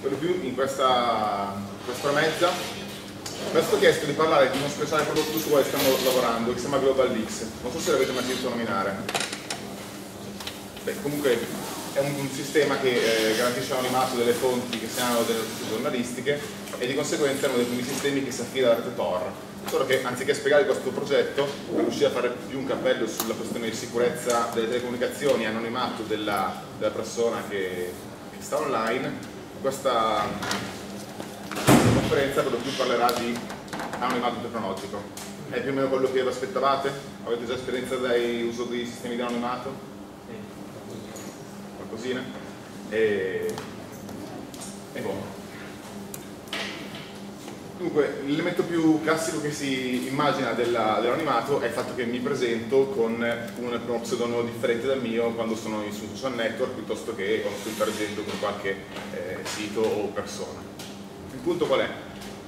per lo più in questa, questa promessa mi è stato chiesto di parlare di uno speciale prodotto su cui stiamo lavorando, che si chiama GlobalX. Non so se l'avete mai sentito nominare. Beh, comunque è un, un sistema che eh, garantisce l'anonimato delle fonti che siano delle notizie giornalistiche e di conseguenza è uno dei primi sistemi che si affida alla rete Tor. Solo che anziché spiegare questo progetto, per riuscire a fare più un cappello sulla questione di sicurezza delle telecomunicazioni e anonimato della, della persona che, che sta online, questa conferenza per lo più parlerà di anonimato tecnologico. È più o meno quello che vi aspettavate? Avete già esperienza dall'uso di sistemi di anonimato? Qualcosina? E... e boh. Dunque, l'elemento più classico che si immagina dell'anonimato è il fatto che mi presento con un, uno pseudonimo differente dal mio quando sono su social network piuttosto che quando sto interagendo con qualche eh, sito o persona. Il punto qual è?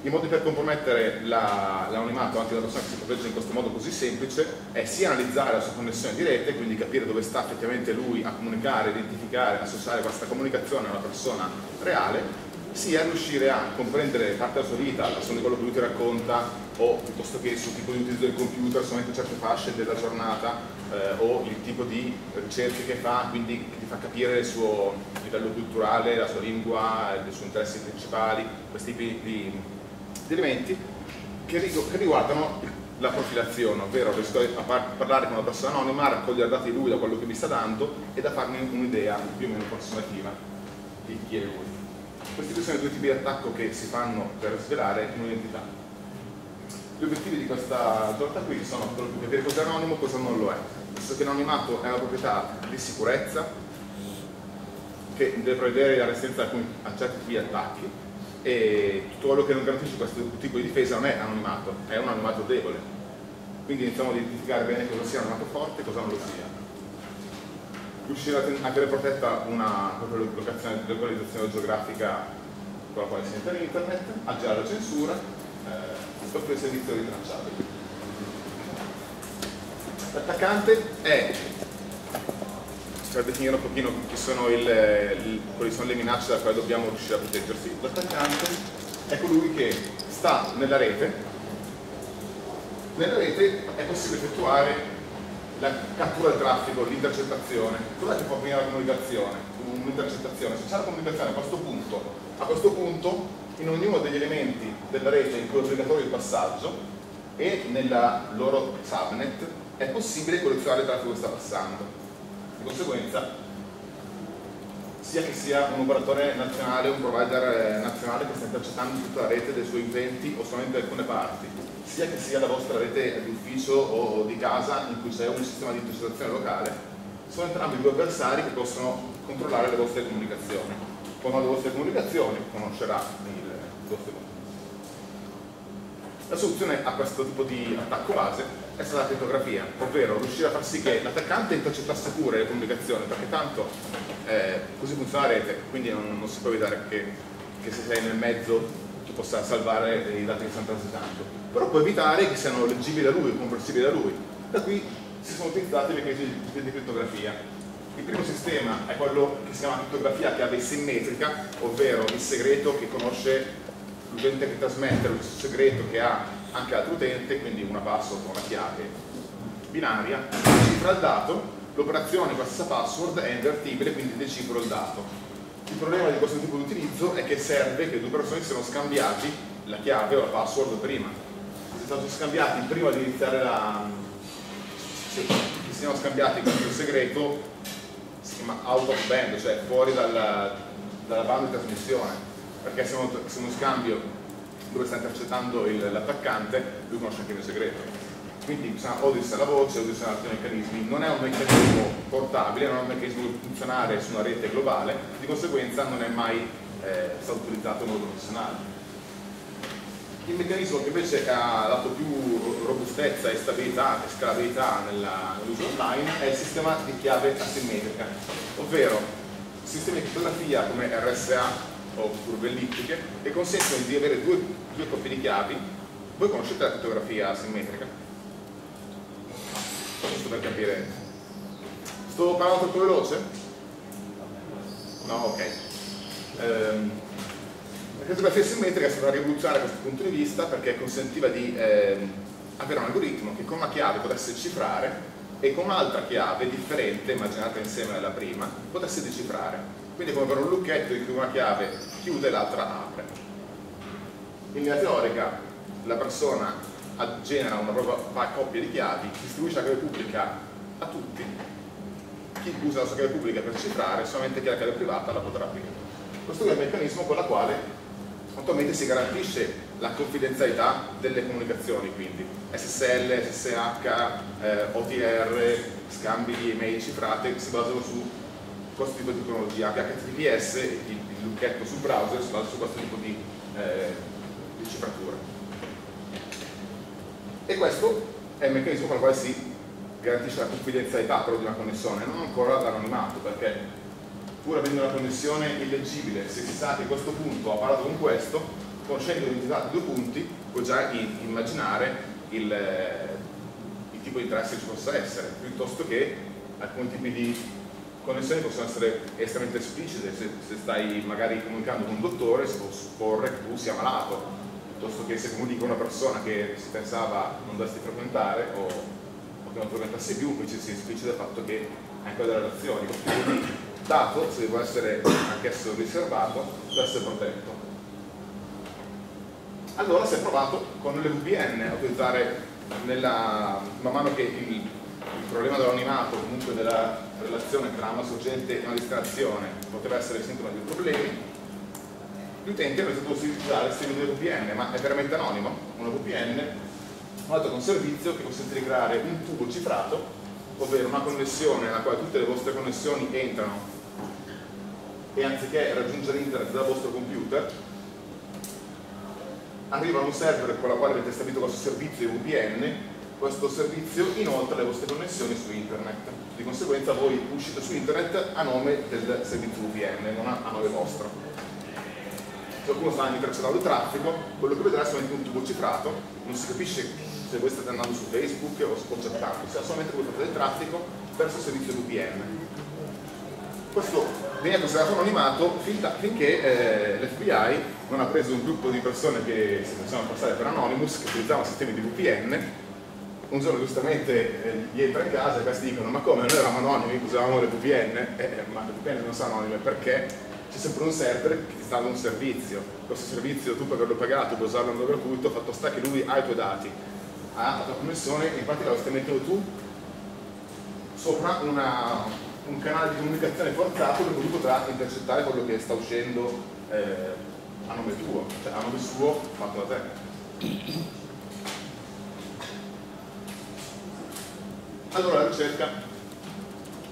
I modi per compromettere l'anonimato la, anche da persona che si protegge in questo modo così semplice è sia analizzare la sua connessione di rete, quindi capire dove sta effettivamente lui a comunicare, identificare, associare questa comunicazione a una persona reale, sia riuscire a comprendere parte della sua vita, la sua di quello che lui ti racconta, o piuttosto che sul tipo di utilizzo del computer, solamente certe fasce della giornata, eh, o il tipo di ricerche che fa, quindi che ti fa capire il suo livello culturale, la sua lingua, i suoi interessi principali, questi tipi di, di elementi che, che riguardano la profilazione, ovvero riesco a parlare con una persona anonima, a raccogliere dati di lui da quello che mi sta dando e da farmi un'idea più o meno approssimativa di chi è lui. Questi sono i due tipi di attacco che si fanno per svelare un'identità. Gli obiettivi di questa giornata qui sono quello di capire cosa è anonimo e cosa non lo è. Visto che l'anonimato è una proprietà di sicurezza che deve prevedere la resistenza a certi tipi di attacchi e tutto quello che non garantisce questo tipo di difesa non è anonimato, è un anonimato debole. Quindi iniziamo ad identificare bene cosa sia un anonimato forte e cosa non lo sia riuscire a tenere protetta una localizzazione geografica con la quale si entra in internet, aggirare la censura eh, offrire il servizio ritracciabile. L'attaccante è per definire un pochino chi sono il, il, quali sono le minacce da quali dobbiamo riuscire a proteggersi. L'attaccante è colui che sta nella rete, nella rete è possibile effettuare la cattura del traffico, l'intercettazione, cos'è che può avvenire la comunicazione? Un'intercettazione, se c'è la comunicazione a questo punto, a questo punto in ognuno degli elementi della rete in cui è obbligatorio il passaggio e nella loro subnet è possibile collezionare il traffico che sta passando. Di conseguenza, sia che sia un operatore nazionale, un provider eh, nazionale che sta intercettando tutta la rete dei suoi utenti o solamente alcune parti, sia che sia la vostra rete di ufficio o di casa in cui c'è un sistema di intercettazione locale, sono entrambi due avversari che possono controllare le vostre comunicazioni. Con le vostre comunicazioni conoscerà il vostro contenuto. La soluzione a questo tipo di attacco base è stata la crittografia, ovvero riuscire a far sì che l'attaccante intercettasse pure le comunicazioni, perché tanto eh, così funziona la rete, quindi non, non si può evitare che, che se sei nel mezzo tu possa salvare i dati che stanno transitando, però può evitare che siano leggibili da lui, comprensibili da lui. Da qui si sono utilizzati i meccanismi di crittografia. Il primo sistema è quello che si chiama crittografia chiave simmetrica, ovvero il segreto che conosce l'utente che trasmette, lo stesso segreto che ha anche l'altro utente, quindi una password o una chiave binaria, cifra il dato, l'operazione con la stessa password è invertibile, quindi decifro il dato il problema di questo tipo di utilizzo è che serve che due persone siano scambiati la chiave o la password prima. Se sono scambiati prima di iniziare la... se siano scambiati con il segreto si chiama out of band, cioè fuori dalla, dalla banda di trasmissione, perché se uno, se uno scambio dove sta intercettando l'attaccante, lui conosce anche il segreto quindi bisogna o dirsi la voce o dirsi altri meccanismi, non è un meccanismo portabile, non è un meccanismo che funzionare su una rete globale, di conseguenza non è mai eh, stato utilizzato in modo professionale. Il meccanismo che invece ha dato più robustezza e stabilità e scalabilità nell'uso online è il sistema di chiave asimmetrica, ovvero sistemi di crittografia come RSA o curve ellittiche che consentono di avere due, due coppie di chiavi. Voi conoscete la crittografia asimmetrica? giusto per capire sto parlando troppo veloce? no ok ehm, crittografia simmetrica è stata rivoluzionaria da questo punto di vista perché consentiva di eh, avere un algoritmo che con una chiave potesse cifrare e con un'altra chiave differente, immaginata insieme alla prima, potesse decifrare. Quindi come per un lucchetto in cui una chiave chiude e l'altra apre. In linea teorica la persona genera una propria coppia di chiavi, distribuisce la chiave pubblica a tutti, chi usa la sua chiave pubblica per cifrare, solamente chi ha la chiave privata la potrà aprire. Questo è il meccanismo con il quale attualmente si garantisce la confidenzialità delle comunicazioni, quindi SSL, SSH, eh, OTR, scambi di email cifrate si basano su questo tipo di tecnologia, HTTPS, il, il lucchetto sul browser si basa su questo tipo di, eh, di cifratura. E questo è il meccanismo con il quale si garantisce la confidenzialità però di una connessione, non ancora l'anonimato, perché pur avendo una connessione illeggibile, se si sa che questo punto ha parlato con questo, conoscendo l'identità dei due punti, può già immaginare il, eh, il, tipo di interesse che ci possa essere, piuttosto che alcuni tipi di connessioni possono essere estremamente esplicite, se, se stai magari comunicando con un dottore si può supporre che tu sia malato, piuttosto che se comunichi con una persona che si pensava non dovresti frequentare o, o che non frequentasse più, invece si esplicita il fatto che anche delle relazioni, questo tipo di dato, se deve essere anch'esso riservato, deve essere protetto. Allora si è provato con le VPN a utilizzare nella, man mano che il, il problema dell'animato, comunque della relazione tra una sorgente e una destinazione poteva essere sintomo di problemi, gli utenti hanno iniziato a utilizzare il servizio di VPN, ma è veramente anonimo, una VPN, un altro un servizio che consente di creare un tubo cifrato ovvero una connessione nella quale tutte le vostre connessioni entrano. E anziché raggiungere internet dal vostro computer arriva un server con la quale avete stabilito questo servizio di VPN questo servizio inoltre le vostre connessioni su internet. Di conseguenza voi uscite su internet a nome del servizio VPN non a, nome vostro qualcuno sta intercettando il traffico quello che vedrà è solamente un tubo cifrato non si capisce se voi state andando su Facebook o, o chattando, sia solamente voi del traffico verso il servizio VPN. Questo viene considerato anonimato finché eh, l'FBI non ha preso un gruppo di persone che si facevano passare per Anonymous, che utilizzavano sistemi di VPN, un giorno giustamente eh, gli entra in casa e questi dicono ma come? Noi eravamo anonimi, usavamo le VPN, eh, eh, ma le VPN non sono anonime perché sempre un server che ti dando un servizio, questo servizio tu per averlo pagato puoi usarlo in modo gratuito, fatto sta che lui ha i tuoi dati, ha la tua connessione e infatti la stai mettendo tu sopra una, un canale di comunicazione forzato per cui potrà intercettare quello che sta uscendo eh, a nome tuo, cioè a nome suo fatto da te. Allora la ricerca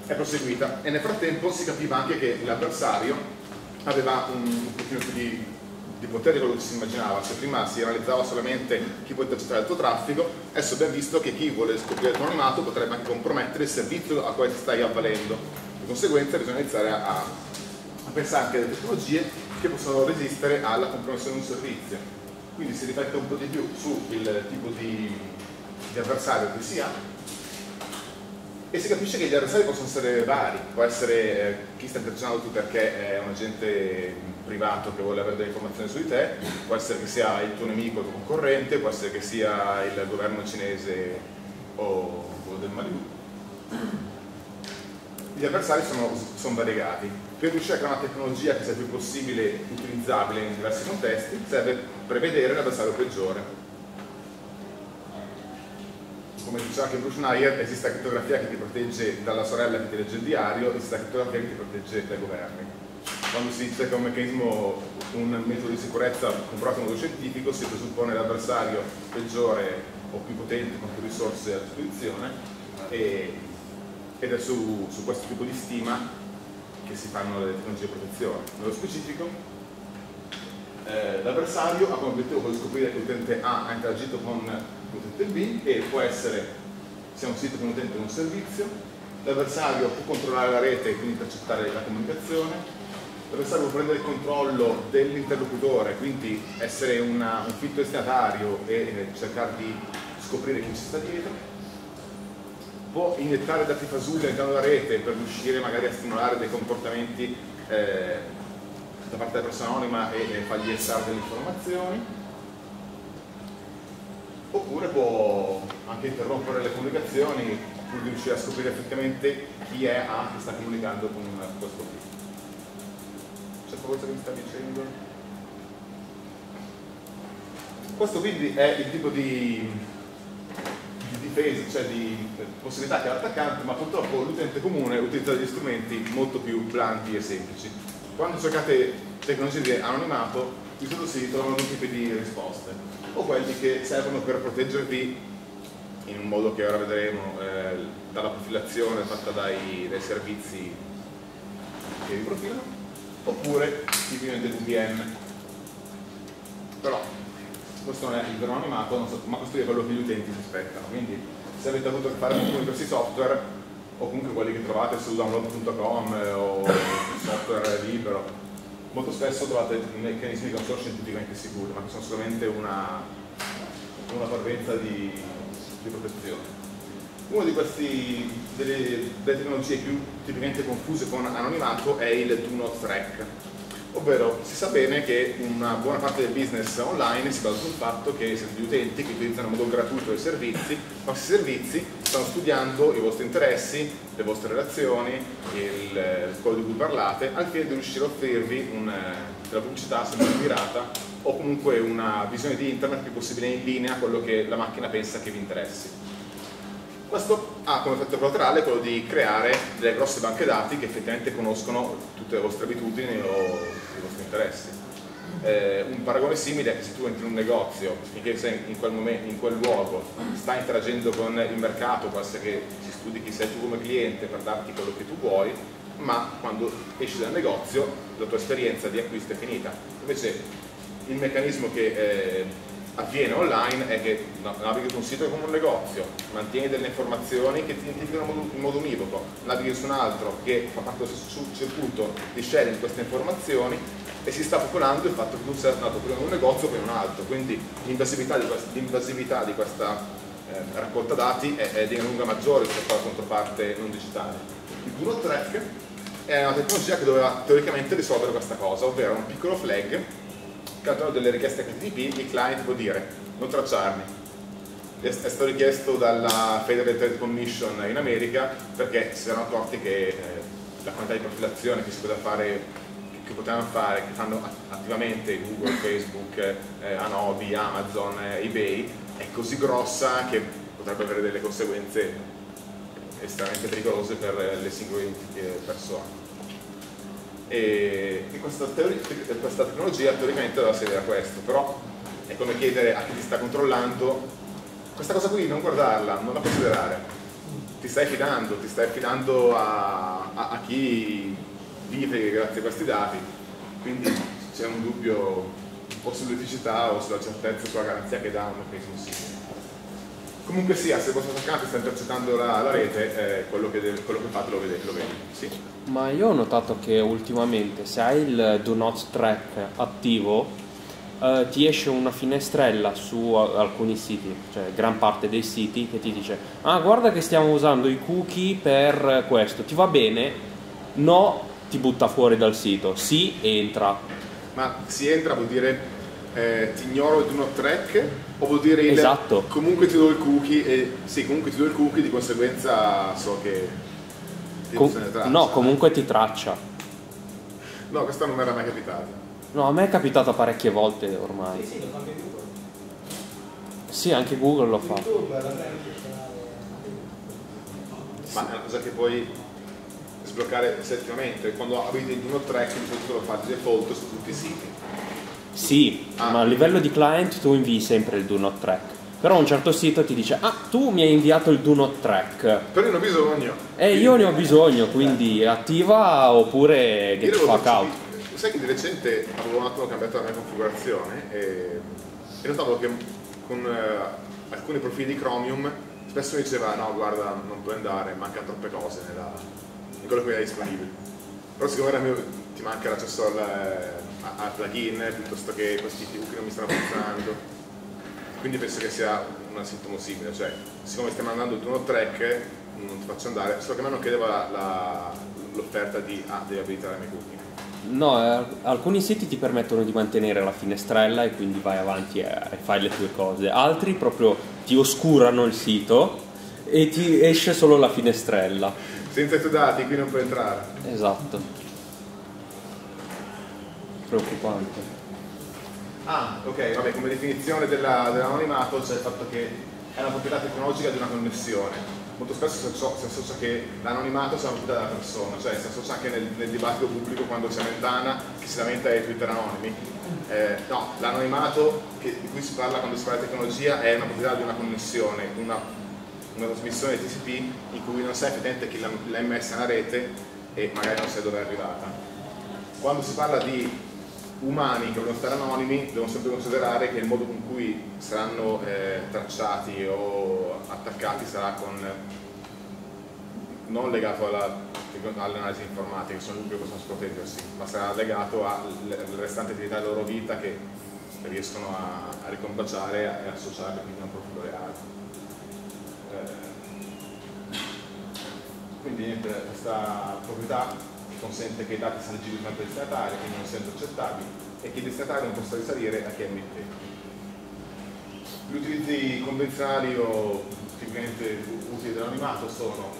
è proseguita e nel frattempo si capiva anche che l'avversario aveva un, pochino più di di potere di quello che si immaginava, se prima si analizzava solamente chi può intercettare il tuo traffico, adesso abbiamo visto che chi vuole scoprire il tuo anonimato potrebbe anche compromettere il servizio a cui ti stai avvalendo. Di conseguenza bisogna iniziare a, a pensare anche a delle tecnologie che possono resistere alla compromissione di un servizio. Quindi si riflette un po' di più sul tipo di, di avversario che si ha e si capisce che gli avversari possono essere vari, può essere eh, chi sta intercettando tu perché è un agente privato che vuole avere delle informazioni su di te, può essere che sia il tuo nemico, il tuo concorrente, può essere che sia il governo cinese o quello del Malibu. Gli avversari sono, sono variegati. Per riuscire a creare una tecnologia che sia più possibile utilizzabile in diversi contesti, serve prevedere l'avversario peggiore come diceva anche Bruce Nair, esiste la crittografia che ti protegge dalla sorella che ti legge il diario, esiste la crittografia che ti protegge dai governi. Quando si è un meccanismo, un metodo di sicurezza comprovato in modo scientifico, si presuppone l'avversario peggiore o più potente con più risorse a disposizione e, ed è su, su questo tipo di stima che si fanno le tecnologie di protezione. Nello specifico, eh, l'avversario ha come obiettivo quello di scoprire che l'utente A ha interagito con l'utente B e può essere sia un sito che un utente un servizio, l'avversario può controllare la rete e quindi intercettare la comunicazione, l'avversario può prendere il controllo dell'interlocutore, quindi essere una, un fitto destinatario e eh, cercare di scoprire chi ci sta dietro, può iniettare dati fasulli all'interno della rete per riuscire magari a stimolare dei comportamenti eh, da parte della persona anonima e, e fargli essere delle informazioni oppure può anche interrompere le comunicazioni pur di riuscire a scoprire effettivamente chi è A che sta comunicando con questo B. C'è qualcosa che mi sta dicendo? Questo quindi è il tipo di, di difesa, cioè di possibilità che ha l'attaccante, ma purtroppo l'utente comune utilizza degli strumenti molto più blandi e semplici. Quando cercate tecnologie di anonimato, di solito si trovano due tipi di risposte, o quelli che servono per proteggervi in un modo che ora vedremo eh, dalla profilazione fatta dai, dai servizi che vi profilano, oppure tipicamente VPN. Però questo non è il vero anonimato, ma questo è quello che gli utenti si aspettano. Quindi se avete avuto a che fare con questi software, o comunque quelli che trovate su download.com eh, o software libero, molto spesso trovate meccanismi di controllo scientificamente sicuri, ma che sono solamente una, una parvenza di, di protezione. Una delle, delle, tecnologie più tipicamente confuse con anonimato è il do not track, ovvero si sa bene che una buona parte del business online si basa sul fatto che gli utenti che utilizzano in modo gratuito i servizi, questi servizi stanno studiando i vostri interessi, le vostre relazioni, il, quello di cui parlate, al fine di riuscire a offrirvi un, della pubblicità sempre mirata o comunque una visione di internet più possibile in linea a quello che la macchina pensa che vi interessi. Questo ha come effetto collaterale quello di creare delle grosse banche dati che effettivamente conoscono tutte le vostre abitudini o i vostri interessi. Eh, un paragone simile è che se tu entri in un negozio, finché sei in quel, momento, in quel luogo, stai interagendo con il mercato, può essere che si studi chi sei tu come cliente per darti quello che tu vuoi, ma quando esci dal negozio la tua esperienza di acquisto è finita. Invece il meccanismo che eh, avviene online è che navighi su un sito come un negozio, mantieni delle informazioni che ti identificano in modo univoco, navighi su un altro che fa parte del circuito di sharing queste informazioni e si sta popolando il fatto che tu sia andato prima in un negozio poi in un altro, quindi l'invasività di questa, di questa eh, raccolta dati è, è, di lunga maggiore rispetto alla controparte non digitale. Il Duro Track è una tecnologia che doveva teoricamente risolvere questa cosa, ovvero un piccolo flag attraverso delle richieste HTTP il client può dire non tracciarmi. È stato richiesto dalla Federal Trade Commission in America perché si erano accorti che eh, la quantità di profilazione che si poteva fare che potevano fare, che fanno attivamente Google, Facebook, eh, Anobi, Amazon, eh, eBay, è così grossa che potrebbe avere delle conseguenze estremamente pericolose per le singole persone e, e questa, questa, tecnologia teoricamente doveva servire a questo, però è come chiedere a chi ti sta controllando questa cosa qui non guardarla, non la considerare. Ti stai fidando, ti stai affidando a, a, a chi vive grazie a questi dati, quindi c'è un dubbio o sull'eticità o sulla certezza, sulla garanzia che un meccanismo simile. Comunque sia, se il vostro attaccante sta intercettando la, la rete, eh, quello, che deve, quello, che fate lo vedi. Sì? Ma io ho notato che ultimamente se hai il do not track attivo, eh, ti esce una finestrella su alcuni siti, cioè gran parte dei siti, che ti dice ah guarda che stiamo usando i cookie per questo, ti va bene? No, ti butta fuori dal sito, sì, entra. Ma si entra vuol dire eh, ti ignoro il do not track o vuol dire il esatto. comunque ti do il cookie e sì comunque ti do il cookie di conseguenza so che Com no comunque ti traccia. No questo non mi era mai capitato no a me è capitato parecchie volte ormai. Sì sì lo fa anche Google. Sì anche Google lo fa. Ma è una cosa che puoi sbloccare settivamente quando avete il do not track di solito lo fa di default su tutti i siti sì, ah. ma a livello di client tu invii sempre il do not track. Però un certo sito ti dice, ah, tu mi hai inviato il do not track. Però io ne ho bisogno. Eh, io ne ho bisogno, quindi attiva oppure get fuck out. Sai che di recente avevo un attimo cambiato la mia configurazione e, e notavo che con uh, alcuni profili di Chromium spesso mi diceva, no, guarda, non puoi andare, mancano troppe cose nella, in quello che hai disponibile. Però siccome mio, ti manca l'accesso al a, plugin piuttosto che questi più che non mi stanno funzionando. Quindi penso che sia un sintomo simile, cioè siccome stiamo andando il turno track non ti faccio andare, solo che a me non chiedeva l'offerta di ah, devi abilitare le mie cookie. No, eh, alcuni siti ti permettono di mantenere la finestrella e quindi vai avanti e, e fai le tue cose, altri proprio ti oscurano il sito e ti esce solo la finestrella. Senza i tuoi dati qui non puoi entrare. Esatto. Preoccupante. Ah, ok, vabbè, come definizione della, dell'anonimato c'è il fatto che è una proprietà tecnologica di una connessione. Molto spesso si associa, che l'anonimato sia una proprietà della persona, cioè si associa anche nel, nel dibattito pubblico quando c'è Mentana che si lamenta dei Twitter anonimi. Eh, no, l'anonimato di cui si parla quando si parla di tecnologia è una proprietà di una connessione, una, una trasmissione TCP in cui non sai effettivamente chi l'ha messa nella rete e magari non sai dove è arrivata. Quando si parla di umani che vogliono stare anonimi devono sempre considerare che il modo con cui saranno eh, tracciati o attaccati sarà con, non legato all'analisi informatica, che sono l'unico che possono proteggersi, ma sarà legato alle restanti attività della loro vita che riescono a, a ricombaciare e associarle quindi a un profilo reale. Eh, quindi niente, questa proprietà consente che i dati siano leggibili tanto al destinatario, quindi non siano accettabili, e che il destinatario non possa risalire a chi è. Gli utilizzi convenzionali o tipicamente utili dell'animato sono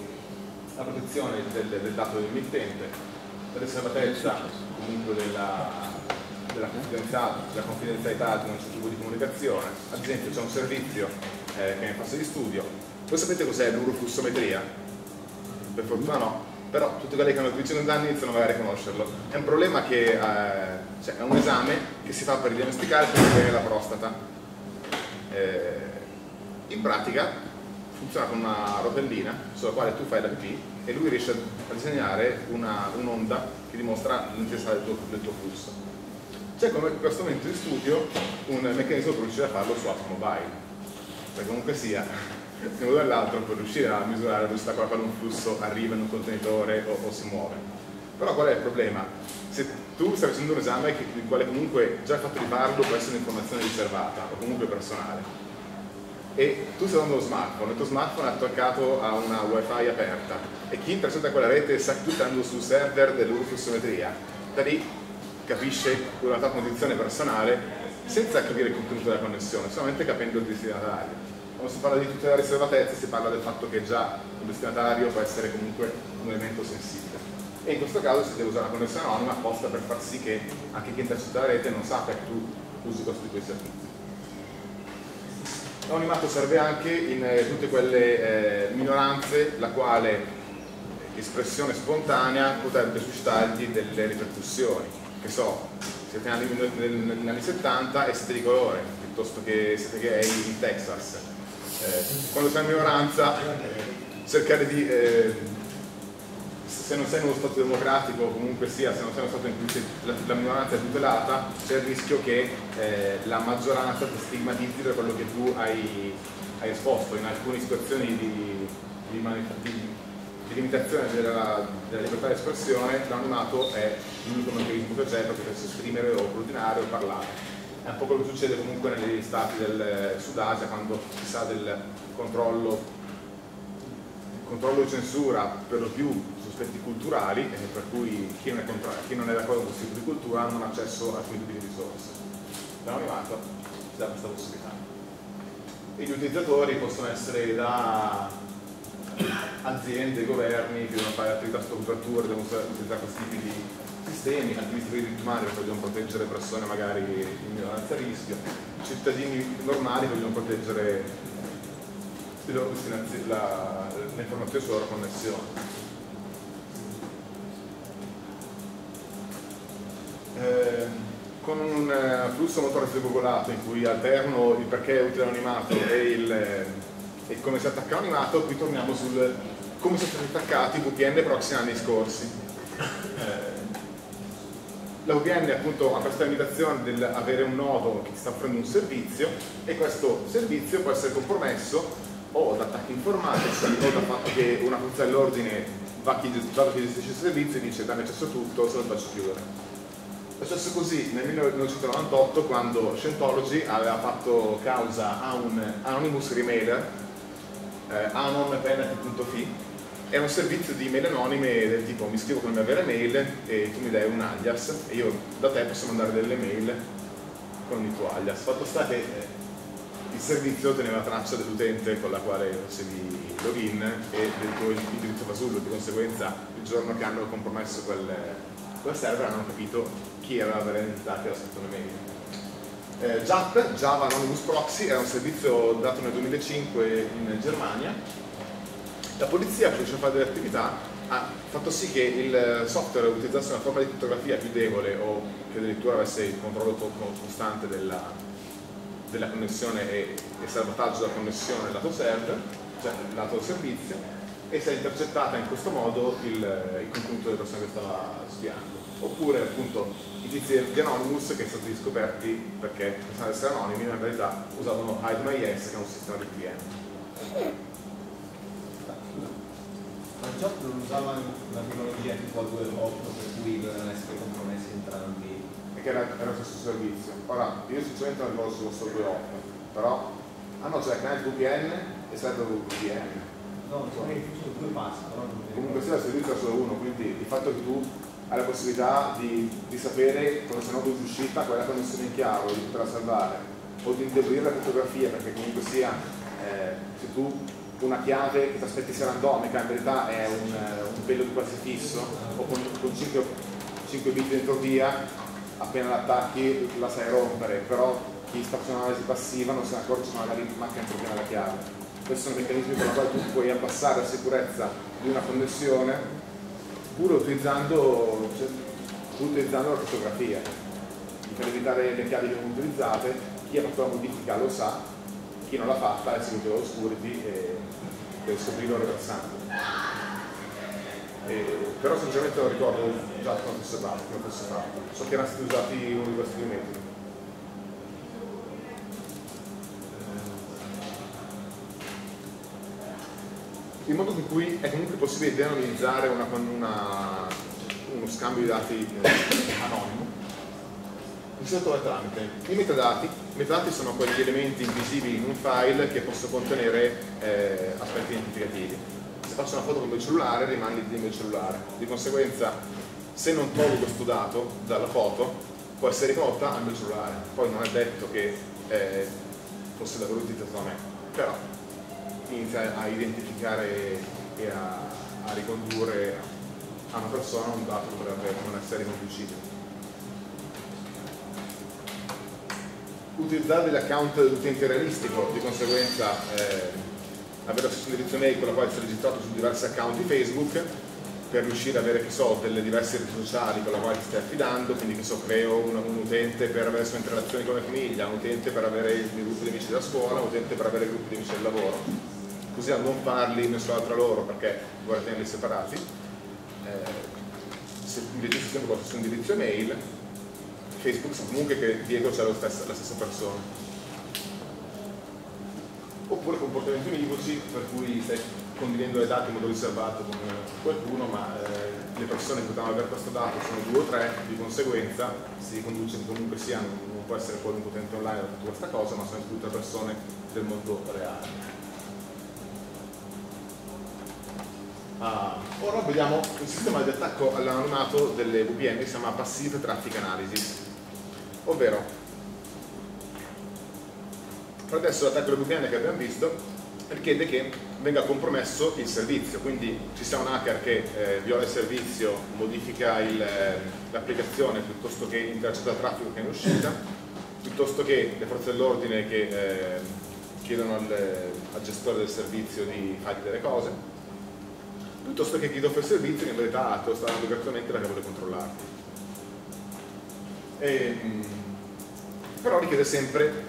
la protezione del, del dato dell'emittente, la riservatezza comunque della, della, confidenzialità, della confidenzialità di un certo tipo di comunicazione. Ad esempio c'è un servizio eh, che è in fase di studio. Voi sapete cos'è l'uroflussometria? Per fortuna no, però tutti quelli che hanno 300 anni iniziano magari a conoscerlo. È un problema che eh, cioè, è un esame che si fa per diagnosticare il problema della prostata. Eh, in pratica funziona con una rotellina sulla quale tu fai la pipì e lui riesce a disegnare un'onda un che dimostra l'intensità del, del, tuo flusso. C'è come in questo momento in studio un meccanismo per riuscire a farlo su app mobile, perché comunque sia di un modo o dall'altro per riuscire a misurare la velocità con la quale un flusso arriva in un contenitore o, o, si muove. Però qual è il problema? Se tu stai facendo un esame che, il quale comunque già il fatto di può essere un'informazione riservata o comunque personale e tu stai usando lo smartphone, il tuo smartphone è attaccato a una wifi aperta e chi intercetta quella rete sa che tu stai andando sul server dell'uroflussometria da lì capisce una tua condizione personale senza capire il contenuto della connessione, solamente capendo il destinatario quando si parla di tutela riservatezza si parla del fatto che già il destinatario può essere comunque un elemento sensibile. E in questo caso si deve usare una connessione anonima apposta per far sì che anche chi intercetta la rete non sappia che tu usi questo tipo di servizi. L'anonimato serve anche in eh, tutte quelle eh, minoranze la quale espressione spontanea potrebbe suscitargli delle ripercussioni, che so, siete negli anni 70 e siete di colore, piuttosto che siete gay in Texas, eh, quando sei in minoranza cercare di eh, se non sei in uno Stato democratico o comunque sia, se non sei in uno Stato in cui la, la minoranza è tutelata, c'è il rischio che eh, la maggioranza ti stigmatizzi per quello che tu hai, hai esposto. In alcune situazioni di, di, di, di limitazione della, della, libertà di espressione, l'anonimato è l'unico meccanismo che c'è per potersi esprimere o coordinare o parlare è un po' quello che succede comunque negli stati del Sud Asia quando si sa del controllo controllo e censura per lo più su aspetti culturali e per cui chi non, è, chi non è d'accordo con questo tipo di cultura non ha accesso a quei tipi di risorse. Dall'animato si dà questa possibilità. E gli utilizzatori possono essere da aziende, governi che devono fare attività copertura, devono utilizzare questi tipi di sistemi, attivisti per i diritti vogliono proteggere persone magari in minoranza a rischio, cittadini normali vogliono proteggere le, informazioni sulla loro connessione. Eh, con un eh, flusso molto raggregolato in cui alterno il perché è utile l'animato e, il, e come si attacca l'animato, qui torniamo sul come sono stati attaccati VPN proxy anni scorsi. Eh, la VPN appunto ha questa limitazione dell'avere un nodo che sta offrendo un servizio e questo servizio può essere compromesso o da attacchi informatici o dal fatto che una forza dell'ordine va a chi, gestisce il servizio e dice dammi accesso a tutto se lo faccio chiudere. È successo così nel 1998 quando Scientology aveva fatto causa a un anonymous remailer, eh, anonpenalty.fi, è un servizio di mail anonime del tipo mi scrivo con la mia vera mail e tu mi dai un alias e io da te posso mandare delle mail con il tuo alias. Fatto sta che eh, il servizio teneva traccia dell'utente con la quale facevi login e del tuo indirizzo fasullo, di conseguenza il giorno che hanno compromesso quel, quel server hanno capito chi era la vera entità che era scritto nelle mail. Eh, JAP, Java Anonymous Proxy, era un servizio dato nel 2005 in Germania. La polizia, per riuscire a fare delle attività, ha fatto sì che il software utilizzasse una forma di crittografia più debole o che addirittura avesse il controllo costante della, della connessione e il salvataggio della connessione lato server, cioè lato servizio, e si è intercettata in questo modo il, il contenuto delle persone che stava spiando. Oppure appunto i tizi di Anonymous che sono stati scoperti perché pensavano essere anonimi, ma in realtà usavano HideMyS che è un sistema di VPN. Ma già non usavano una tecnologia tipo 2.8 per cui dovevano essere compromessi entrambi? E che era, era lo stesso servizio. Ora, io sinceramente non ricordo solo solo 2.8, però hanno cioè canale VPN e server VPN. No, sono due passi, però non. Comunque sia il servizio è solo uno, quindi il fatto che tu hai la possibilità di, di sapere cosa sia nodo di uscita, qual è la connessione in chiaro, di poterla salvare, o di indebolire la crittografia, perché comunque sia, eh, se tu una chiave che ti aspetti sia randomica, in verità è un, un pelo di quasi fisso, o con, con 5, 5 bit di entropia, appena l'attacchi la sai rompere, però chi sta facendo un'analisi passiva non se ne accorge che magari manca entropia nella chiave. Questi sono meccanismi con i quali tu puoi abbassare la sicurezza di una connessione pur utilizzando, cioè, utilizzando la crittografia. Per evitare le chiavi che vengono utilizzate, chi ha fatto la modifica lo sa, chi non l'ha fatta è seguito l'oscurity e deve scoprirlo reversando. E, però sinceramente non ricordo già come fosse fatto, come fosse fatto. So che erano stati usati uno di questi due il modo in cui è comunque possibile deanonimizzare una, una, uno scambio di dati eh, anonimo si trova tramite i metadati. I metadati sono quegli elementi invisibili in un file che possono contenere eh, aspetti identificativi. Se faccio una foto con il mio cellulare rimane il mio cellulare. Di conseguenza, se non trovo questo dato dalla foto, può essere riprodotta al mio cellulare. Poi non è detto che eh, fosse davvero utilizzato da me, però inizia a identificare e a, a ricondurre a una persona un dato che potrebbe non essere riconducibile. Utilizzare degli account dell'utente realistico, di conseguenza eh, avere lo stesso indirizzo mail con la quale si è registrato su diversi account di Facebook per riuscire ad avere, che so, delle diverse reti sociali con la quale ti stai affidando, quindi che so, creo un, un utente per avere le sue relazioni con la famiglia, un utente per avere il gruppo di amici della scuola, un utente per avere il gruppo di amici del lavoro così a non farli nessuno tra loro perché vorrei tenerli separati. Eh, se invece sempre con lo stesso indirizzo email, Facebook sa comunque che dietro c'è la stessa persona. Oppure comportamenti univoci per cui stai condividendo i dati in modo riservato con qualcuno, ma eh, le persone che potevano avere questo dato sono due o tre, di conseguenza si riconduce comunque sia, non può essere qualunque utente online o tutta questa cosa, ma sono tutte persone del mondo reale. Uh, ora vediamo un sistema di attacco all'anonimato delle VPN che si chiama Passive Traffic Analysis, ovvero adesso l'attacco VPN che abbiamo visto richiede che venga compromesso il servizio, quindi ci sia un hacker che eh, viola il servizio, modifica eh, l'applicazione piuttosto che intercetta il traffico che è in uscita, piuttosto che le forze dell'ordine che eh, chiedono al, al gestore del servizio di fargli delle cose piuttosto che chi ti offre il servizio che in verità te lo sta dando gratuitamente perché vuole controllarti. E, ehm, però richiede sempre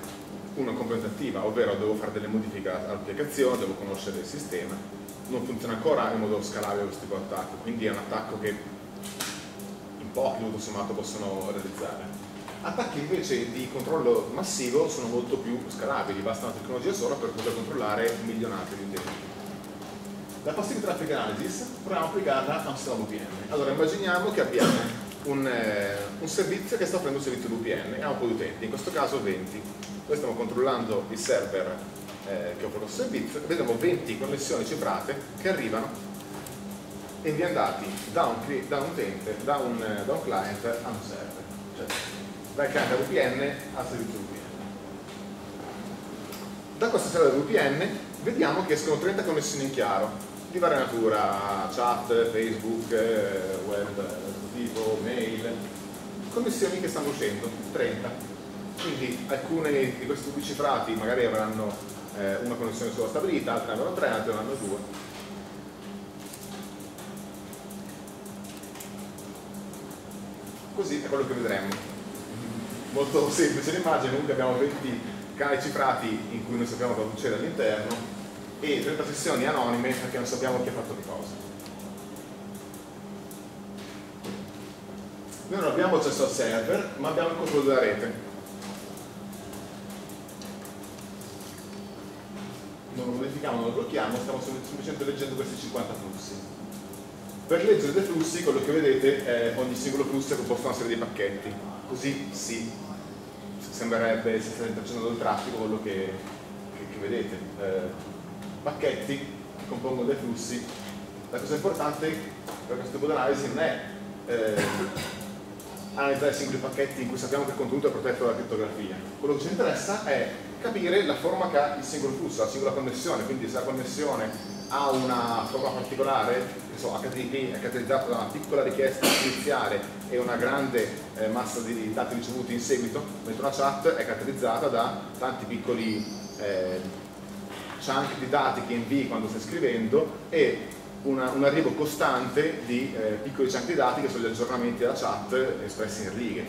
una componente attiva, ovvero devo fare delle modifiche all'applicazione, devo conoscere il sistema, non funziona ancora in modo scalabile questo tipo di attacco, quindi è un attacco che in pochi tutto sommato possono realizzare. Attacchi invece di controllo massivo sono molto più scalabili, basta una tecnologia sola per poter controllare milionate di utenti. La Passive Traffic Analysis proviamo a applicarla a un sistema VPN. Allora immaginiamo che abbiamo un, eh, un servizio che sta offrendo un servizio VPN e ha un po' di utenti, in questo caso 20. Noi stiamo controllando il server eh, che offre questo servizio e vediamo 20 connessioni cifrate che arrivano e inviano dati da un, da un utente, da un, da un, client a un server, cioè dal client VPN al servizio VPN. Da questo server VPN vediamo che escono 30 connessioni in chiaro, di varia natura, chat, Facebook, eh, web, tipo, mail, connessioni che stanno uscendo, 30. Quindi alcune di questi tubi cifrati magari avranno eh, una connessione solo stabilita, altre avranno tre, altre avranno due. Così è quello che vedremo. Molto semplice l'immagine, comunque abbiamo 20 canali cifrati in cui non sappiamo cosa succede all'interno e 30 sessioni anonime perché non sappiamo chi ha fatto che cosa. Noi non abbiamo accesso al server, ma abbiamo il controllo della rete. Non lo modifichiamo, non lo blocchiamo, stiamo semplicemente leggendo questi 50 flussi. Per leggere dei flussi, quello che vedete è ogni singolo flusso è composto da una serie di pacchetti. Così sì, sembrerebbe se state facendo del traffico quello che, che, che vedete. Eh, pacchetti che compongono dei flussi. La cosa importante per questo tipo di analisi non è eh, analizzare singoli pacchetti in cui sappiamo che il contenuto è protetto dalla crittografia. Quello che ci interessa è capire la forma che ha il singolo flusso, la singola connessione, quindi se la connessione ha una forma particolare, so, HTTP è caratterizzato da una piccola richiesta iniziale e una grande eh, massa di dati ricevuti in seguito, mentre una chat è caratterizzata da tanti piccoli eh, chunk di dati che invii quando stai scrivendo e una, un arrivo costante di eh, piccoli chunk di dati che sono gli aggiornamenti della chat espressi in righe.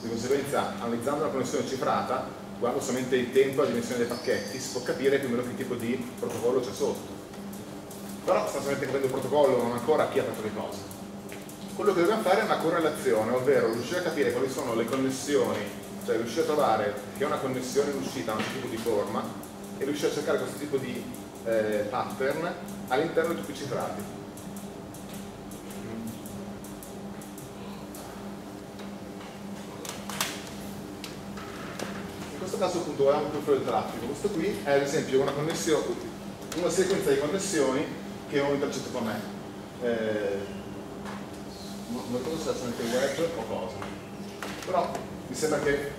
Di conseguenza, analizzando una connessione cifrata, guardando solamente il tempo e la dimensione dei pacchetti, si può capire più o meno che tipo di protocollo c'è sotto. Però sta capendo il protocollo, non ancora chi ha fatto le cose. Quello che dobbiamo fare è una correlazione, ovvero riuscire a capire quali sono le connessioni, cioè riuscire a trovare che una connessione in uscita ha un tipo di forma e riuscire a cercare questo tipo di eh, pattern all'interno di tutti i cifrati. In questo caso appunto vogliamo più del traffico. Questo qui è ad esempio una, una sequenza di connessioni che ho intercetto con me. Eh, non ricordo se è web o cosa. Però mi sembra che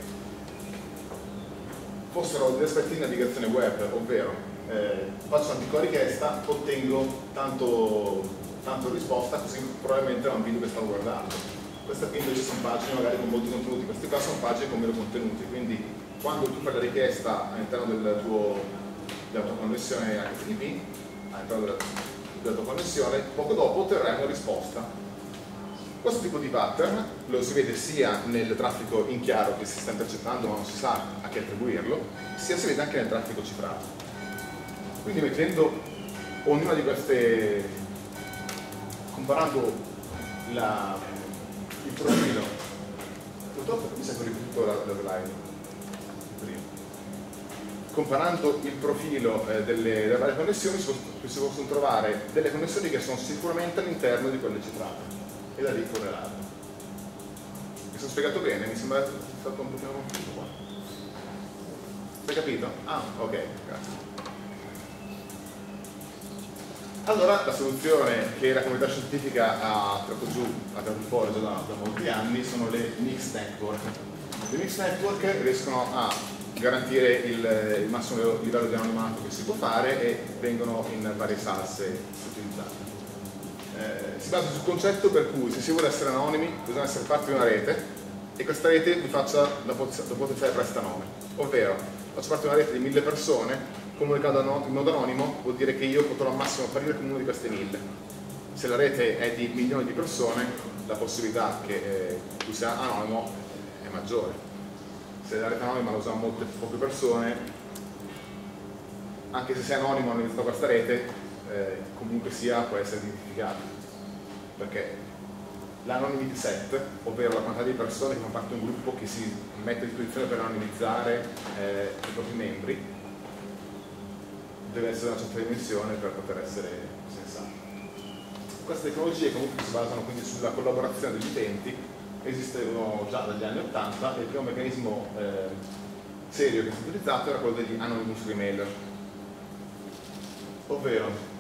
fossero degli aspetti di navigazione web, ovvero eh, faccio una piccola richiesta, ottengo tanto, tanto risposta, così probabilmente è un video che stavo guardando. Queste qui invece sono pagine magari con molti contenuti, queste qua sono pagine con meno contenuti, quindi quando tu fai la richiesta all'interno del tuo, della tua connessione HTTP, all'interno della, della tua connessione, poco dopo otterrai una risposta. Questo tipo di pattern lo si vede sia nel traffico in chiaro che si sta intercettando ma non si sa a chi attribuirlo, sia si vede anche nel traffico cifrato. Quindi mettendo ognuna di queste, comparando la, il profilo, purtroppo mi che ho ripetuto la, la slide comparando il profilo eh, delle, delle, varie connessioni si, si, possono trovare delle connessioni che sono sicuramente all'interno di quelle cifrate e da lì correlate. Mi sono spiegato bene? Mi sembra stato un po' confuso qua. Hai capito? Ah, ok, grazie. Allora la soluzione che la comunità scientifica ha tratto giù, ha tratto fuori già da, da molti anni sono le mixed network. Le mixed network riescono a garantire il, il, massimo livello di anonimato che si può fare e vengono in varie salse utilizzate. Eh, si basa sul concetto per cui se si vuole essere anonimi bisogna essere parte di una rete e questa rete vi faccia la, la potenziale prestanome, ovvero faccio parte di una rete di mille persone comunicato in modo anonimo vuol dire che io potrò al massimo apparire come uno di queste mille. Se la rete è di milioni di persone, la possibilità che eh, tu sia anonimo è maggiore. Se la rete anonima la usano molte poche persone, anche se sei anonimo all'inizio di questa rete, eh, comunque sia può essere identificato. Perché l'anonymity set, ovvero la quantità di persone che fanno parte di un gruppo che si mette a disposizione per anonimizzare eh, i propri membri, deve essere una certa dimensione per poter essere sensata. Queste tecnologie comunque si basano quindi sulla collaborazione degli utenti, esistevano già dagli anni 80 e il primo meccanismo eh, serio che è stato utilizzato era quello degli anonymous remailer. Ovvero,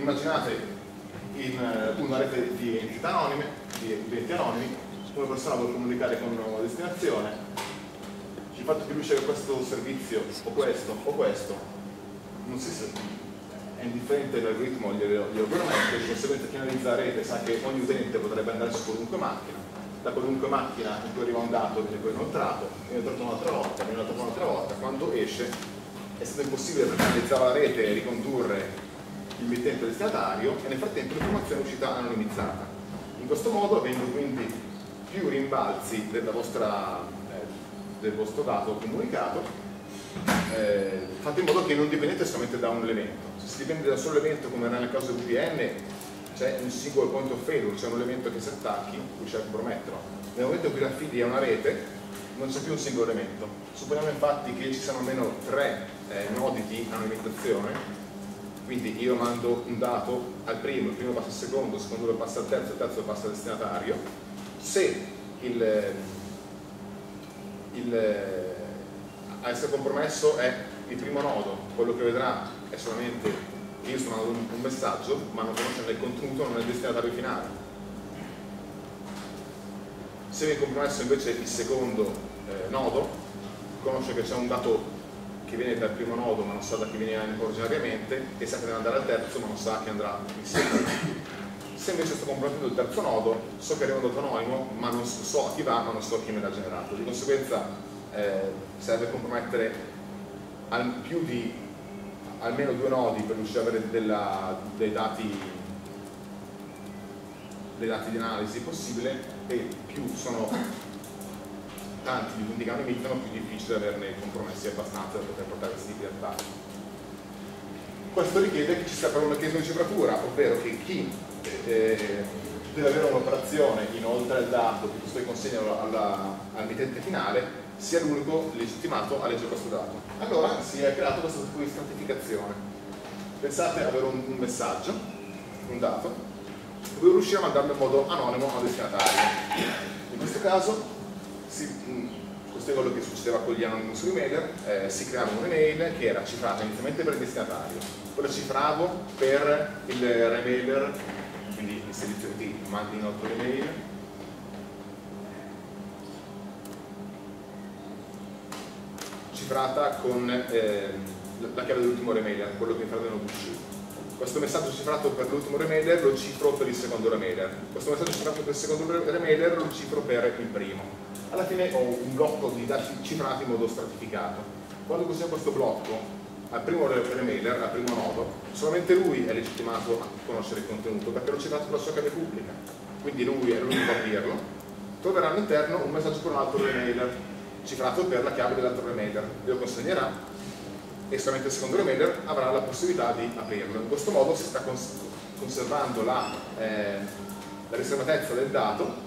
immaginate in uh, una rete di entità anonime, di utenti anonimi, una persona vuole comunicare con una destinazione, il fatto che lui sceglie questo servizio o questo o questo, non si sa, è indifferente l'algoritmo glielo, permette, di conseguenza chi analizza la rete sa che ogni utente potrebbe andare su qualunque macchina, da qualunque macchina in cui arriva un dato viene poi inoltrato, viene inoltrato un'altra volta, viene inoltrato un'altra volta, quando esce è stato impossibile per analizzare la rete e ricondurre il mittente destinatario e nel frattempo l'informazione è uscita anonimizzata. In questo modo, avendo quindi più rimbalzi vostra, eh, del vostro dato comunicato, eh, fate in modo che non dipendete solamente da un elemento. Se si dipende da un solo elemento, come era nel caso VPN, c'è un singolo point of failure, c'è un elemento che se attacchi riesce a comprometterlo. Nel momento in cui la affidi a una rete, non c'è più un singolo elemento. Supponiamo infatti che ci siano almeno tre eh, nodi di anonimizzazione quindi io mando un dato al primo, il primo passa al secondo, il secondo passa al terzo, il terzo passa al destinatario, se il, il, a essere compromesso è il primo nodo, quello che vedrà è solamente io sto mandando un, un messaggio, ma non conosce né il contenuto, non è il destinatario finale. Se viene compromesso invece il secondo eh, nodo, conosce che c'è un dato che viene dal primo nodo ma non sa da chi viene originariamente e sa che deve andare al terzo ma non sa che andrà in seguito. Se invece sto compromettendo il terzo nodo, so che arriva un dato anonimo ma non so a chi va ma non so chi me l'ha generato. Di conseguenza eh, serve compromettere al, più di almeno due nodi per riuscire ad avere della, dei dati dei dati di analisi possibile e più sono tanti di punti che analizzano più difficile averne compromessi abbastanza per poter portare questi attacchi. Questo richiede che ci sia però un meccanismo di cifratura, ovvero che chi eh, deve avere un'operazione inoltre al dato che poi consegna al mittente finale sia l'unico legittimato a leggere questo dato. Allora si è creato questo tipo di stratificazione. Pensate ad avere un, un messaggio, un dato, dove riuscire a mandarlo in modo anonimo al destinatario. In questo caso si, mm, questo è quello che succedeva con gli anonymous remailer, eh, si creava un'email che era cifrata inizialmente per il destinatario, poi la cifravo per il remailer, quindi il servizio che ti mandi in altro email, cifrata con eh, la chiave dell'ultimo remailer, quello che entrava nel uscito questo messaggio cifrato per l'ultimo remailer lo cifro per il secondo remailer, questo messaggio cifrato per il secondo remailer lo cifro per il primo. Alla fine ho un blocco di dati cifrati in modo stratificato. Quando consegno questo blocco al primo remailer, al primo nodo, solamente lui è legittimato a conoscere il contenuto perché l'ho cifrato per la sua chiave pubblica. Quindi lui è l'unico a dirlo. Troverà all'interno un messaggio per un altro remailer, cifrato per la chiave dell'altro remailer. Lo consegnerà e solamente il secondo remailer avrà la possibilità di aprirlo. In questo modo si sta cons conservando la, eh, la, riservatezza del dato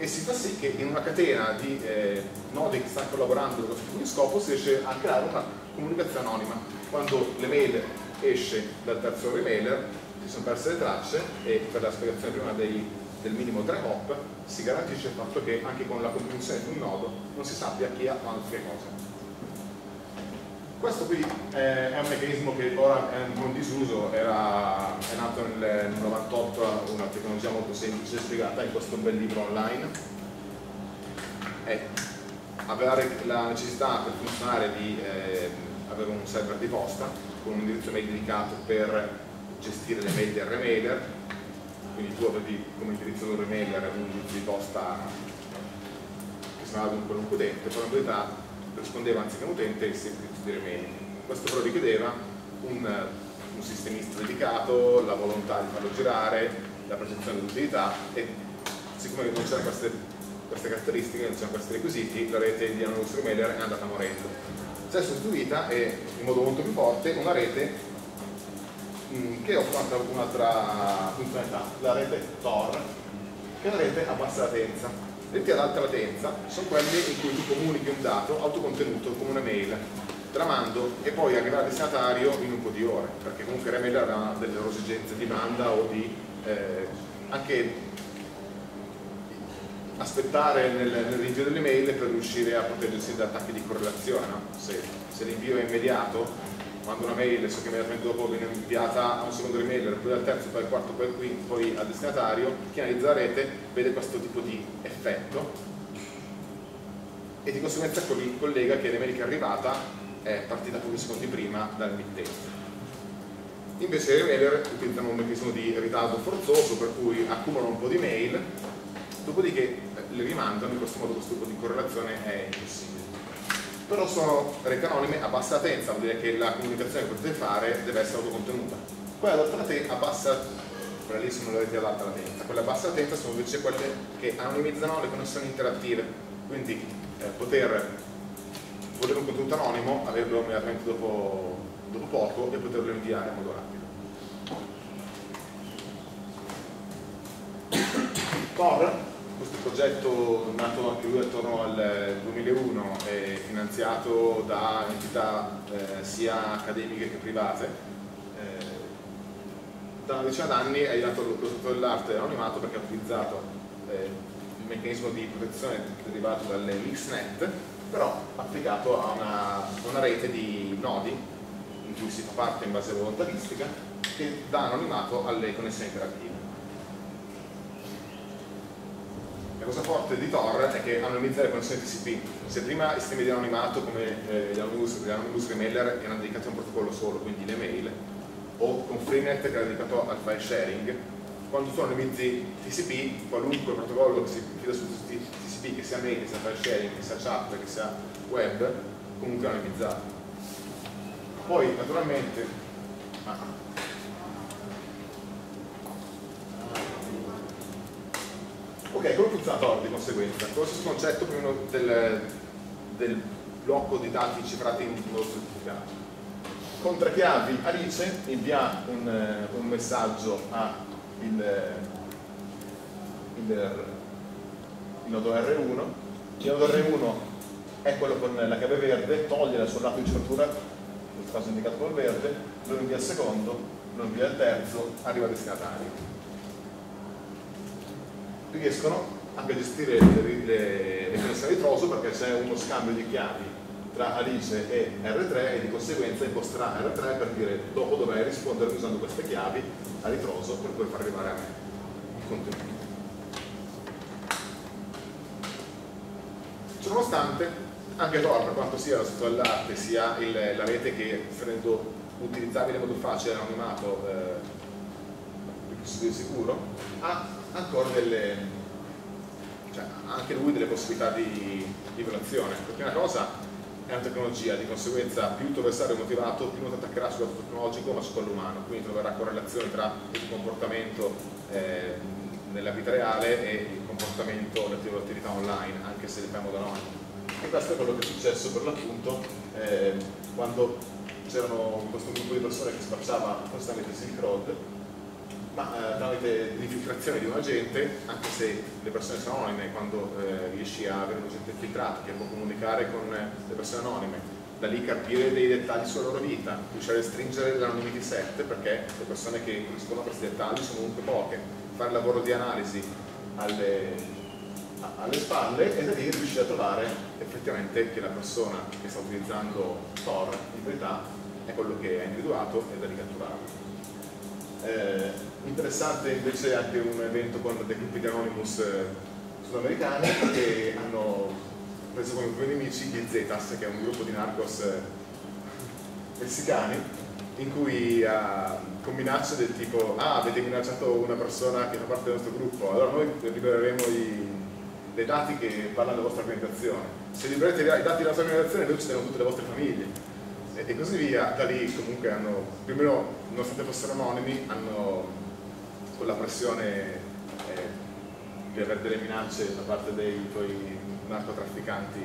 e si fa sì che in una catena di eh, nodi che stanno collaborando tipo di scopo si riesce a creare una comunicazione anonima. Quando l'email esce dal terzo remailer si sono perse le tracce e per la spiegazione prima dei, del minimo 3 hop si garantisce il fatto che anche con la comprensione di un nodo non si sappia chi ha fatto che cosa. Questo qui è un meccanismo che ora è un po' in disuso, era, è nato nel 98, una tecnologia molto semplice e spiegata in questo bel libro online. È avere la necessità per funzionare di eh, avere un server di posta con un indirizzo mail dedicato per gestire le mail del remailer, quindi tu avevi come indirizzo del remailer un indirizzo di posta che sembrava un qualunque utente, però in verità rispondeva anziché un utente remailing. Questo però richiedeva un, un sistemista dedicato, la volontà di farlo girare, la percezione dell'utilità e siccome non c'erano queste, queste, caratteristiche, non c'erano questi requisiti, la rete di Anonymous Remailer è andata morendo. Si è sostituita e in modo molto più forte una rete mm, che offre un'altra funzionalità, la rete Tor, che è una rete a bassa latenza Reti ad alta latenza sono quelli in cui tu comunichi un dato autocontenuto come una mail, tramando e poi arriva al destinatario in un po' di ore, perché comunque Remail ha delle loro esigenze di banda o di eh, anche aspettare nel, nel rinvio dell'email per riuscire a proteggersi da attacchi di correlazione. No? Se, se l'invio è immediato mando una mail so che immediatamente dopo viene inviata a un secondo remailer, poi al terzo, poi al quarto, poi al quinto, poi al destinatario, chi analizza la rete vede questo tipo di effetto e di conseguenza collega che l'email che è arrivata è partita pochi secondi prima dal mittente. Invece i mailer utilizzano un meccanismo di ritardo forzoso per cui accumulano un po' di mail, dopodiché le rimandano, in questo modo questo tipo di correlazione è impossibile. Però sono reti anonime a bassa latenza, vuol dire che la comunicazione che potete fare deve essere autocontenuta. Quelle ad alta a bassa, quelle lì sono le reti ad alta latenza, quelle a bassa latenza sono invece quelle che anonimizzano le connessioni interattive, quindi eh, poter volere un contenuto anonimo, averlo immediatamente dopo, dopo poco e poterlo inviare in modo rapido. Tor, questo progetto nato anche lui attorno al 2001 e finanziato da entità eh, sia accademiche che private, eh, da una decina d'anni ha dato lo stato dell'arte anonimato perché ha utilizzato eh, il meccanismo di protezione derivato dalle LinksNet, però applicato a una, una rete di nodi in cui si fa parte in base volontaristica che dà anonimato alle connessioni interattive. La cosa forte di Tor è che anonimizza le connessioni TCP. Se prima i sistemi di anonimato come eh, gli Anonymous, gli Anonymous Remailer erano dedicati a un protocollo solo, quindi le mail, o con Freenet che era dedicato al file sharing, quando tu anonimizzi TCP, qualunque protocollo che si fida su TCP, che sia mail, che sia file sharing, che sia chat, che sia web, comunque anonimizzato. Poi naturalmente ah, Ok, come funziona Tor di conseguenza? Con lo stesso concetto più del, del blocco di dati cifrati in modo certificato. Con tre chiavi Alice invia un, eh, un messaggio a il, nodo R1, il nodo R1 è quello con la chiave verde, toglie il suo lato di in questo caso indicato col verde, lo invia al secondo, lo invia al terzo, arriva al destinatario riescono anche a gestire le, le, le connessioni di troso perché c'è uno scambio di chiavi tra Alice e R3 e di conseguenza imposterà R3 per dire dopo dovrai rispondere usando queste chiavi a ritroso per poi far arrivare a me il contenuto. Ciononostante, anche Tor, per quanto sia sotto all'arte, sia il, la rete che rendendo utilizzabile in modo facile l'anonimato eh, più sicuro, ha ancora delle, cioè, anche lui delle possibilità di, di violazione. La prima cosa è una tecnologia, di conseguenza più il tuo avversario è motivato, più non ti attaccherà sul lato tecnologico ma su quello umano, quindi troverà correlazioni tra il comportamento eh, nella vita reale e comportamento nell'attività online, anche se in modo anonimo. E questo è quello che è successo per l'appunto eh, quando c'erano questo gruppo di persone che spacciava costantemente Silk Road ma eh, tramite l'infiltrazione di un agente, anche se le persone sono anonime, quando eh, riesci a avere un agente infiltrato che può comunicare con le persone anonime, da lì capire dei dettagli sulla loro vita, riuscire a restringere l'anonymity set perché le persone che rispondono a questi dettagli sono comunque poche, fare il lavoro di analisi alle, alle spalle e da lì riuscire a trovare effettivamente che la persona che sta utilizzando Tor in verità è quello che ha individuato e da lì catturarlo. Eh, Interessante invece anche un evento con dei gruppi di Anonymous eh, sudamericani che hanno preso come due nemici gli Zetas, che è un gruppo di narcos eh, messicani, in cui uh, con minacce del tipo ah avete minacciato una persona che fa parte del nostro gruppo, allora noi libereremo i, dei dati che parlano della vostra organizzazione. Se liberate i dati della vostra organizzazione noi uccideremo tutte le vostre famiglie. E, e così via, da lì comunque hanno, più o meno, nonostante fossero anonimi, hanno con la pressione eh, di avere delle minacce da parte dei tuoi narcotrafficanti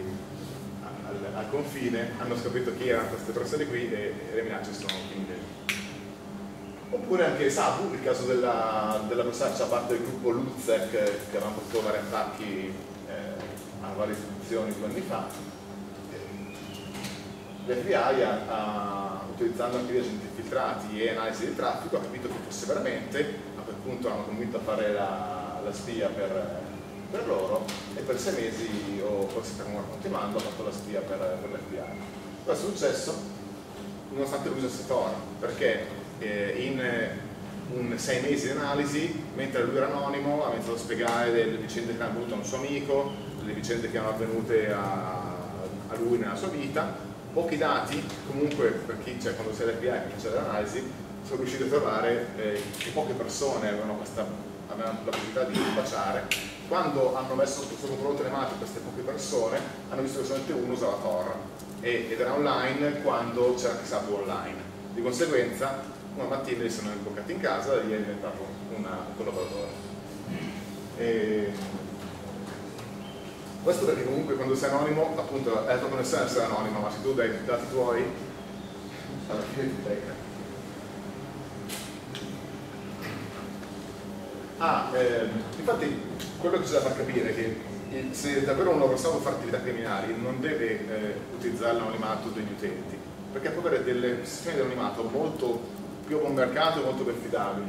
al, al, confine, hanno scoperto chi erano queste persone qui e, e le minacce sono finite. Oppure anche Sabu, il caso della, della Brusaccia, a parte del gruppo Luzek che aveva fatto vari attacchi eh, a varie istituzioni due anni fa, l'FBI utilizzando anche gli agenti infiltrati e analisi del traffico ha capito che fosse veramente appunto hanno convinto a fare la, la spia per, per, loro e per sei mesi o forse per un continuando ha fatto la spia per, per l'FBI. Cosa è successo? nonostante lui usasse Tor, perché eh, in un sei mesi di analisi, mentre lui era anonimo, ha iniziato a spiegare delle vicende che hanno avvenuto a un suo amico, delle vicende che erano avvenute a, a lui nella sua vita, pochi dati, comunque per chi c'è quando sei l'FBI che c'è dell'analisi, sono riusciti a trovare eh, che poche persone avevano, questa, avevano la possibilità di baciare. Quando hanno messo sotto controllo telematico queste poche persone, hanno visto che solamente uno usava Tor ed era online quando c'era chissà online. Di conseguenza una mattina li sono imboccati in casa e gli è diventato una, un collaboratore. E questo perché comunque quando sei anonimo, appunto, è la tua connessione essere anonimo, ma se tu dai i dati tuoi, alla fine ti becca. Ah, eh, infatti quello che da far capire è che se davvero uno solo fare attività criminali non deve eh, utilizzare l'anonimato degli utenti, perché può avere delle sistemi di anonimato molto più buon mercato e molto più affidabili.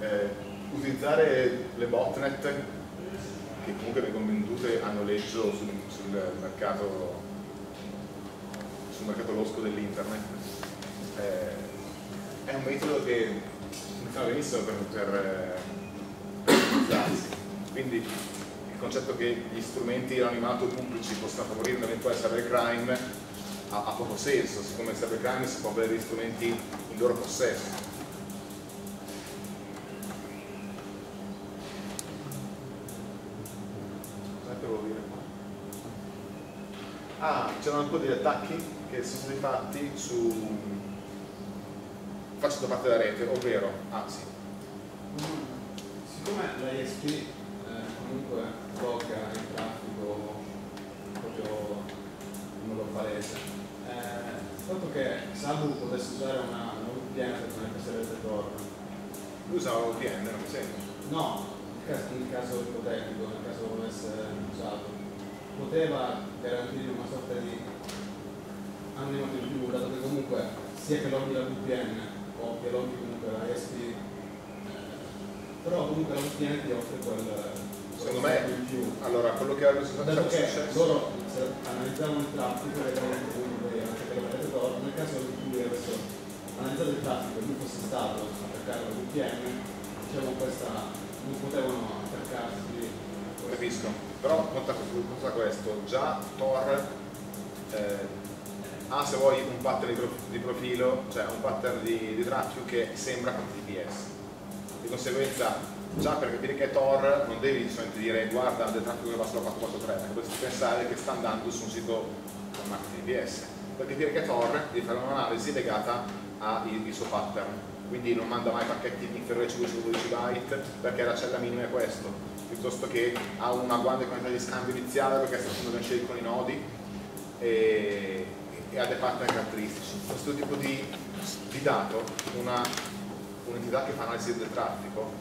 Eh, utilizzare le botnet che comunque vengono vendute a noleggio sul, sul mercato sul mercato losco dell'internet eh, è un metodo che funziona benissimo per poter eh, utilizzarsi quindi il concetto che gli strumenti di anonimato pubblici possano favorire un eventuale cybercrime ha, ha poco senso siccome il cybercrime si può avere gli strumenti in loro possesso Ah, c'erano un po' degli attacchi che sono stati fatti su faccio da parte della rete, ovvero, ah sì. Siccome l'ISP eh, comunque blocca il traffico proprio in modo palese, eh, il fatto che Sabu potesse usare una, una VPN per connettersi alla rete Tor, Lui usava VPN, non mi sembra. no, nel caso, ipotetico, nel caso volesse usato, poteva garantire una sorta di anonimato in più, dato che comunque sia che loghi la VPN o che loghi comunque la ISP, eh, però comunque la VPN ti offre quel Secondo me, allora, quello che è Dato che successo loro se analizzavano il traffico e comunque anche che l'avete Tor, nel caso in cui avessero analizzato il traffico e lui fosse stato a attaccare la VPN, diciamo questa non potevano attaccarsi. Capisco, però conta, conta questo, già Tor eh, ha se vuoi un pattern di, di profilo, cioè un pattern di, di traffico che sembra HTTPS. Di conseguenza, già per capire che è Tor non devi solamente dire guarda del traffico che va sulla 443, perché potresti pensare che sta andando su un sito con HTTPS. Per capire che è Tor devi fare un'analisi legata al suo pattern. Quindi non manda mai pacchetti inferiori ai 512 byte perché la cella minima è questo, piuttosto che ha una grande quantità di scambio iniziale perché sta facendo share con i nodi e, e ha dei pattern caratteristici. Questo tipo di, di dato, un'entità che fa analisi del traffico,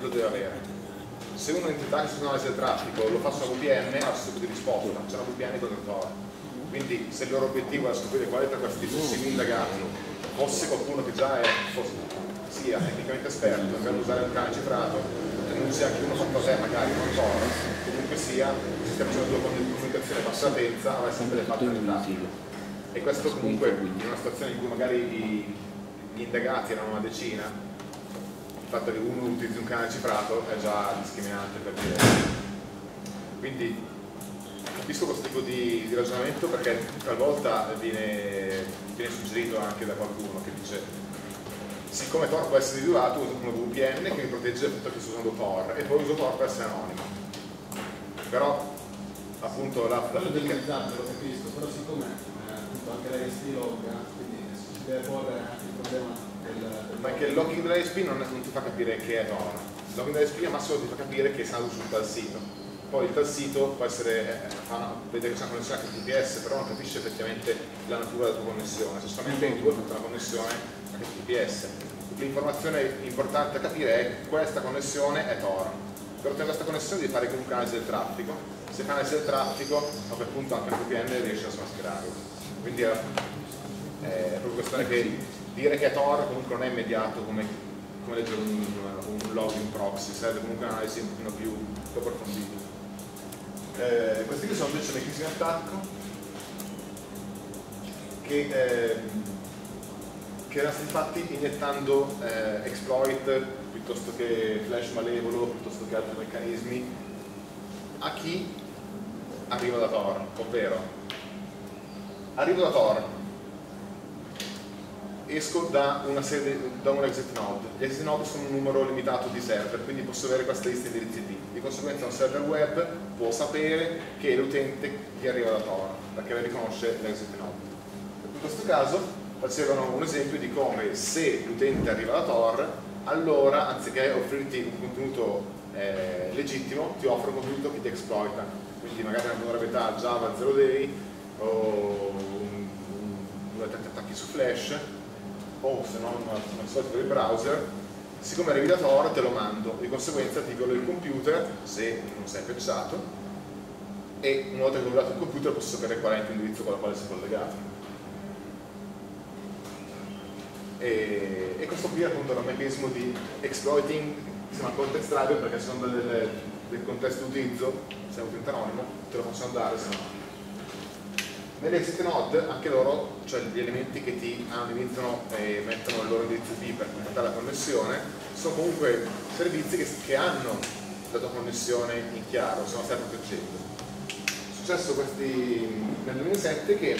lo deve avere. Se un'entità che fa analisi del traffico lo fa su una VPN, ha stesso tipo di risposta, c'è una VPN il Tor. Quindi se il loro obiettivo è scoprire quale tra questi sussimi indagati fosse qualcuno che già è, fosse, sia tecnicamente esperto di usare un cane cifrato, non sia anche uno fatto a te magari con Tor, comunque sia, se stiamo facendo due comunicazione a bassa latenza, avrà sempre le fatte del traffico. E questo comunque in una situazione in cui magari gli indagati erano una decina, il fatto che uno utilizzi un canale cifrato è già discriminante per dire. Quindi capisco questo tipo di, di ragionamento perché talvolta viene, viene suggerito anche da qualcuno che dice siccome Tor può essere individuato uso una VPN che mi protegge dal fatto che sto usando Tor e poi uso Tor per essere anonimo. Però appunto la, la fatica lo capisco, però siccome eh, appunto anche l'ISP logga, quindi si deve porre anche il problema Ma anche il logging dell'ISP non, non ti fa capire che è Tor. Il logging dell'ISP al massimo ti fa capire che è stato sul tal sito. Poi il tal sito può essere, eh, fa una- vede che c'è una connessione HTTPS, però non capisce effettivamente la natura della tua connessione. Se solamente in due fate una connessione HTTPS. L'informazione importante da capire è che questa connessione è Tor. Per ottenere questa connessione devi fare comunque analisi del traffico. Se fai analisi del traffico, a quel punto anche il VPN riesce a smascherarlo. Quindi è, è proprio questione che dire che è Tor comunque non è immediato come, come leggere un, un login proxy, serve comunque un'analisi un pochino più, più approfondita. Eh, questi qui sono invece meccanismi di attacco che ehm, che erano stati fatti iniettando eh, exploit piuttosto che flash malevolo, piuttosto che altri meccanismi a chi arriva da Tor, ovvero arrivo da Tor, esco da una, sede, da un exit node. Gli exit node sono un numero limitato di server, quindi posso avere questa lista di indirizzi IP. Di conseguenza un server web può sapere che è l'utente che arriva da Tor, perché riconosce l'exit node. In questo caso facevano un esempio di come se l'utente arriva da Tor, allora anziché offrirti un contenuto eh, legittimo, ti offre un contenuto che ti exploita. Quindi magari una vulnerabilità Java 0 day o un, un, attacchi su Flash o se no una, una solita per il browser, siccome arrivi da Tor te lo mando, di conseguenza ti viola il computer se non sei patchato e una volta che ho violato il computer posso sapere qual è l'indirizzo con il quale sei collegato. E, e, questo qui è appunto un meccanismo di exploiting, si chiama context driver perché se non del, del contesto utilizzo, se è un utente anonimo, te lo posso andare, se no nelle exit node anche loro, cioè gli elementi che ti analizzano e mettono il loro indirizzo IP per completare la connessione, sono comunque servizi che, che hanno la tua connessione in chiaro, se non stai proteggendo. È successo questi, nel 2007 che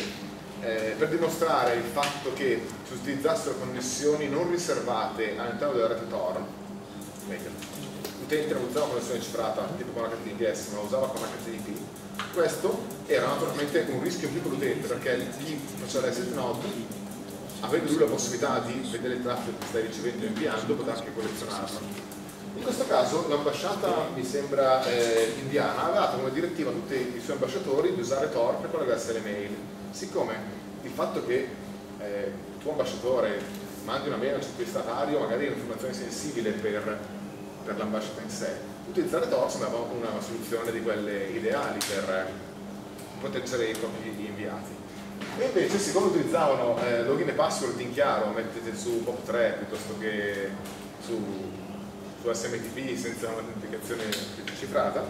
eh, per dimostrare il fatto che si utilizzassero connessioni non riservate all'interno della rete Tor, l'utente non usava connessione cifrata tipo con HTTPS, ma usava con HTTP, questo era naturalmente un rischio più per l'utente perché chi faceva l'exit node avendo lui la possibilità di vedere il traffico che stai ricevendo e inviando potrà anche collezionarlo. In questo caso l'ambasciata mi sembra eh, indiana ha dato come direttiva a tutti i suoi ambasciatori di usare Tor per collegarsi alle mail. Siccome il fatto che eh, il tuo ambasciatore mandi una mail a un destinatario magari è un'informazione sensibile per, per l'ambasciata in sé utilizzare Tor sembrava una soluzione di quelle ideali per proteggere i propri inviati. E invece, siccome utilizzavano eh, login e password in chiaro, mettete su POP3 piuttosto che su, su SMTP senza un'autenticazione cifrata,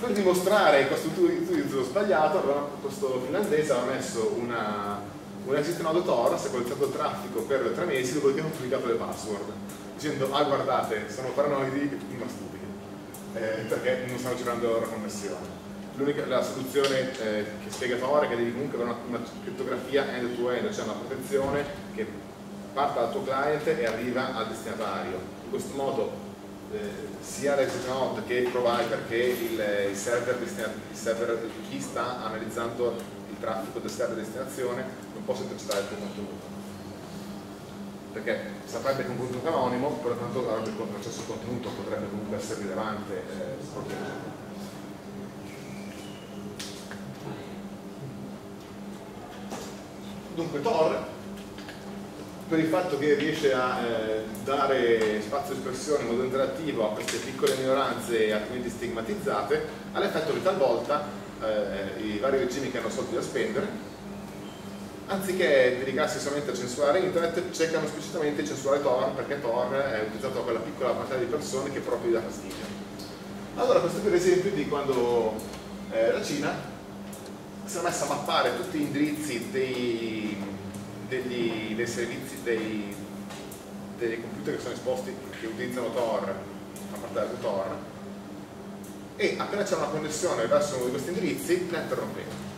per dimostrare questo utilizzo sbagliato, questo finlandese aveva messo una, un exit node Tor, è collegato il traffico per tre mesi, dopodiché non pubblicato le password dicendo ah guardate sono paranoidi ma stupidi. Eh, perché non stanno girando la loro connessione la soluzione eh, che spiega Tor è che devi comunque avere una, una crittografia end-to-end cioè una protezione che parta dal tuo client e arriva al destinatario. In questo modo eh, sia l'exit node che il provider che il, il, server il server chi sta analizzando il traffico del server destinazione non possa intercettare il tuo contenuto perché saprebbe che è un contenuto anonimo, però tanto l'accesso al contenuto potrebbe comunque essere rilevante eh, Dunque Tor, per il fatto che riesce a eh, dare spazio di espressione in modo interattivo a queste piccole minoranze altrimenti stigmatizzate, ha l'effetto che talvolta eh, i vari regimi che hanno soldi da spendere anziché dedicarsi solamente a censurare internet, cercano esplicitamente di censurare Tor perché Tor è utilizzato da quella piccola quantità di persone che proprio gli dà fastidio. Allora questo è per esempio di quando eh, la Cina si è messa a mappare tutti gli indirizzi dei, degli, dei servizi, dei, dei computer che sono esposti, che utilizzano Tor, a partire da Tor, e appena c'è una connessione verso uno di questi indirizzi la interrompeva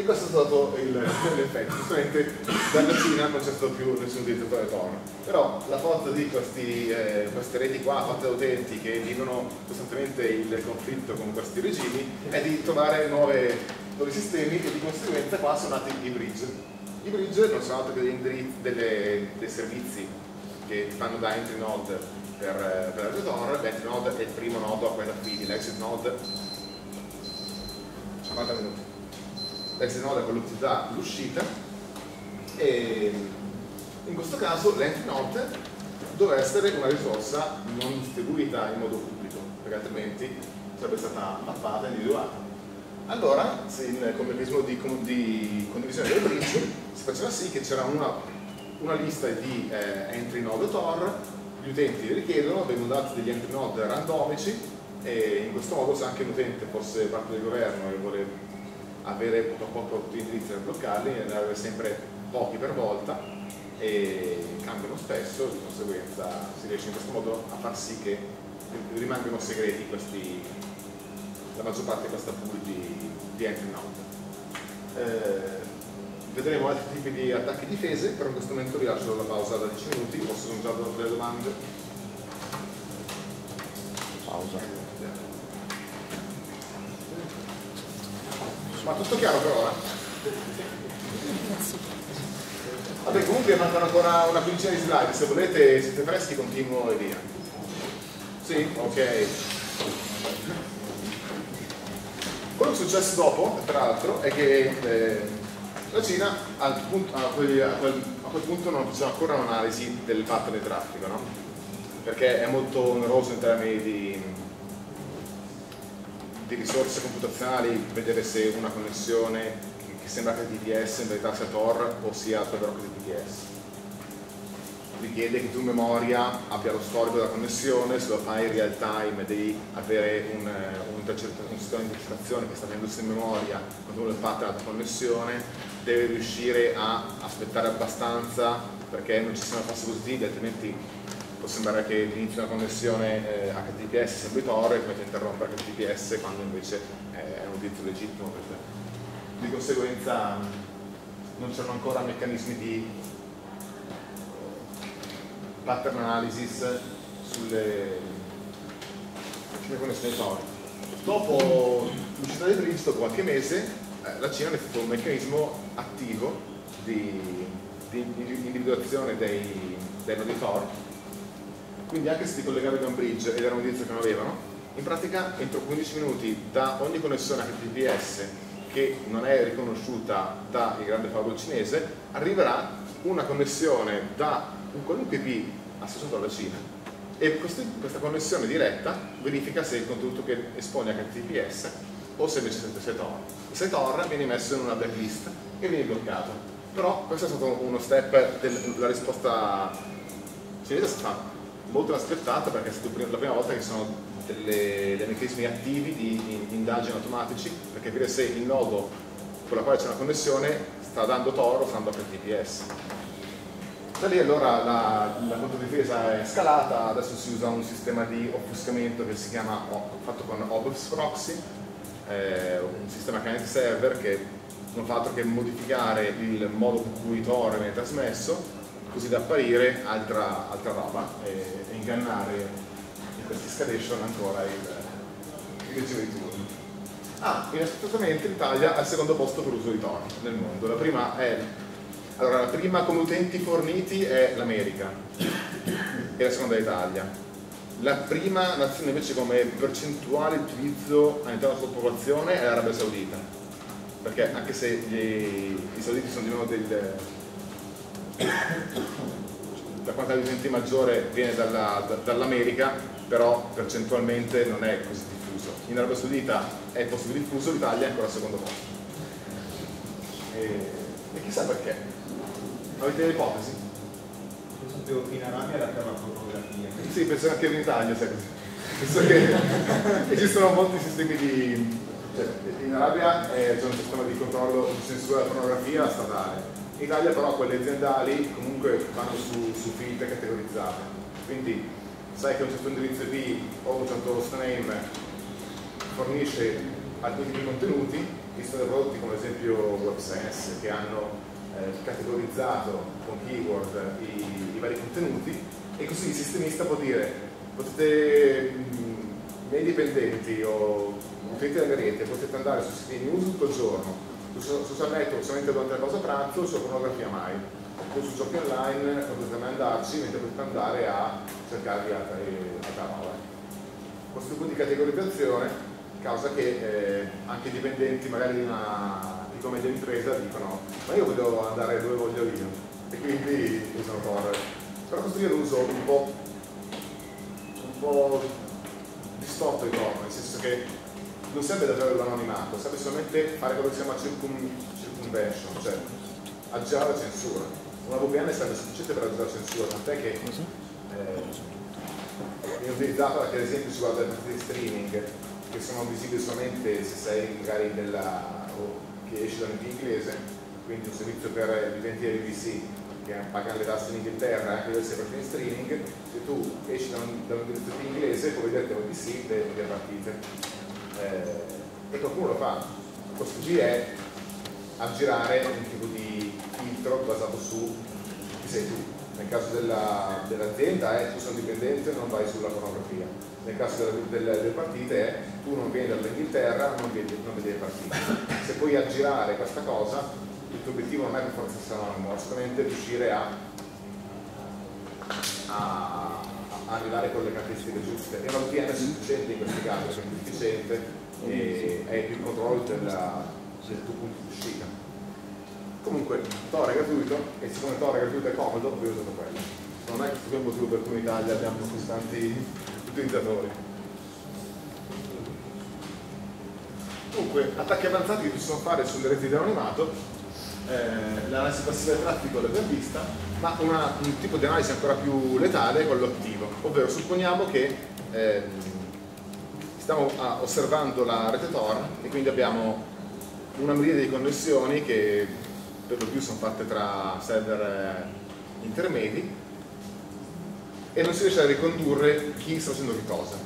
e questo è stato l'effetto, giustamente dalla Cina non c'è stato più nessun utilizzatore Tor. Però la forza di questi, eh, queste reti qua fatte da utenti che vivono costantemente il conflitto con questi regimi è di trovare nuove, nuovi sistemi e di conseguenza qua sono nati i bridge. I bridge non sono altro che delle, dei servizi che fanno da entry node per, per la Tor, l'entry node è il primo nodo a quella fili, l'exit node 50 minuti ti dà l'uscita e in questo caso l'entry node doveva essere una risorsa non distribuita in modo pubblico perché altrimenti sarebbe stata mappata e individuata. Allora in, con il meccanismo di, di, condivisione del bridge si faceva sì che c'era una, una, lista di eh, entry node Tor gli utenti li richiedono, vengono dati degli entry node randomici e in questo modo se anche un utente fosse parte del governo e vuole avere purtroppo pochi indirizzi per bloccarli, ne avere sempre pochi per volta e cambiano spesso, di conseguenza si riesce in questo modo a far sì che rimangano segreti questi, la maggior parte di questa pool di, di entry node. Eh, vedremo altri tipi di attacchi difese, però in questo momento vi lascio la pausa da 10 minuti, posso già delle domande. Pausa. Ma tutto chiaro per ora? Vabbè, comunque mancano ancora una quindicina di slide, se volete, siete freschi, continuo e via. Sì? Ok. Quello che è successo dopo, tra l'altro, è che eh, la Cina a, quel, a, quel, a, quel, punto non faceva ancora un'analisi del pattern di traffico, no? Perché è molto oneroso in termini di, di risorse computazionali, vedere se una connessione che sembra HTTPS in verità sia Tor o sia davvero HTTPS richiede che tu in memoria abbia lo storico della connessione, se lo fai in real time devi avere un, un, un sistema di intercettazione che sta tenendosi in memoria quando uno parte la tua connessione, deve riuscire a aspettare abbastanza perché non ci siano falsi positivi, altrimenti può sembrare che l'inizio di una connessione eh, HTTPS sembri Tor e poi ti interrompere HTTPS quando invece è un utilizzo legittimo per te. Di conseguenza non c'erano ancora meccanismi di pattern analysis sulle, sulle connessioni Tor. Dopo l'uscita del bridge, dopo qualche mese, eh, la Cina ha fatto un meccanismo attivo di, di, di individuazione dei, dei nodi Tor quindi anche se ti collegavi da un bridge ed era un indirizzo che non avevano, in pratica entro 15 minuti da ogni connessione HTTPS che non è riconosciuta dal grande firewall cinese, arriverà una connessione da un qualunque IP associato alla Cina e questa, connessione diretta verifica se il contenuto che espone HTTPS o se invece sei Tor. Se Tor viene messo in una blacklist e viene bloccato. Però questo è stato uno step della risposta cinese molto aspettata perché è stata la prima volta che sono dei meccanismi attivi di indagini automatici per capire se il nodo con la quale c'è una connessione sta dando Tor o sta dando HTTPS. Da lì allora la, la controdifesa è scalata, adesso si usa un sistema di offuscamento che si chiama fatto con Obfus Proxy, eh, un sistema client server che non fa altro che modificare il modo con cui Tor viene trasmesso così da apparire altra, altra roba e, e, ingannare in questa escalation ancora il, il regime di turno. Ah, inaspettatamente l'Italia ha il secondo posto per uso di Tor nel mondo. La prima, è, allora, la prima come utenti forniti è l'America e la seconda è l'Italia. La prima nazione invece come percentuale di utilizzo all'interno della sua popolazione è l'Arabia Saudita, perché anche se gli, i sauditi sono di nuovo del, la quantità di utenti maggiore viene dall'America, dall però percentualmente non è così diffuso. In Arabia Saudita è il posto più diffuso, l'Italia è ancora al secondo posto. E, e chissà perché. Avete delle ipotesi? Penso che in Arabia la chiama fotografia. Sì, penso anche in Italia sia così. Penso che esistono molti sistemi di... Cioè, in Arabia c'è un sistema di controllo di censura della pornografia statale in Italia però quelle aziendali comunque vanno su, su filte categorizzate, quindi sai che un certo indirizzo IP o un certo hostname fornisce alcuni contenuti, esistono prodotti come ad esempio WebSense che hanno eh, categorizzato con keyword i, i, vari contenuti e così il sistemista può dire potete mh, miei dipendenti o utenti della rete potete andare su siti news tutto il giorno social network solamente durante la pausa pranzo, su pornografia mai. O su giochi online potete mai andarci, mentre potete andare a cercarvi altra, altra. Questo tipo di categorizzazione causa che eh, anche i dipendenti magari di una piccola media impresa dicono ma io voglio andare dove voglio io e quindi usano Tor. Però questo io lo uso un po', un po' distorto di Tor, nel senso che non serve davvero l'anonimato, serve solamente fare quello che si chiama circum, circumvention, cioè aggirare la censura. Una VPN serve sufficiente per aggirare la censura, tant'è che eh, viene utilizzata perché ad esempio si guarda di streaming che sono visibili solamente se sei magari della, o che esce da un inglese, quindi un servizio per gli utenti BBC che pagano le tasse in Inghilterra anche deve essere in streaming, se tu esci da un, da un indirizzo inglese puoi vedere la BBC le, le partite. Eh, e qualcuno lo fa. Questo qui è aggirare un tipo di filtro basato su chi sei tu. Nel caso dell'azienda dell è tu sei un dipendente non vai sulla pornografia. Nel caso delle, delle, partite è tu non vieni dall'Inghilterra, non vedi, non vedi le partite. Se puoi aggirare questa cosa il tuo obiettivo non è per forza essere anonimo, assolutamente riuscire a, a, arrivare con le caratteristiche giuste. E VPN è sufficiente in questi casi, è sufficiente e hai più controllo della, del tuo punto di uscita. Comunque, Tor è gratuito e siccome Tor è gratuito e comodo, vi ho usato quello. Non è questo il motivo per cui in Italia abbiamo così tanti utilizzatori. Comunque, attacchi avanzati che possono fare sulle reti di anonimato eh, l'analisi passiva del traffico l'abbiamo vista, ma una, un tipo di analisi ancora più letale è quello attivo, ovvero supponiamo che eh, stiamo ah, osservando la rete Tor e quindi abbiamo una miriade di connessioni che per lo più sono fatte tra server eh, intermedi e non si riesce a ricondurre chi sta facendo che cosa.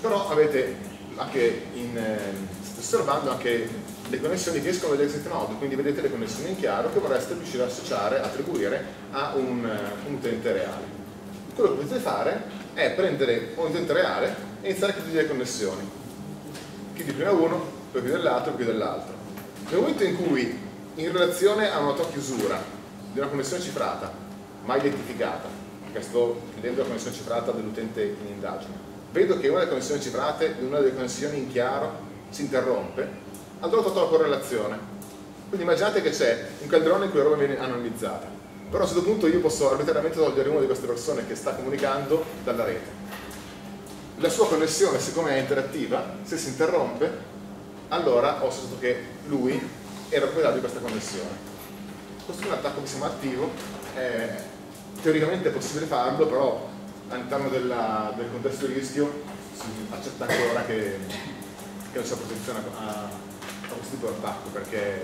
Però avete anche in, eh, osservando anche le connessioni che escono dall'exit node, quindi vedete le connessioni in chiaro che vorreste riuscire ad associare, attribuire a un, uh, un utente reale. Quello che potete fare è prendere un utente reale e iniziare a chiudere le connessioni. Chiudi prima uno, poi chiudi l'altro, poi chiudi l'altro. Nel momento in cui, in relazione a una tua chiusura di una connessione cifrata, mai identificata, sto chiudendo la connessione cifrata dell'utente in indagine, vedo che una delle connessioni cifrate, una delle connessioni in chiaro, si interrompe, allora ho tolto la correlazione. Quindi immaginate che c'è un calderone in cui la roba viene anonimizzata. Però a questo punto io posso arbitrariamente togliere una di queste persone che sta comunicando dalla rete. La sua connessione, siccome è interattiva, se si interrompe, allora ho associato che lui era proprietario di questa connessione. Questo è un attacco che si chiama attivo, è, teoricamente è possibile farlo, però all'interno del contesto di rischio si accetta ancora che, che non sia protezione a questo tipo di attacco perché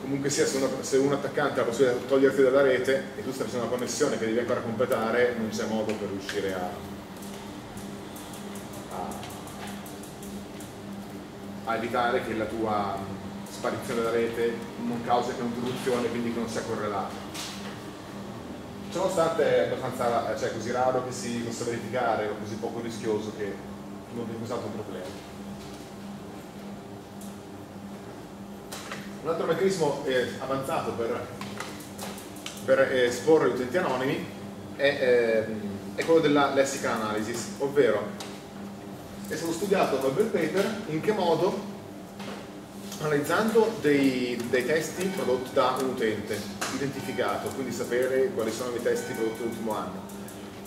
comunque sia se, uno, se un attaccante ha la possibilità di toglierti dalla rete e tu stai facendo una connessione che devi ancora completare non c'è modo per riuscire a, a, a evitare che la tua sparizione dalla rete non causi che un'interruzione quindi che non sia correlata. Ciononostante è abbastanza cioè, così raro che si possa verificare o così poco rischioso che non è causato un problema Un altro meccanismo eh, avanzato per, per esporre utenti anonimi è, eh, è quello della lexical analysis, ovvero è stato studiato dal bel paper in che modo analizzando dei, dei, testi prodotti da un utente identificato, quindi sapere quali sono i testi prodotti l'ultimo anno,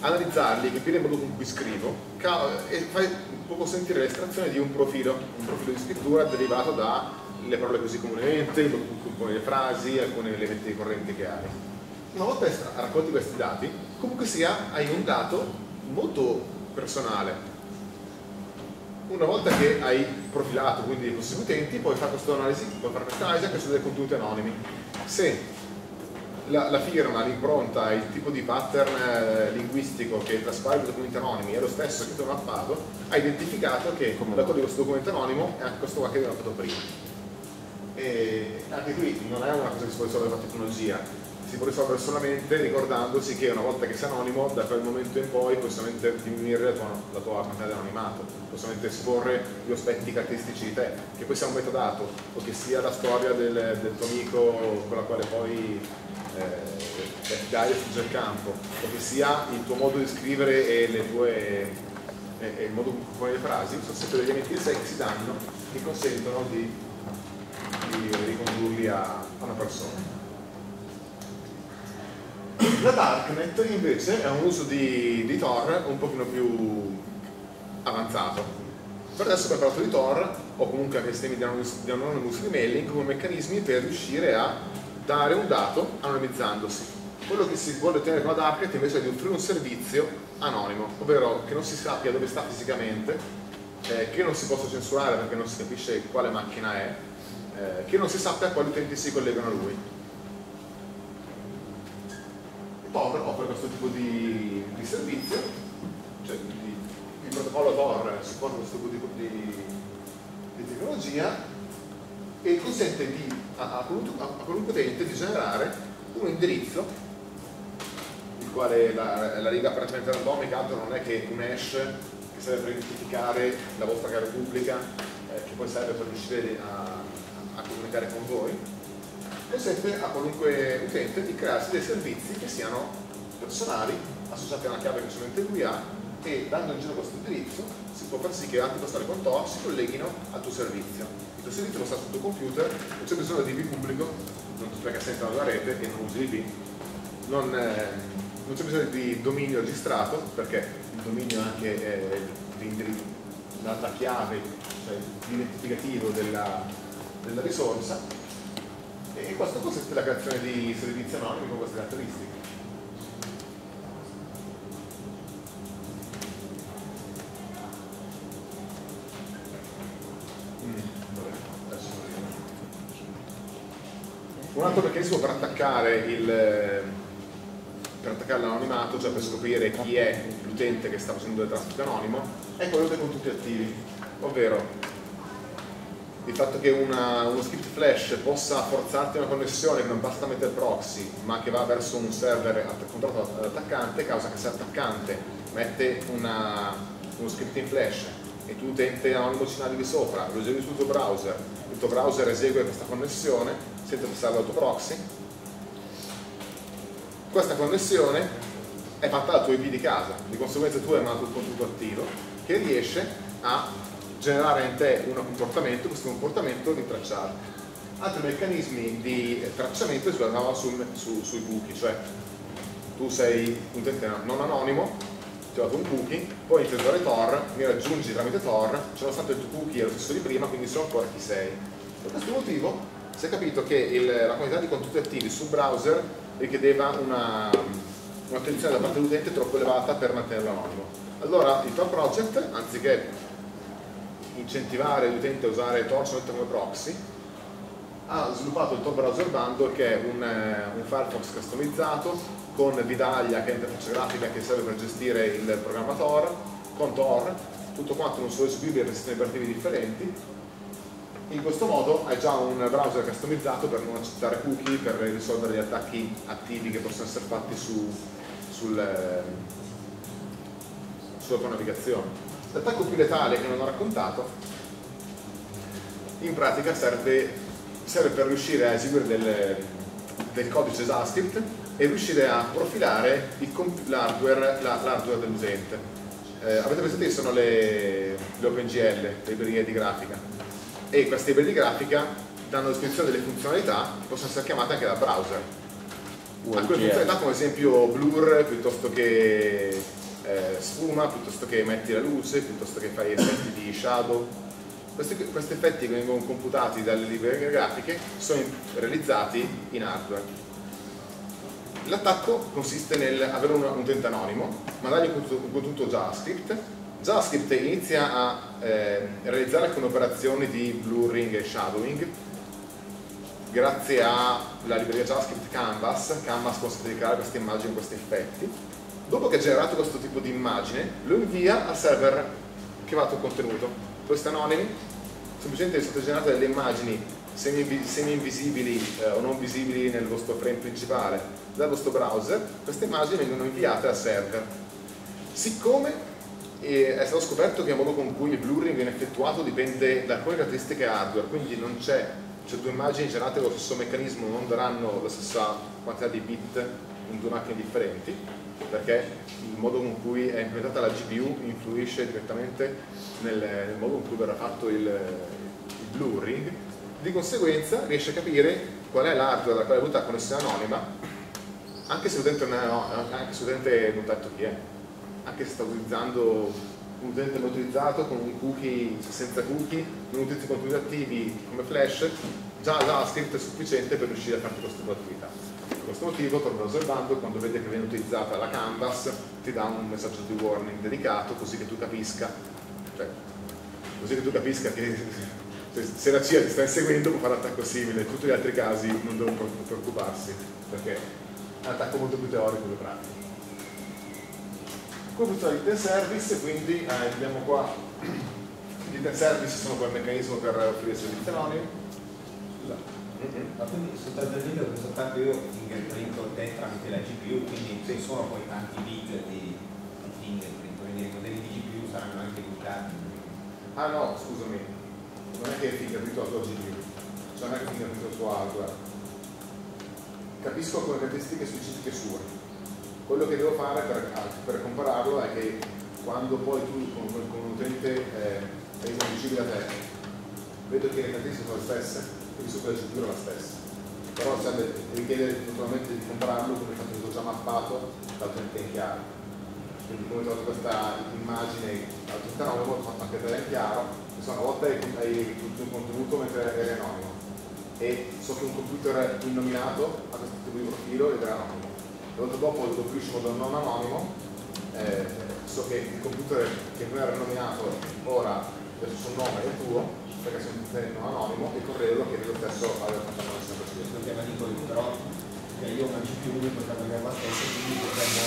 analizzarli, capire il modo con cui scrivo e può consentire l'estrazione di un profilo, un profilo di scrittura derivato da le parole così comunemente, compone le frasi, alcuni elementi correnti che hai. Una volta raccolti questi dati, comunque sia hai un dato molto personale. Una volta che hai profilato quindi i possibili utenti, puoi fare questa analisi, puoi fare questa analisi anche su dei contenuti anonimi. Se la, la firma, l'impronta, il tipo di pattern eh, linguistico che traspare i documenti anonimi è lo stesso che tu hai mappato, hai identificato che l'autore di questo documento anonimo è anche questo qua che abbiamo fatto prima e anche qui non è una cosa che si può risolvere con la tecnologia, si può risolvere solamente ricordandosi che una volta che sei anonimo, da quel momento in poi puoi solamente diminuire la tua, la tua quantità di anonimato, puoi solamente esporre gli aspetti caratteristici di te, che poi sia un metodato o che sia la storia del, del tuo amico con la quale poi eh, dai fugge il campo, o che sia il tuo modo di scrivere e, le tue, e, il modo in cui le frasi, sono sempre degli elementi di sé che si danno, che consentono di di ricondurli a, una persona. La Darknet invece è un uso di, di Tor un pochino più avanzato. Per adesso ho preparato di Tor o comunque anche sistemi di anonymous emailing come meccanismi per riuscire a dare un dato anonimizzandosi. Quello che si vuole ottenere con la Darknet invece è di offrire un servizio anonimo, ovvero che non si sappia dove sta fisicamente eh, che non si possa censurare perché non si capisce quale macchina è, eh, che non si sappia quali utenti si collegano a lui. Tor offre questo tipo di, di servizio, cioè di, il protocollo Tor supporta questo tipo di, di, tecnologia e consente di, a, a, a, qualunque utente di generare un indirizzo il quale la, la riga apparentemente randomica altro non è che un hash che serve per identificare la vostra chiave pubblica eh, che poi serve per riuscire a, a comunicare con voi consente a qualunque utente di crearsi dei servizi che siano personali associati a una chiave che solamente lui ha e dando in giro questo indirizzo si può far sì che altri postali con Tor si colleghino al tuo servizio. Il tuo servizio lo sta sul tuo computer, non c'è bisogno di IP pubblico, non perché sentono la rete e non usi l'IP, non, eh, non c'è bisogno di dominio registrato perché il dominio anche è la, la chiave, cioè l'identificativo della, della risorsa e questo consente la creazione di servizi anonimi con queste caratteristiche. Un altro meccanismo per attaccare il per attaccare l'anonimato, cioè per scoprire chi è l'utente che sta facendo il traffico anonimo, è quello dei contenuti attivi, ovvero il fatto che una, uno script flash possa forzarti una connessione che non basta mettere proxy, ma che va verso un server controllato dall'attaccante, causa che se l'attaccante mette una, uno script in flash e tu utente anonimo ci navighi sopra, lo esegui sul tuo browser, il tuo browser esegue questa connessione, senza passare l'autoproxy. Questa connessione è fatta dal tuo IP di casa, di conseguenza tu hai mandato il contenuto attivo che riesce a generare in te un comportamento, questo comportamento di tracciare. Altri meccanismi di tracciamento si basavano su, su, sui cookie, cioè tu sei un utente non anonimo, ti ho dato un cookie, poi entri usare Tor, mi raggiungi tramite Tor, nonostante il tuo cookie è lo stesso di prima, quindi so ancora chi sei. Per questo motivo si è capito che il, la quantità di contenuti attivi sul browser richiedeva un'attenzione da parte dell'utente troppo elevata per mantenerlo anonimo. Allora il Tor Project, anziché incentivare l'utente a usare Tor solamente come proxy, ha sviluppato il Tor Browser Bundle che è un, un Firefox customizzato con Vidaglia che è l'interfaccia grafica che serve per gestire il programma Tor, con Tor, tutto quanto non solo eseguibile per sistemi operativi differenti in questo modo hai già un browser customizzato per non accettare cookie, per risolvere gli attacchi attivi che possono essere fatti su, sul, sulla tua navigazione. L'attacco più letale che non ho raccontato in pratica serve, serve per riuscire a eseguire del, del codice JavaScript e riuscire a profilare l'hardware dell'utente. Eh, avete presente che sono le, le OpenGL, le librerie di grafica? e queste librerie di grafica danno descrizione delle funzionalità che possono essere chiamate anche da browser. Alcune funzionalità come esempio blur piuttosto che eh, sfuma, piuttosto che metti la luce, piuttosto che fai effetti di shadow. Questi, questi effetti che vengono computati dalle librerie grafiche sono realizzati in hardware. L'attacco consiste nell'avere un utente anonimo, mandargli un contenuto JavaScript JavaScript inizia a eh, realizzare alcune operazioni di blurring e shadowing grazie alla libreria JavaScript Canvas, Canvas consente di creare queste immagini, questi effetti. Dopo che ha generato questo tipo di immagine, lo invia al server che va il contenuto. Questi anonimi, semplicemente sono state generate delle immagini semi-invisibili eh, o non visibili nel vostro frame principale dal vostro browser, queste immagini vengono inviate al server. Siccome e è stato scoperto che il modo con cui il blurring viene effettuato dipende da alcune caratteristiche hardware, quindi non c'è, cioè due immagini generate con lo stesso meccanismo non daranno la stessa quantità di bit in due macchine differenti, perché il modo con cui è implementata la GPU influisce direttamente nel, nel modo in cui verrà fatto il, il, blurring, di conseguenza riesce a capire qual è l'hardware dalla quale è venuta la connessione anonima, anche se l'utente non, ha detto chi è anche se sta utilizzando un utente non utilizzato con un cookie senza cookie, non utilizzi contenuti attivi come flash, già JavaScript è sufficiente per riuscire a farti questa attività. Questo motivo, torno osservando, quando vede che viene utilizzata la canvas, ti dà un messaggio di warning dedicato così che tu capisca. Cioè, così che tu capisca che se la CIA ti sta inseguendo può fare un attacco simile, in tutti gli altri casi non devono preoccuparsi, perché è un attacco molto più teorico che pratico. Come funziona l'IT service, quindi eh, abbiamo qua l'IT service sono quel meccanismo per offrire servizi anonimi. Ma quindi sostanzialmente soltanto io fingerprint te tramite la GPU, quindi ci sono poi tanti bit di, di fingerprint, quindi i modelli di GPU saranno anche educati. Ah no, scusami, non è che fingerprint la tua GPU, cioè non è che il suo hardware. Capisco alcune caratteristiche specifiche sue. Quello che devo fare per, per compararlo è che quando poi tu con, con un utente eh, è riconducibile a te, vedo che le caratteristiche sono le stesse, quindi su quella la stessa. Però serve, richiede naturalmente di comprarlo come fatto tutto già mappato dall'utente in chiaro. Quindi come trovato questa immagine al anonimo, ho fatto anche vedere in chiaro, insomma, una volta hai tutto il contenuto mentre eri anonimo e so che un computer innominato ha questo tipo di profilo ed era anonimo. La dopo lo doppio in modo non anonimo, eh, so che il computer che non era nominato ora adesso il suo nome è il tuo perché sono un anonimo e correrlo che è lo stesso aveva fatto la stessa persona. Non tema dico io, però io ho una GPU che potrebbe avere stessa quindi potremmo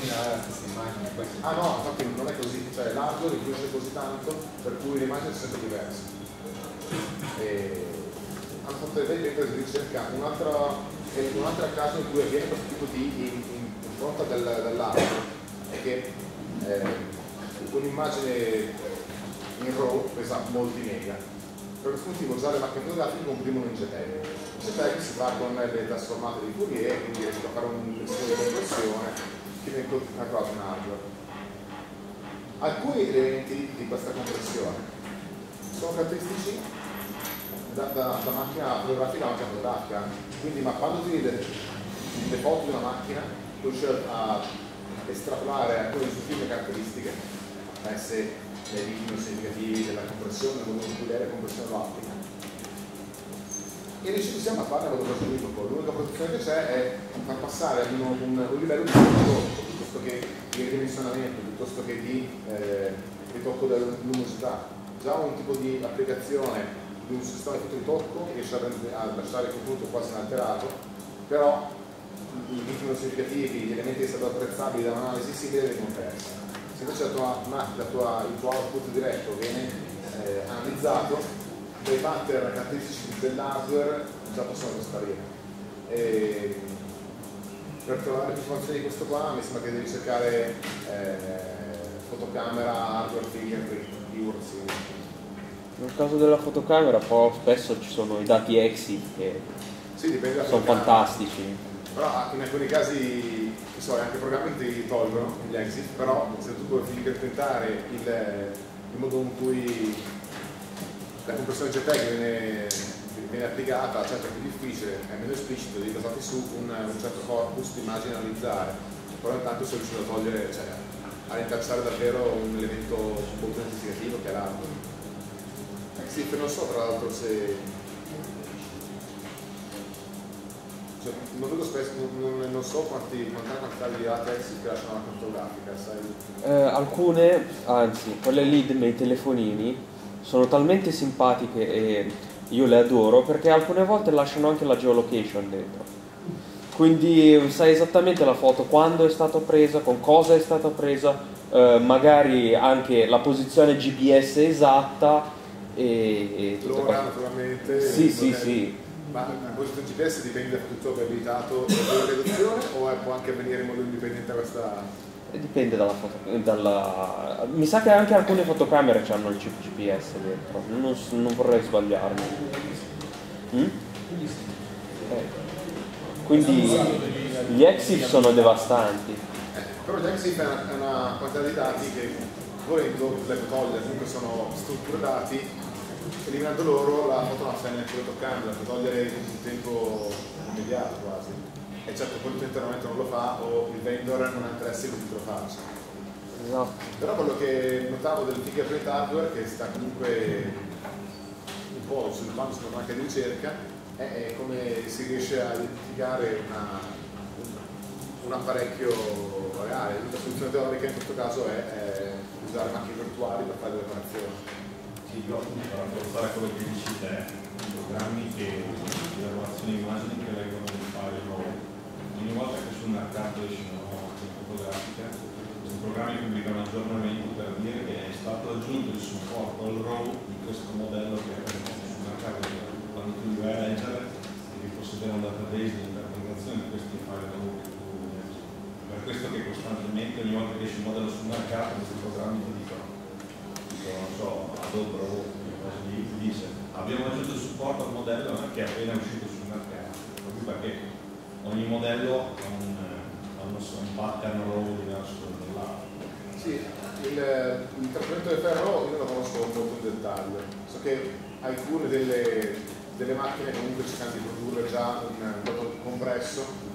finire la stessa immagine. Ah no, infatti non è così, cioè l'hardware influisce così tanto per cui le immagini sono sempre diverse. E hanno fatto imprese di ricerca, un altro, un altro caso in cui avviene questo tipo di impronta del, dell'hardware è che eh, un'immagine in RAW pesa molti mega. Per questo motivo usare macchine fotografiche comprimono in JPEG. JPEG si fa con le trasformate di Fourier, quindi riesco a fare un sistema di compressione che viene calcolato in hardware. Alcuni elementi di questa compressione sono caratteristici da, da, da macchina fotografica a macchina fotografica, quindi mappandoti le, le foto di una macchina riuscire a estrapolare alcune sue caratteristiche, se dei ritmi significativi della compressione, non lei la compressione lo applica. E riusciamo a farne modo prototipo. L'unica protezione che c'è è far passare un, un, un livello di prodotto piuttosto che di ridimensionamento, piuttosto che di eh, ritocco della luminosità. Già un tipo di applicazione di un sistema di ritocco riesce a, lasciare il contenuto quasi inalterato, però i ritmi significativi, gli elementi che sono apprezzabili da un'analisi simile vengono persi se invece la tua macchina, tua, il tuo output diretto viene eh, analizzato, dei pattern caratteristici dell'hardware già possono sparire. E per trovare più informazioni di questo qua mi sembra che devi cercare eh, fotocamera, hardware fingerprint, keyword Nel caso della fotocamera poi spesso ci sono i dati EXIF che sì, sono fantastici. Però in alcuni casi so, anche i programmi ti tolgono gli exit, però se tu puoi fingerprintare il, il modo in cui la compressione JPEG viene, viene applicata, certo è più difficile, è meno esplicito, devi basarti su un, un, certo corpus di immagini analizzare, però intanto sei riuscito a togliere, cioè, a rintracciare davvero un elemento molto significativo che è l'altro. Sì, non so tra l'altro se Cioè, non vedo spesso, non, non so quanti, quanta quantità di latex che lasciano la cartografica, sai? Eh, alcune, anzi, quelle lì dei telefonini sono talmente simpatiche e io le adoro perché alcune volte lasciano anche la geolocation dentro. Quindi sai esattamente la foto, quando è stata presa, con cosa è stata presa, eh, magari anche la posizione GPS esatta e, e tutto L'ora naturalmente. Sì, sì, sì. Ma questo GPS dipende da tutto che è abilitato la redazione o può anche avvenire in modo indipendente questa... Dipende dalla foto. Dalla... Mi sa che anche alcune fotocamere hanno il chip GPS dentro, non, non vorrei sbagliarmi. Mm? Eh. Quindi gli EXIF sono devastanti. Eh, però gli EXIF è una, quantità di dati che volendo potrebbe togliere, comunque sono strutture dati eliminando loro la foto non stai neanche toccando, la puoi togliere in tempo immediato quasi. E certo quello che internamente non lo fa o il vendor non ha interesse che lo faccia. No. Però quello che notavo del fingerprint hardware, che sta comunque un po' sviluppando sulla macchina di ricerca, è, come si riesce a identificare una, un apparecchio reale. La soluzione teorica in questo caso è, è usare macchine virtuali per fare delle operazioni Sì, io appunto rafforzare quello che dici te, i programmi che di lavorazione immagini che leggono il file RAW, ogni volta che sul mercato esce una nuova fotografica, questi programmi pubblicano aggiornamenti per dire che è stato aggiunto il supporto al RAW di questo modello che è sul mercato. Quando tu li vai a leggere, devi possedere un database di interpretazione di questi file RAW che tu. Per questo che costantemente, ogni volta che esce un modello sul mercato, questi programmi ti dicono non so, Adobe o così ti dice abbiamo aggiunto il supporto al modello che è appena uscito sul mercato, proprio perché ogni modello ha un, ha uno, un pattern RAW diverso dall'altro. Sì, il, il trattamento del ferro io lo conosco molto in dettaglio, so che alcune delle, delle macchine comunque cercano di produrre già un prodotto compresso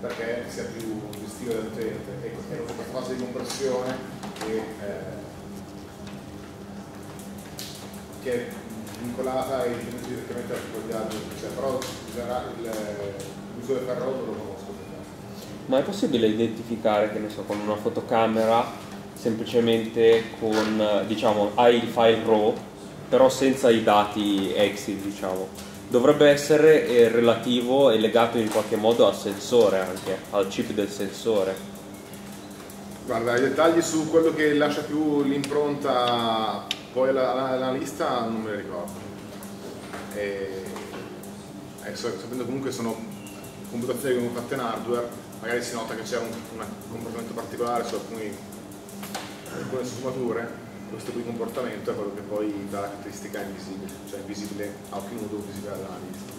perché sia più gestibile dall'utente e questa fase di compressione che eh, che è vincolata direttamente dal tipo di albero, cioè, però l'uso del ferro non lo conosco. Ma è possibile identificare, che ne so, con una fotocamera semplicemente con, diciamo, hai il file RAW, però senza i dati EXIF, diciamo. Dovrebbe essere eh, relativo e legato in qualche modo al sensore anche, al chip del sensore. Guarda, i dettagli su quello che lascia più l'impronta poi la, la, la, lista non me la ricordo. E, eh, sapendo comunque sono computazioni che vengono fatte in hardware, magari si nota che c'è un, un, comportamento particolare su alcuni, alcune sfumature, questo qui comportamento è quello che poi dà la caratteristica invisibile, cioè visibile a occhio nudo, visibile all'analista.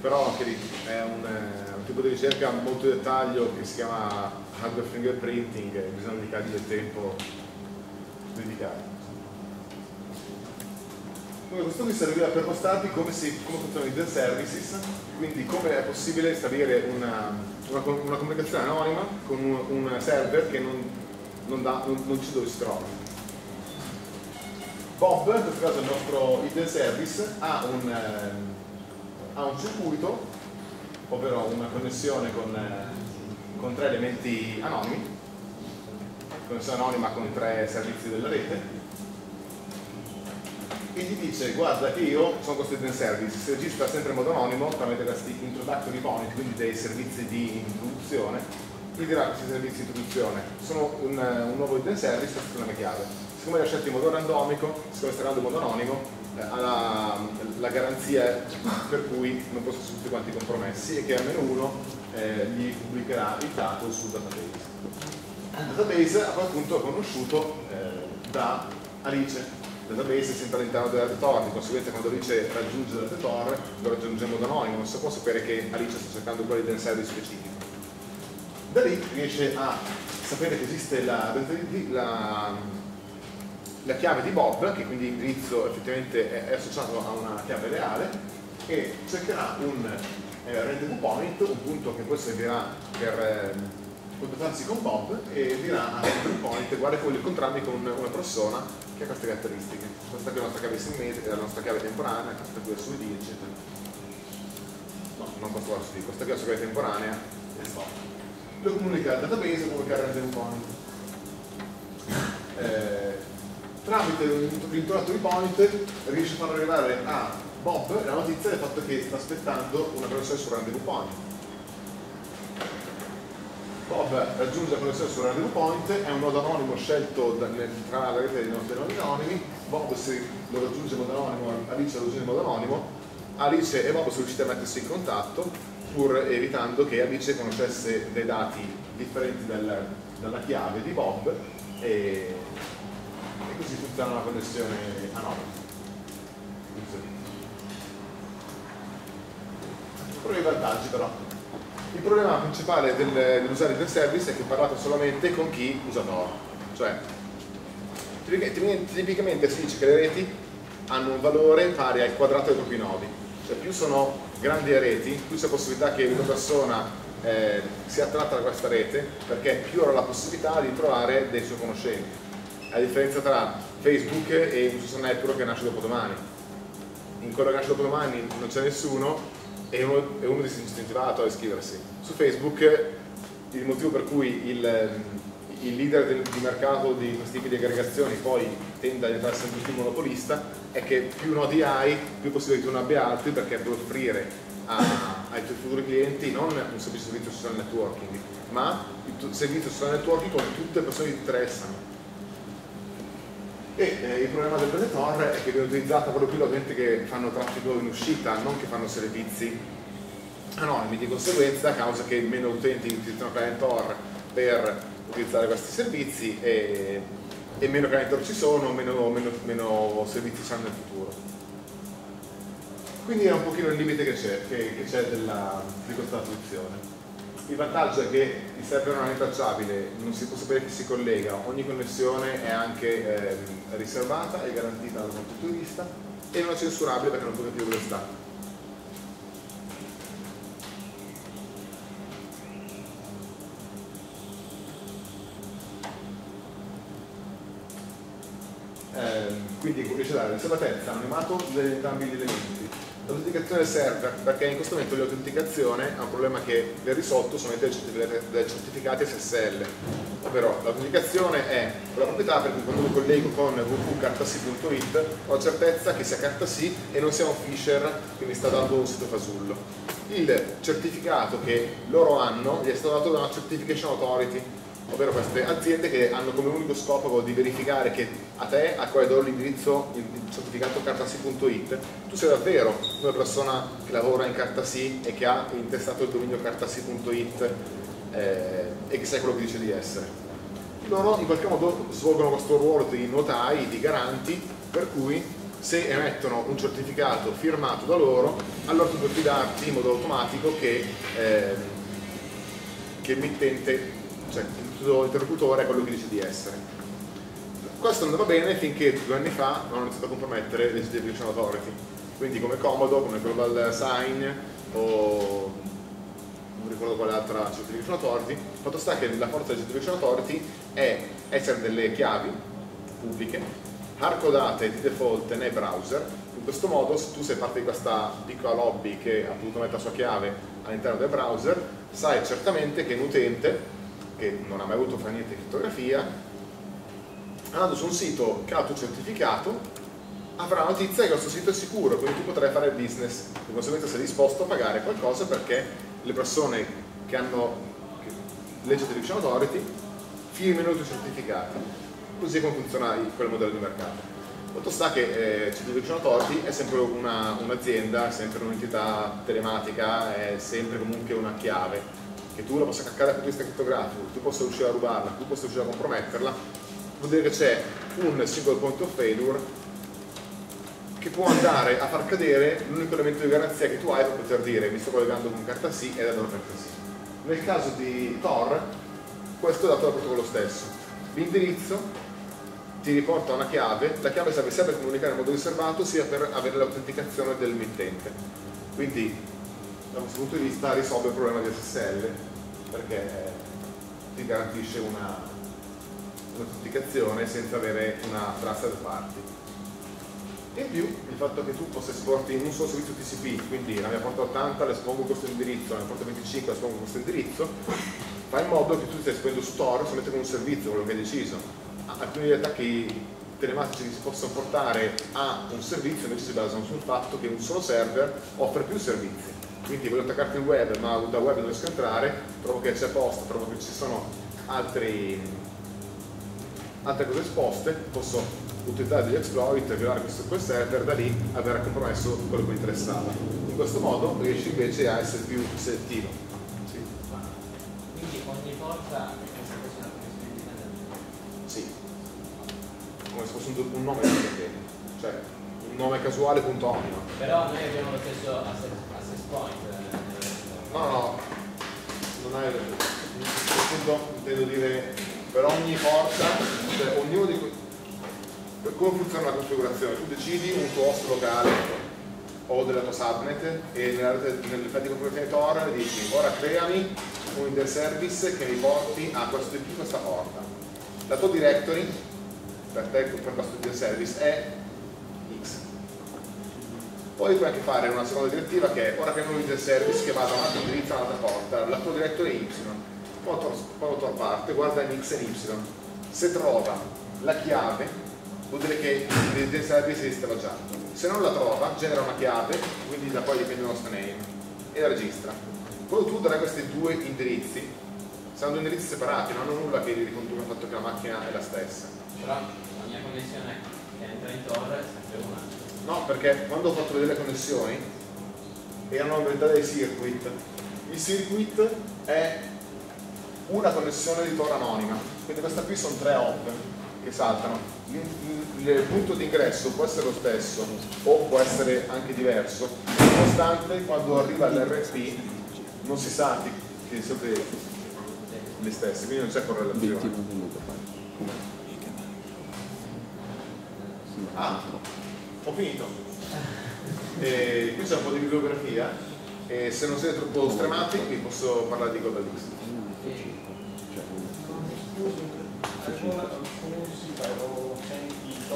Però anche lì è un, un, tipo di ricerca molto dettaglio che si chiama hardware fingerprinting, bisogna dedicargli del tempo dedicati. Come questo qui servirà per mostrarvi come, si, come funzionano i dead services, quindi come è possibile stabilire una, una, una comunicazione anonima con un, un server che non, non, dà, non, non, dice dove si trova. Bob, in questo caso il nostro hidden service, ha un, eh, ha un circuito, ovvero una connessione con, eh, con tre elementi anonimi, connessione anonima con tre servizi della rete e gli dice guarda che io sono questo hidden service, si registra sempre in modo anonimo tramite questi introductory point, quindi dei servizi di introduzione, gli dirà questi servizi di introduzione sono un, un nuovo hidden service, questa è la mia chiave. Siccome l'ha scelto in modo randomico, siccome sta in modo anonimo, eh, ha la, la, garanzia per cui non essere tutti quanti compromessi e che almeno uno eh, gli pubblicherà il dato sul database. Database a quel punto conosciuto eh, da Alice. Il database è sempre all'interno della Tor, di conseguenza quando Alice raggiunge la Tor lo raggiunge in modo anonimo, non si può sapere che Alice sta cercando quelli del service specifico. Da lì riesce a sapere che esiste la, la, la chiave di Bob, che quindi l'indirizzo effettivamente è, è, associato a una chiave reale, e cercherà un eh, rendezvous point, un punto che poi servirà per eh, contattarsi con Bob e dirà a point guarda voglio incontrarmi con una persona che ha queste caratteristiche. Questa qui è la nostra chiave simmetrica, la nostra chiave temporanea questa qui è su di eccetera. No, non questa qua su questa qui è la sua chiave temporanea e so. lo comunica al database e comunica al rendezvous point. Eh, tramite l'intonatori point riesce a far arrivare a Bob la notizia del fatto che sta aspettando una connessione sul rendezvous point Bob raggiunge la connessione sul rendezvous point, è un nodo anonimo scelto da, tra la rete dei nostri nodi anonimi, Bob si, lo raggiunge in modo anonimo, Alice lo raggiunge in modo anonimo, Alice e Bob sono riusciti a mettersi in contatto pur evitando che Alice conoscesse dei dati differenti dal, dalla chiave di Bob e, e così funziona una connessione anonima. Però i vantaggi però il problema principale del, dell'usare del service è che parlate solamente con chi usa Tor. Cioè, tipicamente si dice che le reti hanno un valore pari al quadrato dei propri nodi. Cioè, più sono grandi le reti, più c'è possibilità che una persona eh, sia attratta da questa rete, perché più avrà la possibilità di trovare dei suoi conoscenti. A differenza tra Facebook e un social network che nasce dopo domani. In quello che nasce dopo domani non c'è nessuno, e uno, e uno disincentivato a iscriversi. Su Facebook il motivo per cui il, il leader del, di mercato di questi tipi di aggregazioni poi tende a diventare sempre più monopolista è che più nodi hai, più possibilità tu ne abbia altri perché puoi offrire a, ai tuoi futuri clienti non un semplice servizio social networking, ma il servizio social networking con tutte le persone che ti interessano. E eh, il problema del Predator è che viene utilizzata proprio più da utenti che fanno traffico in uscita, non che fanno servizi anonimi, di conseguenza a causa che meno utenti utilizzano Client Tor per utilizzare questi servizi e, e meno client ci sono, meno, meno, meno servizi saranno nel futuro. Quindi è un pochino il limite che c'è, di questa soluzione. Il vantaggio è che il server non è intacciabile, non si può sapere chi si collega, ogni connessione è anche eh, riservata e garantita dal punto di vista e non è censurabile perché non può capire dove sta. Ehm, quindi riesce a dare riservatezza, anonimato di entrambi gli elementi. L'autenticazione del server, perché in questo momento l'autenticazione ha un problema che viene risolto solamente dai certificati SSL, ovvero l'autenticazione è la proprietà per cui quando lo collego con www.cartasi.it ho la certezza che sia carta sì e non sia un fisher che mi sta dando un sito fasullo. Il certificato che loro hanno gli è stato dato da una Certification Authority ovvero queste aziende che hanno come unico scopo di verificare che a te, a quale do l'indirizzo, il certificato cartasi.it, tu sei davvero una persona che lavora in cartasi e che ha intestato il dominio cartasi.it eh, e che sai quello che dice di essere. Loro in qualche modo svolgono questo ruolo di notai, di garanti, per cui se emettono un certificato firmato da loro, allora tu puoi fidarti in modo automatico che, eh, che l'emittente cioè il interlocutore è quello che dice di essere. Questo andava bene finché due anni fa hanno iniziato a compromettere le Certification Authority, quindi come Comodo, come Global Sign o non ricordo quale altra Certification Authority, il fatto sta che la forza della Certification Authority è essere delle chiavi pubbliche, hardcodate di default nei browser, in questo modo se tu sei parte di questa piccola lobby che ha potuto mettere la sua chiave all'interno del browser, sai certamente che un utente che non ha mai avuto fra niente crittografia, andando su un sito che ha il tuo certificato, avrà notizia che questo sito è sicuro, quindi tu potrai fare business, di conseguenza sei disposto a pagare qualcosa perché le persone che hanno le Certification Authority firmino i tuoi certificati. Così è come funziona quel modello di mercato. Fatto sta che eh, Certification Authority è sempre un'azienda, un è sempre un'entità telematica, è sempre comunque una chiave che tu la possa caccare dal punto di vista criptografico, che tu possa riuscire a rubarla, che tu possa riuscire a comprometterla, vuol dire che c'è un single point of failure che può andare a far cadere l'unico elemento di garanzia che tu hai per poter dire mi sto collegando con carta sì ed è dato carta sì. Nel caso di Tor, questo è dato dal protocollo stesso. L'indirizzo ti riporta una chiave, la chiave serve sia per comunicare in modo riservato sia per avere l'autenticazione del mittente. Quindi da questo punto di vista risolve il problema di SSL perché ti garantisce un'autenticazione senza avere una trust party. In più il fatto che tu possa esporti in un solo servizio TCP, quindi la mia porta 80 le espongo questo indirizzo, la mia porta 25 le espongo questo indirizzo, fa in modo che tu stai espondendo su Tor solamente con un servizio, quello che hai deciso. Alcuni degli attacchi telematici che si possono portare a un servizio invece si basano sul fatto che un solo server offre più servizi quindi voglio attaccarti il web ma da web non riesco a entrare, trovo che c'è posto, trovo che ci sono altri, altre cose esposte, posso utilizzare degli exploit, violare questo, quel server, da lì aver compromesso quello che mi interessava. In questo modo riesci invece a essere più selettivo. Sì. Quindi ogni volta? Sì. Come se fosse un, nome indipendente. Cioè, un nome casuale punto omino. Però noi abbiamo lo stesso asset No, no, non è appunto intendo dire per ogni porta, cioè ognuno di questi come funziona la configurazione? Tu decidi un tuo host locale o della tua subnet e nel file di configurazione Tor dici ora creami un Intel service che mi porti a questo questa porta. La tua directory per te per questo Intel service è poi puoi anche fare una seconda direttiva che è ora che non usi il service che va da un altro indirizzo a un'altra porta, la tua direttoria è Y. quando, quando parte guarda in x e y se trova la chiave vuol dire che l'identità di esisteva già se non la trova genera una chiave quindi da poi dipende il nostro name e la registra quando tu darai questi due indirizzi saranno due indirizzi separati non hanno nulla che riconduca al fatto che la macchina è la stessa Però ogni connessione che entra in torre è sempre una. No, perché quando ho fatto vedere le connessioni erano in verità dei circuit. Il circuit è una connessione di torre anonima, quindi questa qui sono tre hop che saltano. Il, punto d'ingresso può essere lo stesso o può essere anche diverso, nonostante quando arriva all'RP non si sa che- siano le stesse, quindi non c'è correlazione. Ah, ho finito. E qui c'è un po' di bibliografia e se non siete troppo stremati vi posso parlare di Godalix. Avevo sentito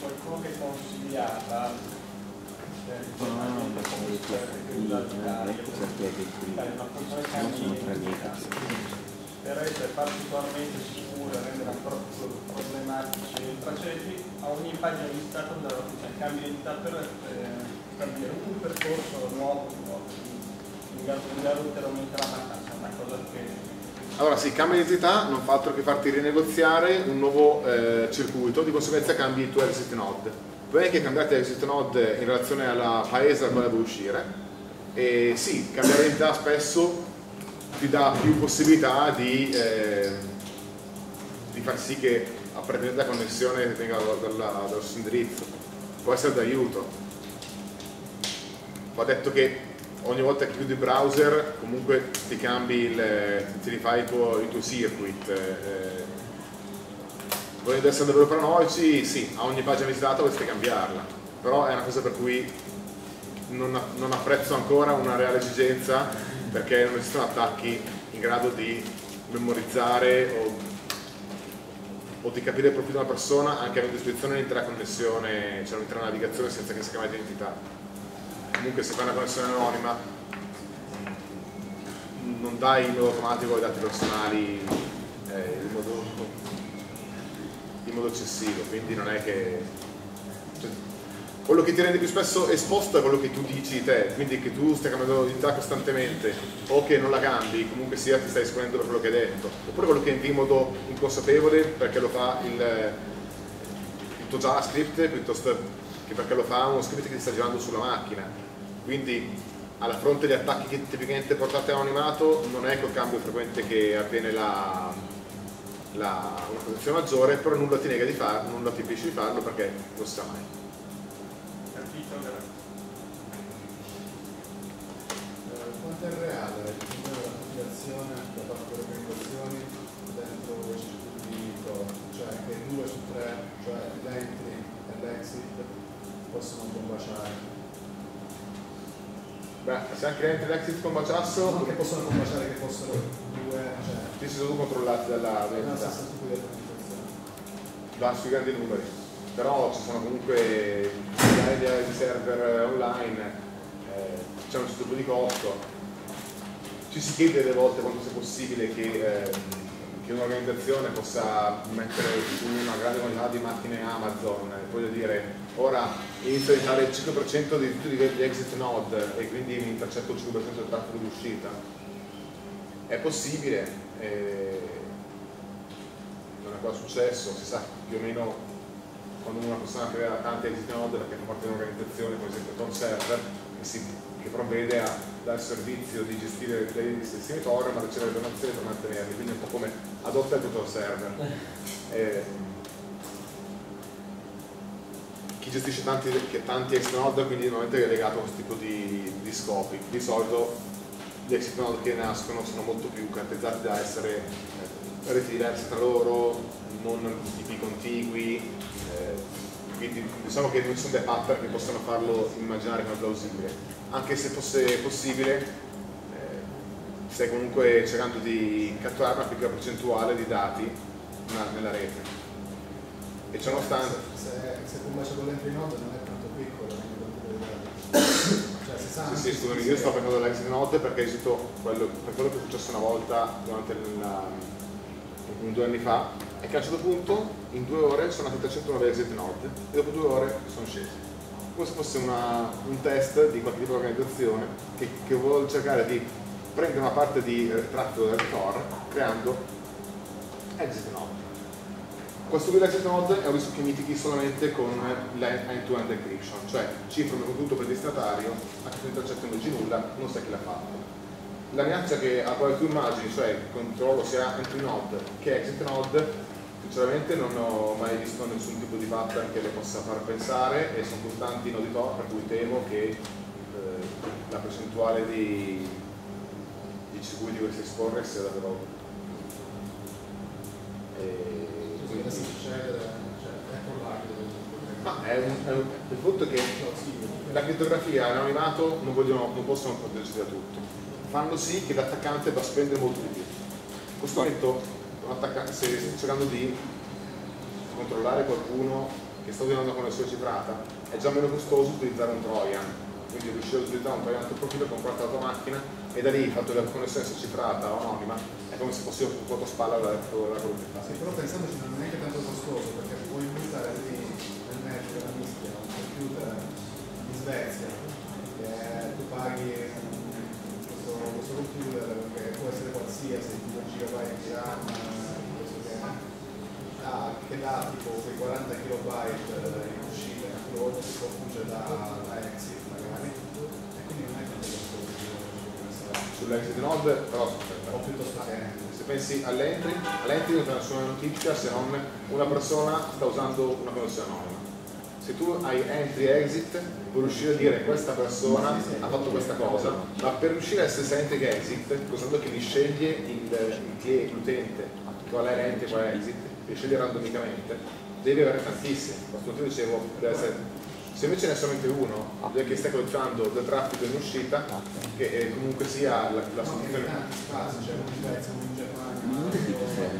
qualcuno che consigliava per una funzione cambiare per essere particolarmente sicuro e rendere problematici i tracciati, a ogni pagina di stato funzione cambia identità per eh, stabilire un percorso nuovo, nuovo in grado in grado ulteriormente la mancanza, una cosa che Allora sì, cambia identità, non fa altro che farti rinegoziare un nuovo eh, circuito, di conseguenza cambi il tuo exit node. Puoi anche cambiare l'exit node in relazione alla paese da quale vuoi uscire e sì, cambiare identità spesso ti dà più possibilità di, eh, di far sì che apparentemente la connessione venga dallo stesso indirizzo. Può essere d'aiuto. Va detto che ogni volta che chiudi il browser comunque ti cambi il, ti rifai il tuo, il tuo circuit. Eh, volendo essere davvero paranoici, sì, a ogni pagina visitata dovreste cambiarla, però è una cosa per cui non, non apprezzo ancora una reale esigenza perché non esistono attacchi in grado di memorizzare o, o di capire il profilo di una persona anche avendo a disposizione un'intera connessione, cioè un'intera navigazione senza che si chiami identità. Comunque se fai una connessione anonima non dai in modo automatico i dati personali eh, in, modo, in modo eccessivo, quindi non è che... quello che ti rende più spesso esposto è quello che tu dici di te, quindi che tu stai cambiando l'identità costantemente o che non la cambi, comunque sia ti stai esponendo per quello che hai detto, oppure quello che invii in modo inconsapevole perché lo fa il, il tuo JavaScript piuttosto che perché lo fa uno script che ti sta girando sulla macchina. Quindi alla fronte degli attacchi che tipicamente portate anonimato non è col cambio frequente che avviene la, la, una protezione maggiore, però nulla ti nega di farlo, nulla ti impedisce di farlo perché non sa mai. Grazie. Eh, Quanto è reale il della compilazione da parte delle organizzazioni dentro i circuiti di Tor? Cioè che due su tre, cioè l'entry e l'exit, possono combaciare. Beh, se anche l'entry e l'exit combaciassero, Non che possono combaciare che fossero due, cioè questi sono controllati dalla dalla stessa tipo di organizzazione. va sui grandi numeri, però ci sono comunque migliaia di server online, eh, c'è un certo tipo di costo. Ci si chiede delle volte quanto sia possibile che, ehm, che un'organizzazione possa mettere su una grande quantità di macchine Amazon, eh, voglio dire, ora inizio a diventare il 5% di tutti gli exit node e quindi mi intercetto il 5% del traffico di uscita. È possibile, eh, non è ancora successo, si sa più o meno quando una persona crea tanti exit node perché fa parte di un'organizzazione, per esempio Tor Server, che, si, che provvede a dare servizio di gestire dei sistemi Tor ma riceve le donazioni per mantenerli, quindi è un po' come adotta il tuo Server. Eh, chi gestisce tanti, tanti exit node quindi normalmente è legato a questo tipo di, di scopi. Di solito gli exit node che nascono sono molto più caratterizzati da essere eh, reti diverse tra loro, non tipi contigui, eh, quindi diciamo che non sono dei pattern che possono farlo immaginare come plausibile. Anche se fosse possibile, eh, stai comunque cercando di catturare una piccola percentuale di dati nella rete. E ciò nonostante, Se, se combacia con l'entry node non è tanto piccolo, quindi quanto deve dare. cioè se interessante. Sì, sì, scusami, io sto pensando all'exit node perché esito quello, per quello che è successo una volta durante la, un due anni fa è che a un certo punto in due ore sono andati 309 exit node e dopo due ore sono scesi. Come se fosse una- un test di qualche tipo di organizzazione che, che vuole cercare di prendere una parte di eh, traffico del core creando exit node. Questo l'exit node è un rischio che mitighi solamente con l'end-to-end encryption, cioè cifrano il contenuto per destinatario, anche se l'intercetto non dice nulla, non sai chi l'ha fatto. La minaccia che a quale tu immagini, cioè il controllo sia entry node che exit node, sinceramente non ho mai visto nessun tipo di pattern che le possa far pensare e sono così tanti nodi Tor per cui temo che eh, la percentuale di, di circuiti che si esporre sia davvero eh, Che dove- Ma è un, è un- il punto è che la crittografia e l'anonimato non, vogliono- non possono proteggersi da tutto. Fanno sì che l'attaccante va a spendere molto di più. In questo momento se cercando di controllare qualcuno che sta usando una connessione cifrata, è già meno costoso utilizzare un Trojan. Quindi riuscire ad utilizzare un Trojan sul profilo comprato la tua macchina e da lì il fatto che la connessione sia cifrata o anonima è come se fosse un fotospalla quello che fa. Sì, però pensandoci non è neanche tanto costoso perché puoi buttare lì nel mezzo della mischia un computer in Svezia che tu paghi questo, questo computer che può essere qualsiasi, tipo GB di RAM, che che dà tipo quei 40 KB in uscita upload si può fungere da, Sull'exit node, però aspetta, o piuttosto che se pensi all'entry, all'entry non c'è nessuna notifica se non una persona sta usando una connessione anonima. Se tu hai entry e exit, puoi riuscire a dire questa persona ha fatto questa cosa, ma per riuscire a essere entry che exit, usando che li sceglie l'utente, qual è l'entry e qual è l'exit, li sceglie randomicamente, devi avere tantissimi. Questo dicevo, deve essere se invece ne è solamente uno, che stai collezionando del traffico in uscita, che eh, comunque sia la, la soluzione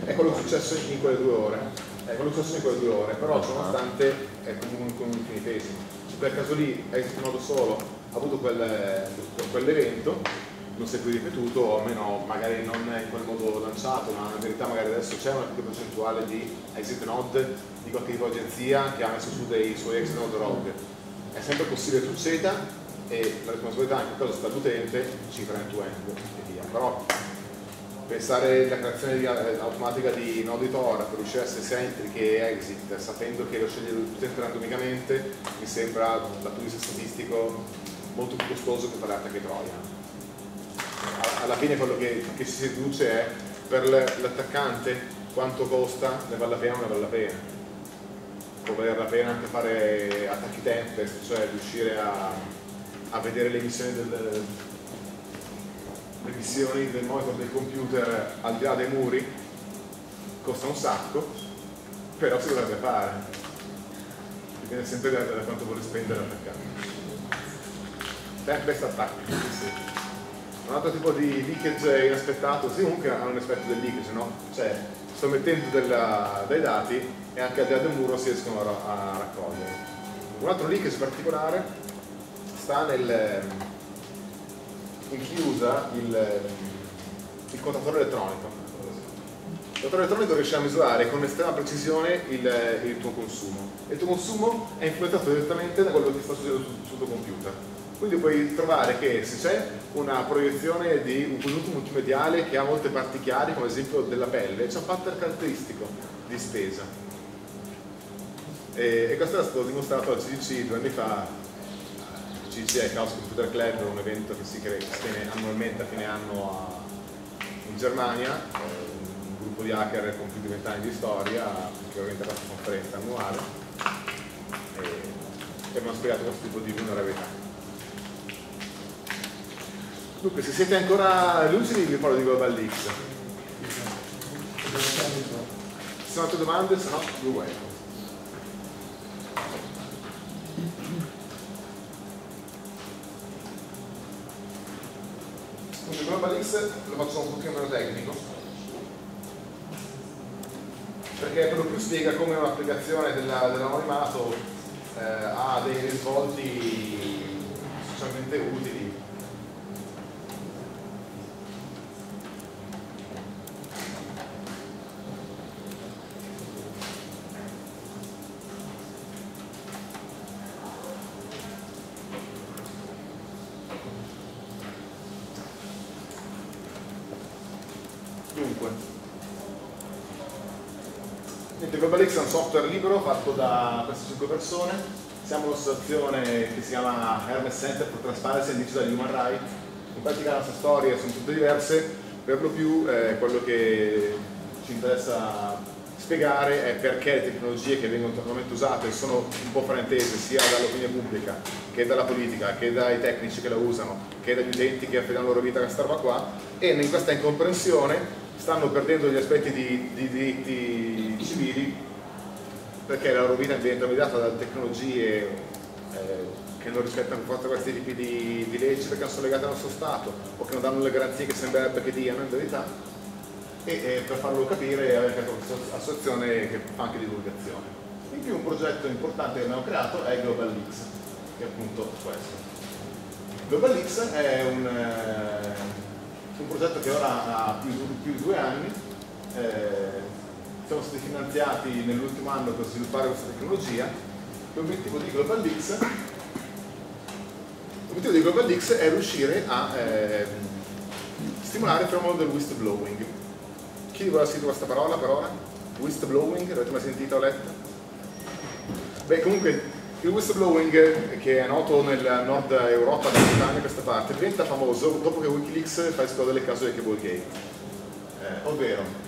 è quello che è successo in quelle due ore. È quello che è successo in quelle due ore però nonostante è comunque un infinitesimo. Se per caso lì in modo solo ha avuto quel- quell'evento non si è più ripetuto o almeno magari non in quel modo lanciato ma in verità magari adesso c'è una piccola percentuale di exit node di qualche tipo di agenzia che ha messo su dei suoi exit node rogue è sempre possibile che succeda e la responsabilità in quel caso sta all'utente cifra end-to-end e via. Però pensare alla creazione di- eh, automatica di nodi Tor per riuscire a essere entry che exit sapendo che lo sceglie l'utente randomicamente mi sembra dal punto di vista statistico molto più costoso che fare attacchi Trojan A- alla fine quello che, che si seduce è per l'attaccante quanto costa, ne vale la pena o ne vale la pena può valere la pena anche fare attacchi tempest cioè riuscire a, a vedere le emissioni del, le missioni del monitor del computer al di là dei muri costa un sacco però si dovrebbe fare dipende sempre da, da quanto vuole spendere l'attaccante Tempest attack sì, sì. un altro tipo di leakage inaspettato sì comunque hanno un aspetto del leakage no? cioè sto mettendo della- dei dati e anche al di là del muro si riescono a, ra- a raccogliere un altro leakage particolare sta nel in chi usa il, il contatore elettronico. Il contatore elettronico riesce a misurare con estrema precisione il, il tuo consumo e il tuo consumo è influenzato direttamente da quello che sta succedendo sul, sul tuo computer. Quindi puoi trovare che se c'è una proiezione di un prodotto multimediale che ha molte parti chiare, come ad esempio della pelle, c'è un pattern caratteristico di spesa. E, e questo è stato dimostrato al CDC due anni fa CC è Chaos Computer Club, un evento che si, tiene annualmente a fine anno a- in Germania, un gruppo di hacker con più di vent'anni di storia che organizza questa conferenza annuale e, e abbiamo spiegato questo tipo di vulnerabilità. Dunque, se siete ancora lucidi vi parlo di Global Leaks. Se sono altre domande, se no, welcome. Quindi Global X lo faccio un pochino meno tecnico perché per lo più spiega come un'applicazione della- dell'anonimato eh, ha dei risvolti specialmente utili. Dunque, GlobalX è un software libero fatto da queste 5 persone. Siamo un'associazione che si chiama Hermes Center for Transparency and Digital Human Rights. In pratica le nostre storie sono tutte diverse, per lo più eh, quello che ci interessa spiegare è perché le tecnologie che vengono attualmente usate sono un po' fraintese sia dall'opinione pubblica che dalla politica, che dai tecnici che la usano, che dagli utenti che affidano la loro vita a questa roba qua e in questa incomprensione stanno perdendo gli aspetti di, di diritti civili perché la loro vita viene dominata da tecnologie eh, che non rispettano forza questi tipi di, di leggi perché non sono legate al nostro Stato o che non danno le garanzie che sembrerebbe che diano in verità e, e per farlo capire abbiamo creato questa associazione che fa anche divulgazione. In più un progetto importante che abbiamo creato è GlobalX, che è appunto questo. GlobalX è un, eh, un progetto che ora ha più, più di due anni, eh, siamo stati finanziati nell'ultimo anno per sviluppare questa tecnologia. L'obiettivo di GlobalX, l'obiettivo di GlobalX è riuscire a eh, stimolare il fenomeno del whistleblowing. Chi di voi questa parola per ora? Whistleblowing, l'avete mai sentita o letta? Beh, comunque il whistleblowing, che è noto nel nord Europa, da anni a questa parte, diventa famoso dopo che Wikileaks fa esplodere il caso di Cablegate. Eh, ovvero,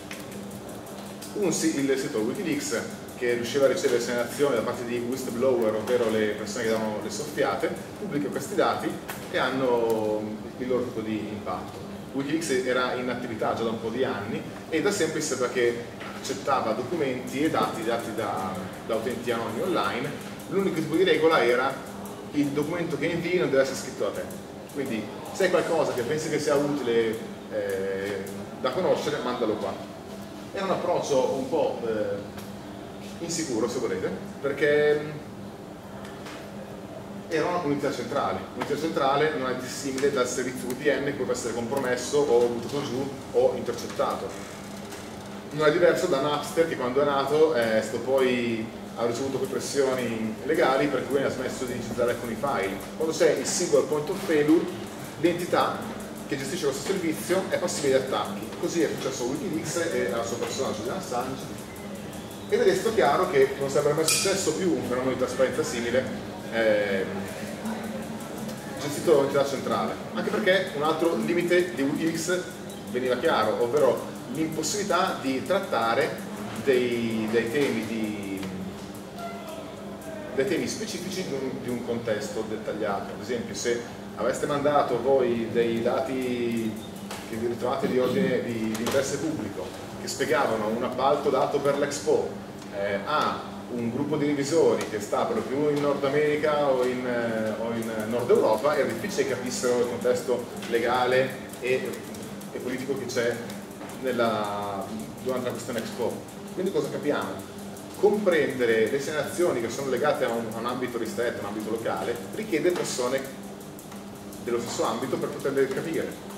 un, il sito Wikileaks che riusciva a ricevere segnalazioni da parte di whistleblower, ovvero le persone che davano le soffiate, pubblica questi dati e hanno il loro tipo di impatto. Wikileaks era in attività già da un po' di anni e da sempre sembra che accettava documenti e dati dati da, da utenti anonimi online. L'unico tipo di regola era il documento che invii non deve essere scritto da te. Quindi se hai qualcosa che pensi che sia utile eh, da conoscere, mandalo qua. È un approccio un po' eh, insicuro, se volete, perché era una comunità centrale. L'unità centrale non è dissimile dal servizio VPN che può essere compromesso o buttato giù o intercettato. Non è diverso da Napster che quando è nato è stato poi ha ricevuto poi pressioni legali per cui ha smesso di digitare alcuni file. Quando c'è il single point of failure, l'entità che gestisce questo servizio è passibile di attacchi. Così è successo Wikileaks e alla sua persona Julian Assange. Ed è resto chiaro che non sarebbe mai successo più un fenomeno di trasparenza simile eh, gestito da un'entità centrale. Anche perché un altro limite di Wikileaks veniva chiaro, ovvero l'impossibilità di trattare dei, dei temi di dei temi specifici di un, di un, contesto dettagliato. Ad esempio, se aveste mandato voi dei dati che vi ritrovate di ordine di, di interesse pubblico, che spiegavano un appalto dato per l'Expo eh, a un gruppo di revisori che sta per lo più in Nord America o in, eh, o in Nord Europa, era difficile capissero il contesto legale e, e politico che c'è durante la questione Expo. Quindi cosa capiamo? comprendere le segnalazioni che sono legate a un, a un, ambito ristretto, a un ambito locale, richiede persone dello stesso ambito per poterle capire.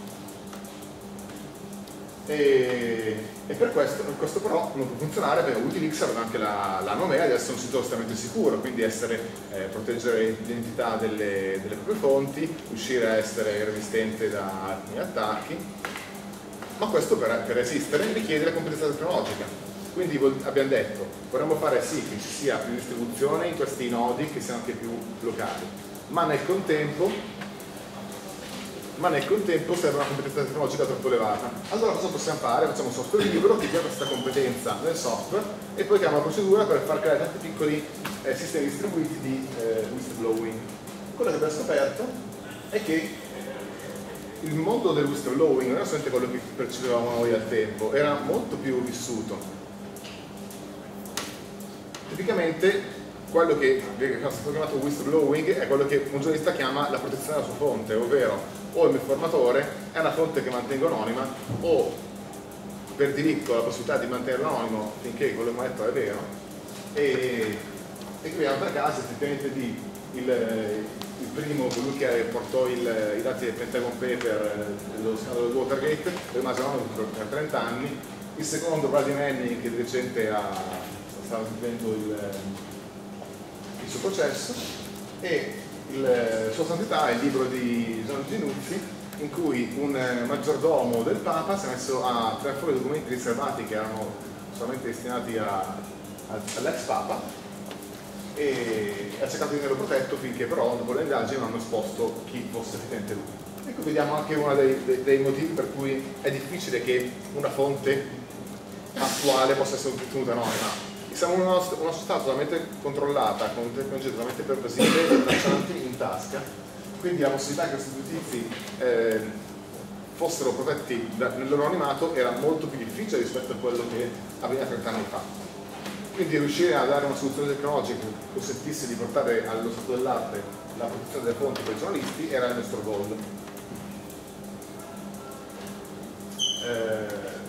E, e per questo, questo, però non può funzionare perché Wikileaks aveva anche la, la nomea di essere un sito estremamente sicuro, quindi essere, eh, proteggere l'identità delle, delle proprie fonti, riuscire a essere resistente da alcuni attacchi, ma questo per, per esistere richiede la competenza tecnologica. Quindi abbiamo detto, vorremmo fare sì che ci sia più distribuzione in questi nodi che siano anche più locali, ma nel contempo, ma nel contempo serve una competenza tecnologica troppo elevata. Allora cosa possiamo fare? Facciamo un software libero che dia questa competenza nel software e poi creiamo una procedura per far creare tanti piccoli eh, sistemi distribuiti di eh, whistleblowing. Quello che abbiamo scoperto è che il mondo del whistleblowing non era solamente quello che percepivamo noi al tempo, era molto più vissuto tipicamente quello che stato chiamato whistleblowing è quello che un giornalista chiama la protezione della sua fonte, ovvero o il mio informatore è una fonte che mantengo anonima o per diritto ho la possibilità di mantenerlo anonimo finché quello che mi ha detto è vero e, e qui per caso effettivamente di il, il primo, colui che portò il, i dati del Pentagon Paper dello scandalo del Watergate, rimase anonimo per 30 anni, il secondo Brady Manning che di recente ha, sta svolgendo il, il suo processo. E il Sua Santità è il libro di Gian Ginuzzi in cui un maggiordomo del Papa si è messo a tirare fuori documenti riservati che erano solamente destinati all'ex Papa e ha cercato di tenerlo protetto finché però dopo le indagini non hanno esposto chi fosse effettivamente lui. Ecco, vediamo anche uno dei, dei, dei, motivi per cui è difficile che una fonte attuale possa essere tenuta anonima. Siamo una, una società totalmente controllata, con tecnologie totalmente pervasive e traccianti in tasca, quindi la possibilità che questi due tizi eh, fossero protetti nel loro animato era molto più difficile rispetto a quello che avveniva 30 anni fa. Quindi riuscire a dare una soluzione tecnologica che consentisse di portare allo stato dell'arte la protezione delle fonti per i giornalisti era il nostro goal. Eh,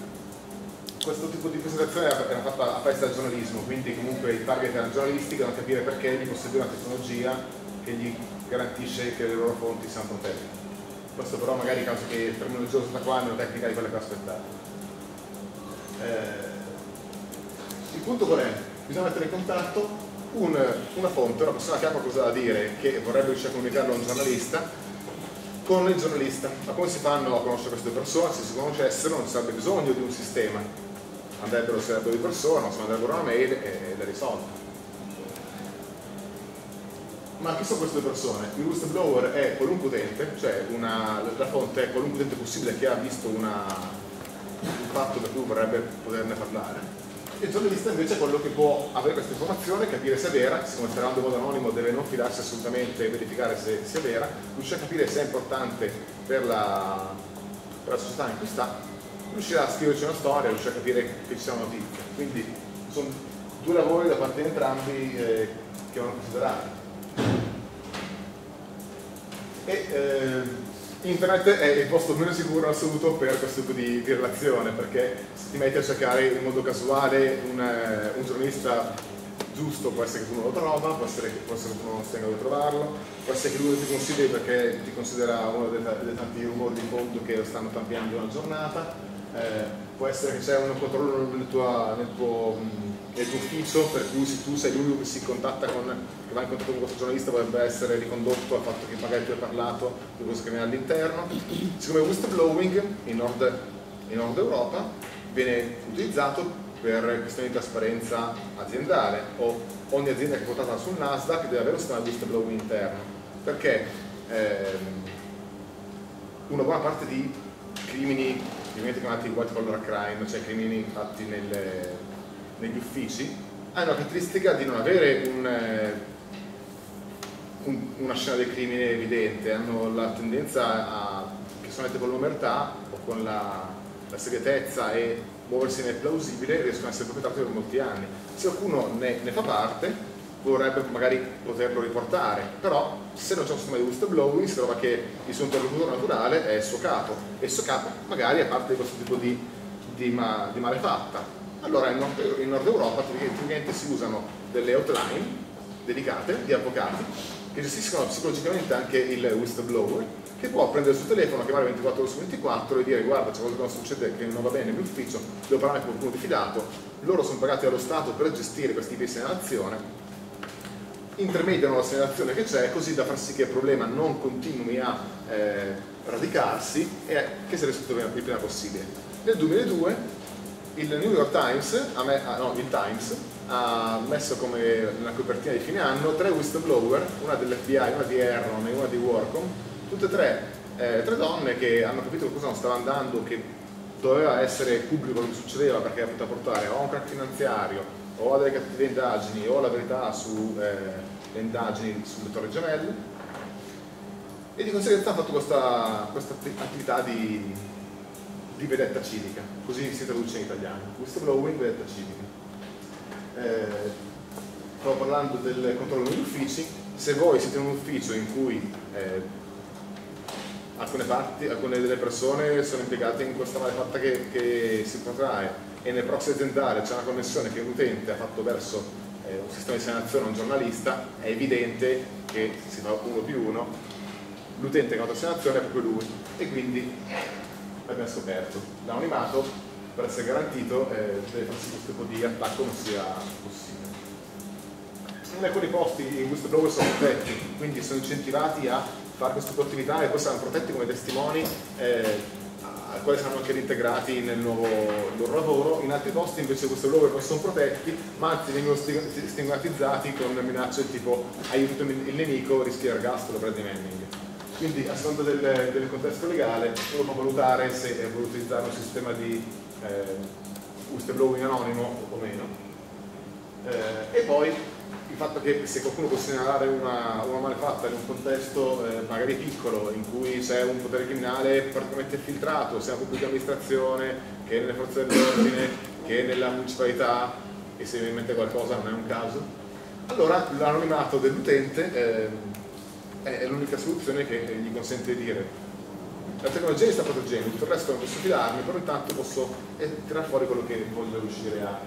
questo tipo di presentazione era fatta a festa del giornalismo, quindi comunque il target era giornalisti che devono capire perché gli possedere una tecnologia che gli garantisce che le loro fonti siano protette. Questo però magari causa che il terminologioso sta qua è meno tecnica di quella che aspettare. Eh, il punto qual è? Bisogna mettere in contatto un, una fonte, una persona che ha qualcosa da dire, che vorrebbe riuscire a comunicarlo a un giornalista, con il giornalista. Ma come si fanno a conoscere queste persone? Se si conoscessero non sarebbe bisogno di un sistema. Andrebbero, sarebbero di persona, si manderebbero una mail ed è risolto ma chi sono queste persone? Il whistleblower è qualunque utente, cioè una, la fonte è qualunque utente possibile che ha visto una, un fatto per cui vorrebbe poterne parlare. Il giornalista invece è quello che può avere questa informazione, capire se è vera, se considerando in modo anonimo deve non fidarsi assolutamente e verificare se sia vera, riuscire a capire se è importante per la, per la società in cui sta, riuscirà a scriverci una storia, riuscire a capire che ci siano notizie. Quindi sono due lavori da parte di entrambi eh, che vanno considerati. E, eh, internet è il posto meno sicuro assoluto per questo tipo di, di, relazione perché se ti metti a cercare in modo casuale un, eh, un giornalista giusto può essere che tu non lo trova, può essere, può essere che tu non stia in grado di trovarlo, può essere che lui ti consideri perché ti considera uno dei, dei tanti rumori di fondo che lo stanno cambiando una giornata, eh, può essere che c'è un controllo nel tuo, nel tuo nel tuo ufficio, per cui se tu sei l'unico che si contatta con, che va in contatto con questo giornalista potrebbe essere ricondotto al fatto che magari tu hai parlato di cosa che viene all'interno. Siccome whistleblowing in Nord, in Nord Europa viene utilizzato per questioni di trasparenza aziendale o ogni azienda che è quotata sul Nasdaq deve avere un sistema di whistleblowing interno perché ehm, una buona parte di crimini, ovviamente chiamati white collar crime, cioè crimini fatti nelle, negli uffici hanno la caratteristica di non avere un, eh, un, una scena del crimine evidente, hanno la tendenza a, che solamente con l'omertà o con la, la segretezza e muoversi nel plausibile riescono ad essere perpetrati per molti anni. Se qualcuno ne, ne fa parte vorrebbe magari poterlo riportare, però se non c'è un sistema di whistleblowing si trova che il suo interlocutore naturale è il suo capo e il suo capo magari è parte di questo tipo di, di, ma, di malefatta. Allora in Nord, in Nord Europa praticamente si usano delle hotline dedicate di avvocati che gestiscono psicologicamente anche il whistleblower che può prendere il suo telefono, chiamare 24 ore su 24 e dire guarda c'è qualcosa che non succede che non va bene nel mio ufficio, devo parlare con qualcuno di fidato, loro sono pagati dallo Stato per gestire questi tipi di segnalazione, intermediano la segnalazione che c'è così da far sì che il problema non continui a eh, radicarsi e che si risolva il prima possibile. Nel 2002 il New York Times, me, ah, no, il Times, ha messo come nella copertina di fine anno tre whistleblower, una dell'FBI, una di Erron e una di Worcom, tutte e tre, eh, tre donne che hanno capito che cosa non stava andando, che doveva essere pubblico quello che succedeva perché era potuto portare a un crack finanziario o a delle cattive indagini o alla verità sulle eh, indagini sulle torri gemelle e di conseguenza hanno fatto questa, questa attività di di vedetta civica, così si traduce in italiano. Whistleblowing, vedetta civica. Eh, stavo parlando del controllo degli uffici, se voi siete in un ufficio in cui eh, alcune parti, alcune delle persone sono impiegate in questa malefatta che, che si protrae e nel proxy aziendale c'è una connessione che un utente ha fatto verso eh, un sistema di segnalazione a un giornalista, è evidente che si fa uno più uno, l'utente che ha segnalazione è proprio lui e quindi l'abbiamo scoperto. L'anonimato per essere garantito eh, deve far sì che questo tipo di attacco non sia possibile. In alcuni posti i whistleblower sono protetti, quindi sono incentivati a fare questa attività e poi saranno protetti come testimoni eh, al quale saranno anche reintegrati nel nuovo loro lavoro, in altri posti invece questi loro non sono protetti, ma anzi vengono stigmatizzati con minacce tipo aiuto il nemico, rischi ergastolo, Brady Manning. Quindi a seconda del, del, contesto legale uno può valutare se vuole utilizzare un sistema di eh, whistleblowing anonimo o meno. Eh, e poi il fatto che se qualcuno può segnalare una, una malefatta in un contesto eh, magari piccolo in cui c'è un potere criminale praticamente filtrato, sia la pubblica amministrazione che nelle forze dell'ordine che nella municipalità e se mi mette qualcosa non è un caso, allora l'anonimato dell'utente eh, è l'unica soluzione che gli consente di dire la tecnologia mi sta proteggendo, tutto il resto non posso fidarmi, però intanto posso eh, tirare fuori quello che voglio riuscire a,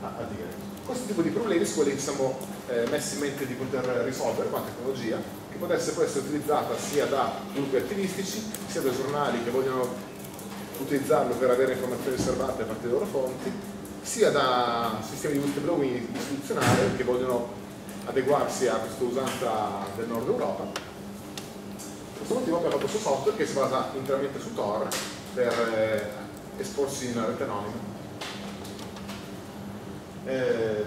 a, a dire. Questo tipo di problemi su quelli che siamo eh, messi in mente di poter risolvere con la tecnologia, che potesse poi essere utilizzata sia da gruppi attivistici, sia da giornali che vogliono utilizzarlo per avere informazioni riservate a partire dalle loro fonti, sia da sistemi di whistleblowing istituzionali che vogliono adeguarsi a questa usanza del nord Europa. Per questo motivo abbiamo questo software che si basa interamente su Tor per eh, esporsi in rete anonima eh,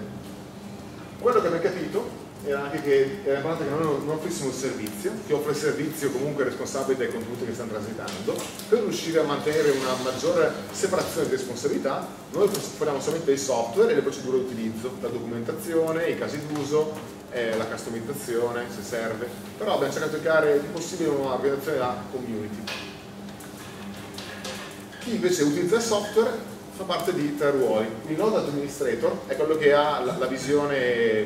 quello che abbiamo capito era anche che era importante che noi non offrissimo un servizio, che offre il servizio comunque responsabile dei contenuti che stanno transitando, per riuscire a mantenere una maggiore separazione di responsabilità, noi offriamo solamente il software e le procedure di utilizzo, la documentazione, i casi d'uso, eh, la customizzazione se serve, però abbiamo cercato di creare il possibile un'organizzazione da community. Chi invece utilizza il software fa parte di tre ruoli. Il node administrator è quello che ha la, la visione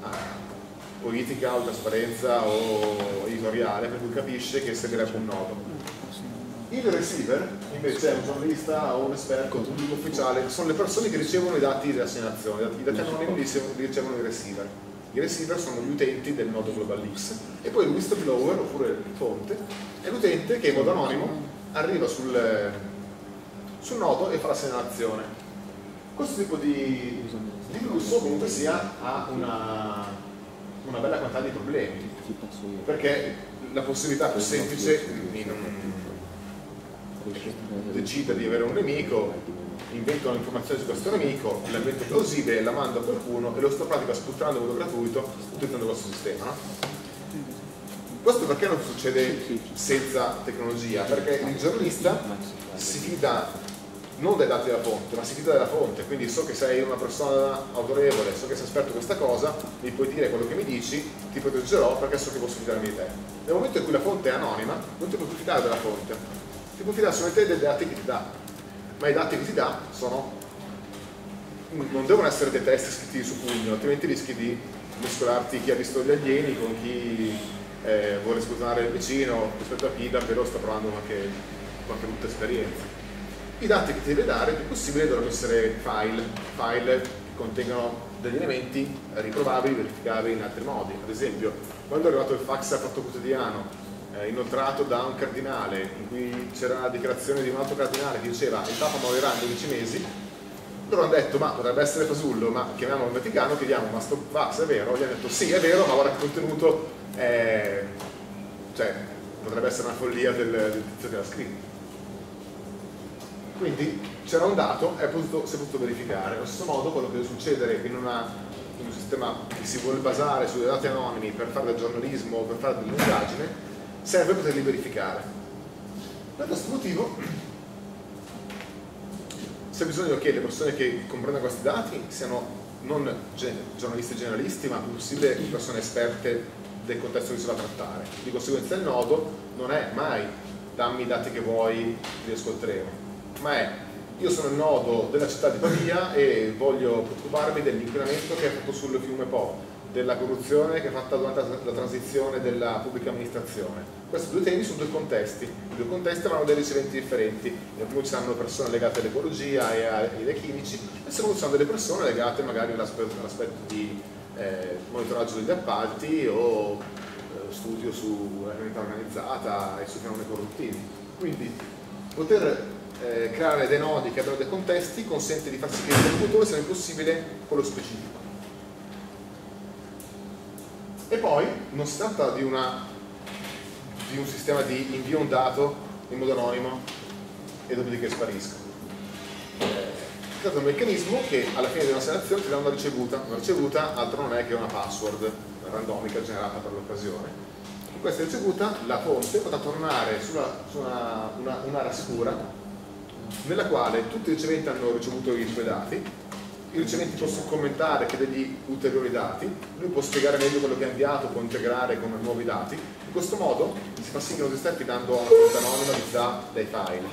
ah, politica o trasparenza o editoriale, per cui capisce che servirebbe un nodo. Il receiver invece è un giornalista o un esperto, un pubblico ufficiale, sono le persone che ricevono i dati della segnalazione, i dati anonimi li ricevono i receiver. I receiver sono gli utenti del nodo Global X e poi il whistleblower oppure il fonte è l'utente che in modo anonimo arriva sul, sul nodo e fa la segnalazione. Questo tipo di, di flusso comunque sia ha una, una bella quantità di problemi, perché la possibilità più semplice di non decida di avere un nemico, invento un'informazione su questo nemico, la metto plausibile, la mando a qualcuno e lo sto pratica sputtando in modo gratuito utilizzando questo sistema. No? Questo perché non succede senza tecnologia? Perché il giornalista si fida non dai dati della fonte, ma si fida della fonte, quindi so che sei una persona autorevole, so che sei esperto in questa cosa, mi puoi dire quello che mi dici, ti proteggerò perché so che posso fidarmi di te. Nel momento in cui la fonte è anonima, non ti puoi più fidare della fonte, ti puoi fidare solamente dei dati che ti dà, ma i dati che ti dà sono, non devono essere dei test scritti su pugno, altrimenti rischi di mescolarti chi ha visto gli alieni con chi eh, vuole scusare il vicino rispetto a chi davvero sta provando qualche, qualche brutta esperienza. I dati che ti deve dare, più possibile, dovranno essere file, file che contengono degli elementi riprovabili, verificabili in altri modi. Ad esempio, quando è arrivato il fax a fatto quotidiano, eh, inoltrato da un cardinale, in cui c'era la dichiarazione di un altro cardinale che diceva il Papa morirà in 12 mesi, loro hanno detto ma potrebbe essere fasullo, ma chiamiamo il Vaticano, chiediamo ma sto fax è vero? Gli hanno detto sì è vero, ma ora il contenuto è... cioè potrebbe essere una follia del, del tizio che l'ha scritto. Quindi c'era un dato e si è potuto verificare. Allo stesso modo quello che deve succedere in, una, in, un sistema che si vuole basare su dei dati anonimi per fare del giornalismo o per fare dell'indagine, serve poterli verificare. Per questo motivo c'è bisogno che le persone che comprendono questi dati siano non giornalisti generalisti, ma possibile persone esperte del contesto che si va a trattare. Di conseguenza il nodo non è mai dammi i dati che vuoi, li ascolteremo ma è io sono il nodo della città di Pavia e voglio preoccuparmi dell'inquinamento che è fatto sul fiume Po, della corruzione che è fatta durante la transizione della pubblica amministrazione. Questi due temi sono due contesti, i due contesti avranno dei riceventi differenti, nel primo ci saranno persone legate all'ecologia e ai chimici, nel secondo ci saranno delle persone legate magari all'aspetto di eh, monitoraggio degli appalti o eh, studio su criminalità organizzata e su fenomeni corruttivi. Quindi poter eh, creare dei nodi che abbiano dei contesti consente di far sì che l'interlocutore sia il possibile quello specifico. E poi non si tratta di, una, di un sistema di invio un dato in modo anonimo e dopodiché sparisca. Eh, si tratta di un meccanismo che alla fine di una segnalazione ti dà una ricevuta. Una ricevuta altro non è che una password randomica generata per l'occasione. In questa ricevuta la fonte potrà tornare su una, una, un'area sicura nella quale tutti i riceventi hanno ricevuto i suoi dati i riceventi possono commentare, chiedergli ulteriori dati, lui può spiegare meglio quello che ha inviato, può integrare con nuovi dati. In questo modo si fa sì che non si stia affidando a una fonte anonima che dà dei file,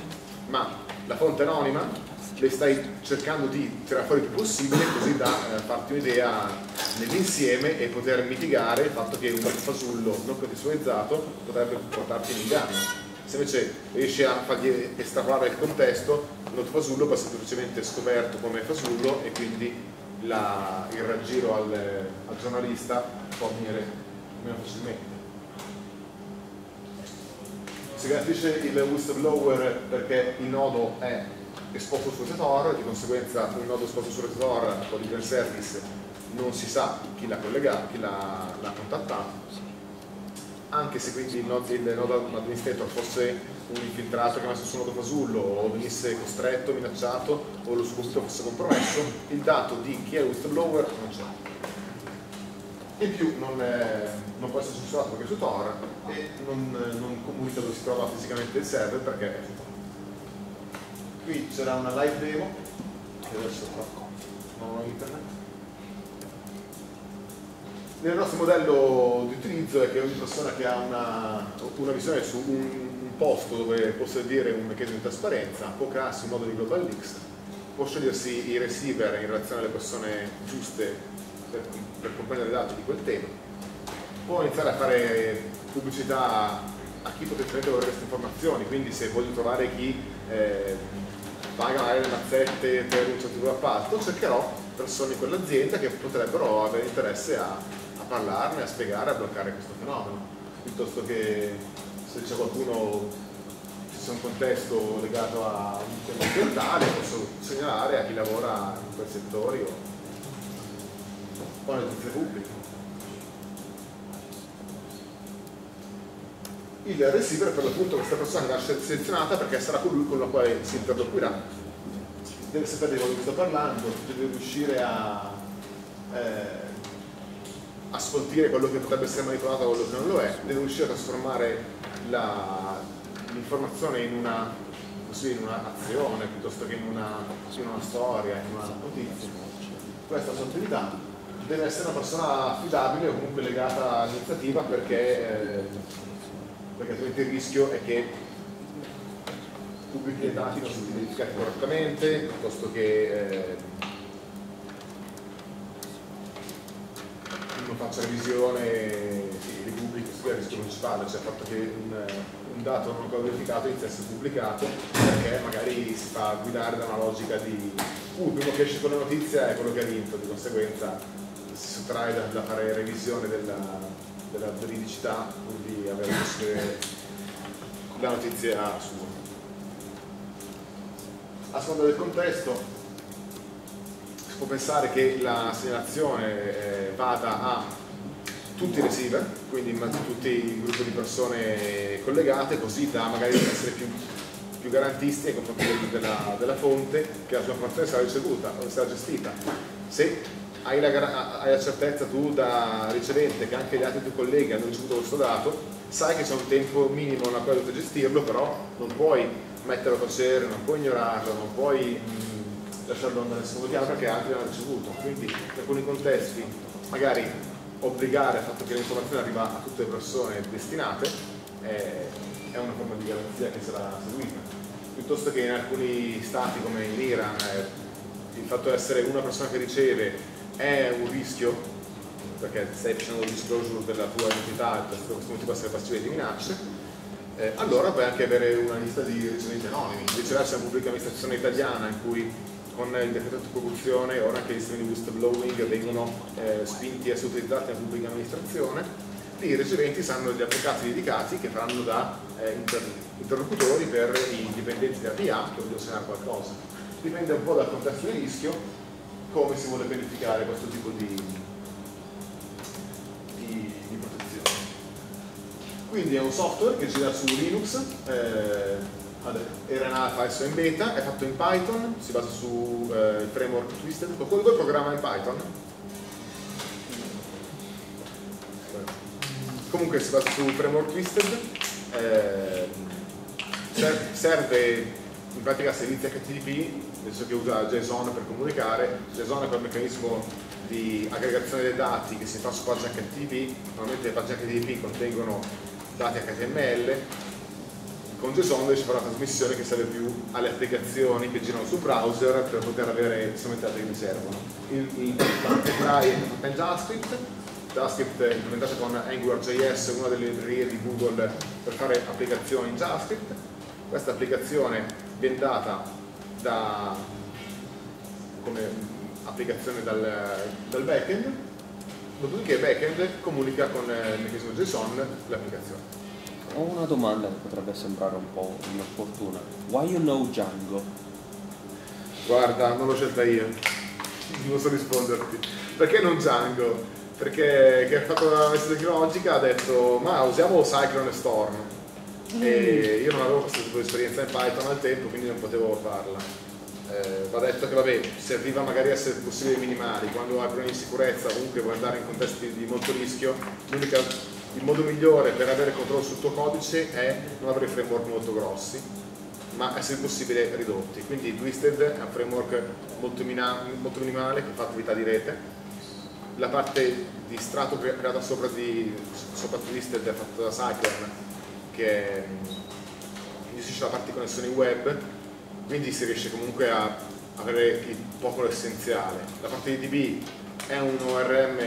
ma la fonte anonima le stai cercando di tirare fuori il più possibile così da eh, farti un'idea nell'insieme e poter mitigare il fatto che un fasullo non contestualizzato potrebbe portarti in inganno. Se invece riesci a fargli estrapolare il contesto, il fasullo può essere semplicemente scoperto come fasullo e quindi la, il raggiro al, al giornalista può avvenire meno facilmente. Si garantisce il whistleblower perché il nodo è esposto sul Tor, di conseguenza un nodo esposto sul Tor con l'open service non si sa chi l'ha collegato, chi l'ha contattato anche se quindi il nodo, il nodo administrator fosse un infiltrato che ha messo su un nodo fasullo o venisse costretto, minacciato o lo suo fosse compromesso, il dato di chi è il whistleblower non c'è. In più non, è, non può essere censurato perché è su Tor e non, non, comunica dove si trova fisicamente il server perché qui c'era una live demo che adesso non ho internet nel nostro modello di utilizzo è che ogni persona che ha una, una visione su un, posto dove possedere un meccanismo di trasparenza può crearsi un modo di global links, può scegliersi i receiver in relazione alle persone giuste per, per comprendere i dati di quel tema, può iniziare a fare pubblicità a chi potenzialmente vuole queste informazioni, quindi se voglio trovare chi eh, paga magari le mazzette per un certo tipo di appalto, cercherò persone in quell'azienda che potrebbero avere interesse a parlarne, a spiegare, a bloccare questo fenomeno, piuttosto che se c'è qualcuno, se c'è un contesto legato a un tema ambientale, posso segnalare a chi lavora in quei settori o, o alle notizie pubbliche. Il receiver per l'appunto questa persona che verrà selezionata perché sarà colui con la quale si interloquirà. Deve sapere di cosa sto parlando, deve riuscire a eh, a sfoltire quello che potrebbe essere manipolato da quello che non lo è, deve riuscire a trasformare l'informazione in una così, in un'azione piuttosto che in una, in una, storia, in una notizia. Questa attività. Deve essere una persona affidabile o comunque legata all'iniziativa perché, eh, perché altrimenti il rischio è che pubblichi dei dati non siano identificati correttamente, piuttosto che eh, non faccia revisione sì, di pubblico sia il rischio principale, cioè il fatto che un, un dato non ancora verificato inizia a essere pubblicato perché magari si fa guidare da una logica di uh, primo che esce con la notizia è quello che ha vinto, di conseguenza si sottrae da, da fare revisione della, della veridicità pur di avere la notizia sua. A seconda del contesto può pensare che la segnalazione eh, vada a tutti i receiver, quindi tutti i gruppi di persone collegate, così da magari essere più, più garantisti nei confronti della, della, fonte che la sua informazione sarà ricevuta o sarà gestita. Se hai la, hai la, certezza tu da ricevente che anche gli altri tuoi colleghi hanno ricevuto questo dato, sai che c'è un tempo minimo nella quale devi gestirlo, però non puoi metterlo a tacere, non puoi ignorarlo, non puoi lasciarlo andare secondo piano perché altri l'hanno ricevuto. Quindi in alcuni contesti magari obbligare al fatto che l'informazione arriva a tutte le persone destinate è, è una forma di garanzia che sarà seguita. Piuttosto che in alcuni stati come in Iran eh, il fatto di essere una persona che riceve è un rischio perché stai facendo disclosure della tua identità e questo motivo essere passivo di minacce eh, allora puoi anche avere una lista di riceventi anonimi viceversa una pubblica amministrazione italiana in cui con il decreto di corruzione ora anche i sistemi di whistleblowing vengono eh, spinti a essere utilizzati nella pubblica amministrazione, lì i riceventi saranno degli avvocati dedicati che faranno da eh, inter- interlocutori per i dipendenti della PA che vogliono segnare qualcosa. Dipende un po' dal contesto di rischio come si vuole verificare questo tipo di, di, di protezione. Quindi è un software che gira su Linux, eh, vabbè, era nata adesso in beta, è fatto in Python, si basa su eh, framework Twisted. Qualcuno di voi programma in Python? Comunque si basa su framework Twisted, eh, ser- serve in pratica servizi HTTP, nel senso che usa JSON per comunicare, JSON è quel meccanismo di aggregazione dei dati che si fa su pagine HTTP, normalmente le pagine HTTP contengono dati HTML, con JSON invece fa una trasmissione che serve più alle applicazioni che girano sul browser per poter avere i dati che mi servono. Il, l'API è in JavaScript, JavaScript è implementata con AngularJS, una delle librerie di Google per fare applicazioni in JavaScript. Questa applicazione viene data da, come applicazione dal, dal backend, dopodiché il backend comunica con il meccanismo JSON l'applicazione. Ho una domanda che potrebbe sembrare un po' inopportuna. Why you know Django? Guarda, non l'ho scelta io, non so risponderti. Perché non Django? Perché chi ha fatto la messa tecnologica ha detto ma usiamo Cyclone e Storm. E io non avevo questo tipo di esperienza in Python al tempo, quindi non potevo farla. Eh, va detto che vabbè, serviva magari a essere possibili minimali, quando hai problemi di sicurezza, comunque vuoi andare in contesti di molto rischio, l'unica, il modo migliore per avere controllo sul tuo codice è non avere framework molto grossi, ma essere possibile ridotti. Quindi Twisted è un framework molto, molto minimale che fa attività di rete. La parte di strato cre- creata sopra, di, sopra Twisted è fatta da Cyclone che mm, gestisce la parte di connessioni web, quindi si riesce comunque a avere il poco essenziale. La parte di DB è un ORM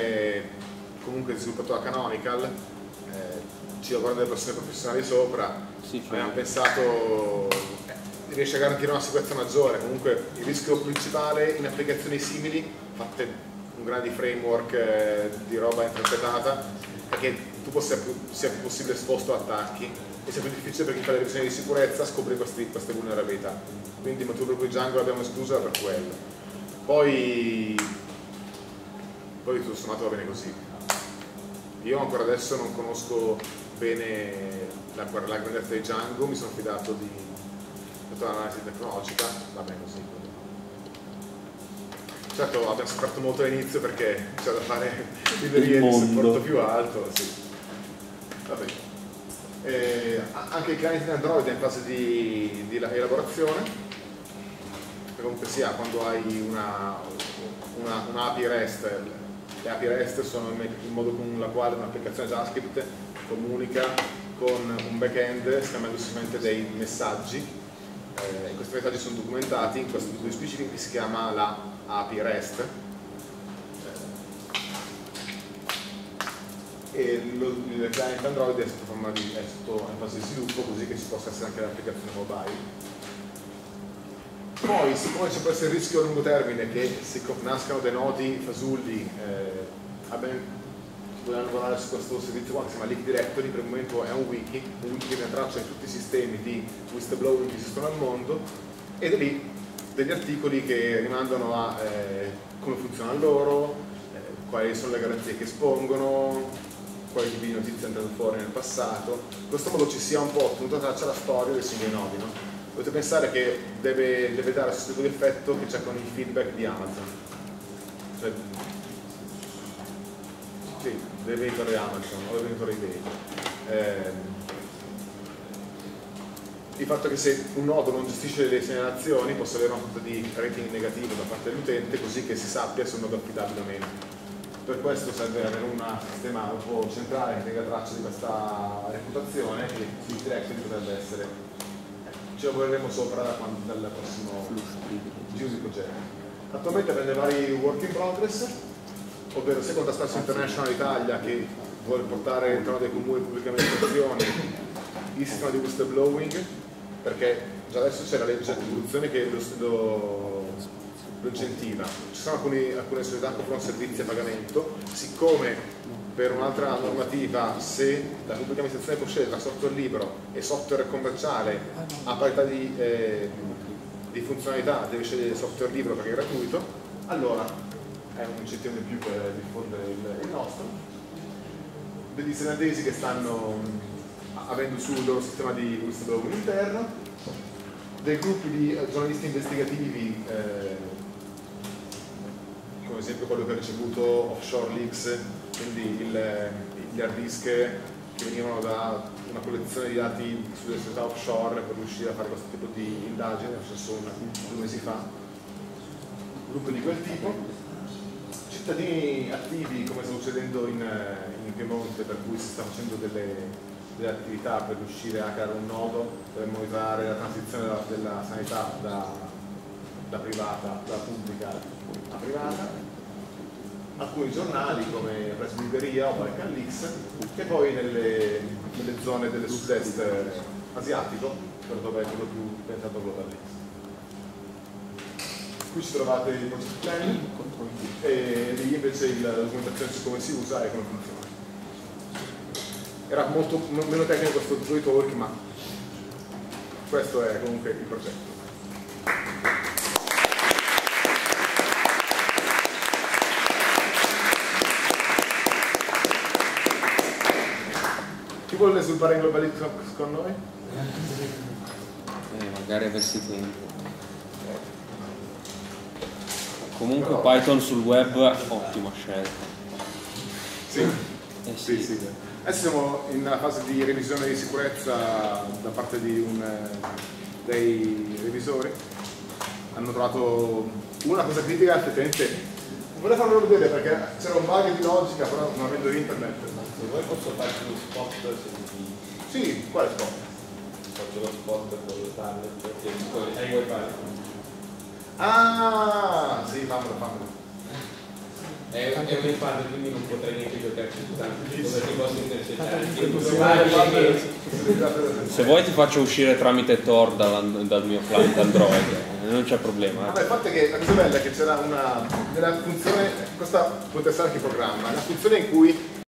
comunque sviluppato da Canonical, eh, ci lavorano delle persone professionali sopra, Sì, cioè, abbiamo pensato eh, riesce a garantire una sicurezza maggiore, comunque il rischio principale in applicazioni simili, fatte con grandi framework eh, di roba interpretata, è che tu possa, sia più possibile esposto a attacchi e sia più difficile per chi fa le revisioni di sicurezza scoprire questi- queste vulnerabilità. Quindi il motivo per cui Django l'abbiamo escluso era per quello. Poi, poi tutto sommato va bene così. Io ancora adesso non conosco bene la, la grandezza di Django, mi sono fidato di tutta l'analisi tecnologica, va bene così. Certo abbiamo sofferto molto all'inizio perché c'è da fare librerie di supporto più alto, sì. Vabbè. Eh, a- anche il client di Android è in fase di, di la- elaborazione, comunque sia quando hai una, una, un'API REST, le API REST sono il, modo con la quale un'applicazione JavaScript comunica con un backend scambiando semplicemente dei messaggi. Eh, questi messaggi sono documentati in questo tipo di specifico che si chiama la API REST. Eh, e lo, il client Android è sotto, forma di, è sotto fase di sviluppo così che ci possa essere anche l'applicazione mobile poi siccome c'è questo rischio a lungo termine che si nascano dei nodi fasulli eh, abbiamo vogliamo lavorare su questo servizio qua che si chiama Leak Directory, per il momento è un wiki, un wiki che ne traccia in tutti i sistemi di whistleblowing che esistono al mondo e da lì degli articoli che rimandano a eh, come funziona loro, eh, quali sono le garanzie che espongono, quali tipi di notizie andranno fuori nel passato. In questo modo ci sia un po' tenuta traccia la storia dei singoli nodi. No? Dovete pensare che deve, deve dare lo stesso tipo di effetto che c'è con il feedback di Amazon. Cioè, sì, dei venditore Amazon o dei venditori eBay. Ehm, il fatto che se un nodo non gestisce le segnalazioni possa avere una sorta di rating negativo da parte dell'utente così che si sappia se è un nodo affidabile o meno. Per questo serve avere un sistema un po' centrale che tenga traccia di questa reputazione che sui directory potrebbe essere. Ci lavoreremo sopra dal prossimo giro di progetto. Attualmente prende vari work in progress, ovvero sia Contact Trust International Italia che vuole portare all'interno dei comuni pubbliche amministrazioni il sistema di whistleblowing, perché già adesso c'è la legge anticorruzione che lo, lo, lo incentiva. Ci sono alcuni, alcune società che offrono servizi a pagamento, siccome per un'altra normativa se la pubblica amministrazione scegliere tra software libero e software commerciale a parità di, eh, di funzionalità deve scegliere il software libero perché è gratuito, allora è un incentivo in più per diffondere il, il nostro. Degli senatesi che stanno mh, avendo sul loro sistema di whistleblower interno, dei gruppi di eh, giornalisti investigativi eh, come esempio quello che ha ricevuto Offshore Leaks, quindi il, gli hard disk che venivano da una collezione di dati sulle società offshore per riuscire a fare questo tipo di indagine, successo un- due mesi fa, gruppi di quel tipo, cittadini attivi come sta succedendo in, in Piemonte per cui si sta facendo delle, delle attività per riuscire a creare un nodo per monitorare la transizione della, della sanità da, da privata, da pubblica a privata alcuni giornali come Press Bulgaria o Balkan Leaks che poi nelle, nelle zone del sud-est asiatico per dove è quello più diventato Global Leaks qui ci trovate il project plan e lì invece la documentazione su come si usa e come funziona. Era molto meno tecnico questo Joy Talk ma questo è comunque il progetto vuole in Global Leaks con noi? Eh, magari avessi tempo. Comunque Python sul web, ottima scelta. Sì. Eh Sì, sì. sì. Adesso siamo in una fase di revisione di sicurezza da parte di un, dei revisori. Hanno trovato una cosa critica, effettivamente. Vorrei farvelo vedere perché c'era un bug di logica, però non avendo internet. Se vuoi posso farti lo spot se ti Sì, quale spot? faccio lo spot con lo tablet perché hai il wifi. Ah, sì, fammelo, fammelo. È, un iPad quindi non potrei neanche giocarci tanto perché posso intercettare Se vuoi ti faccio uscire tramite Tor dal, dal mio client Android, eh, non c'è problema. Vabbè, il fatto è che la cosa bella è che c'era una nella funzione, questa può essere anche programma, la funzione in cui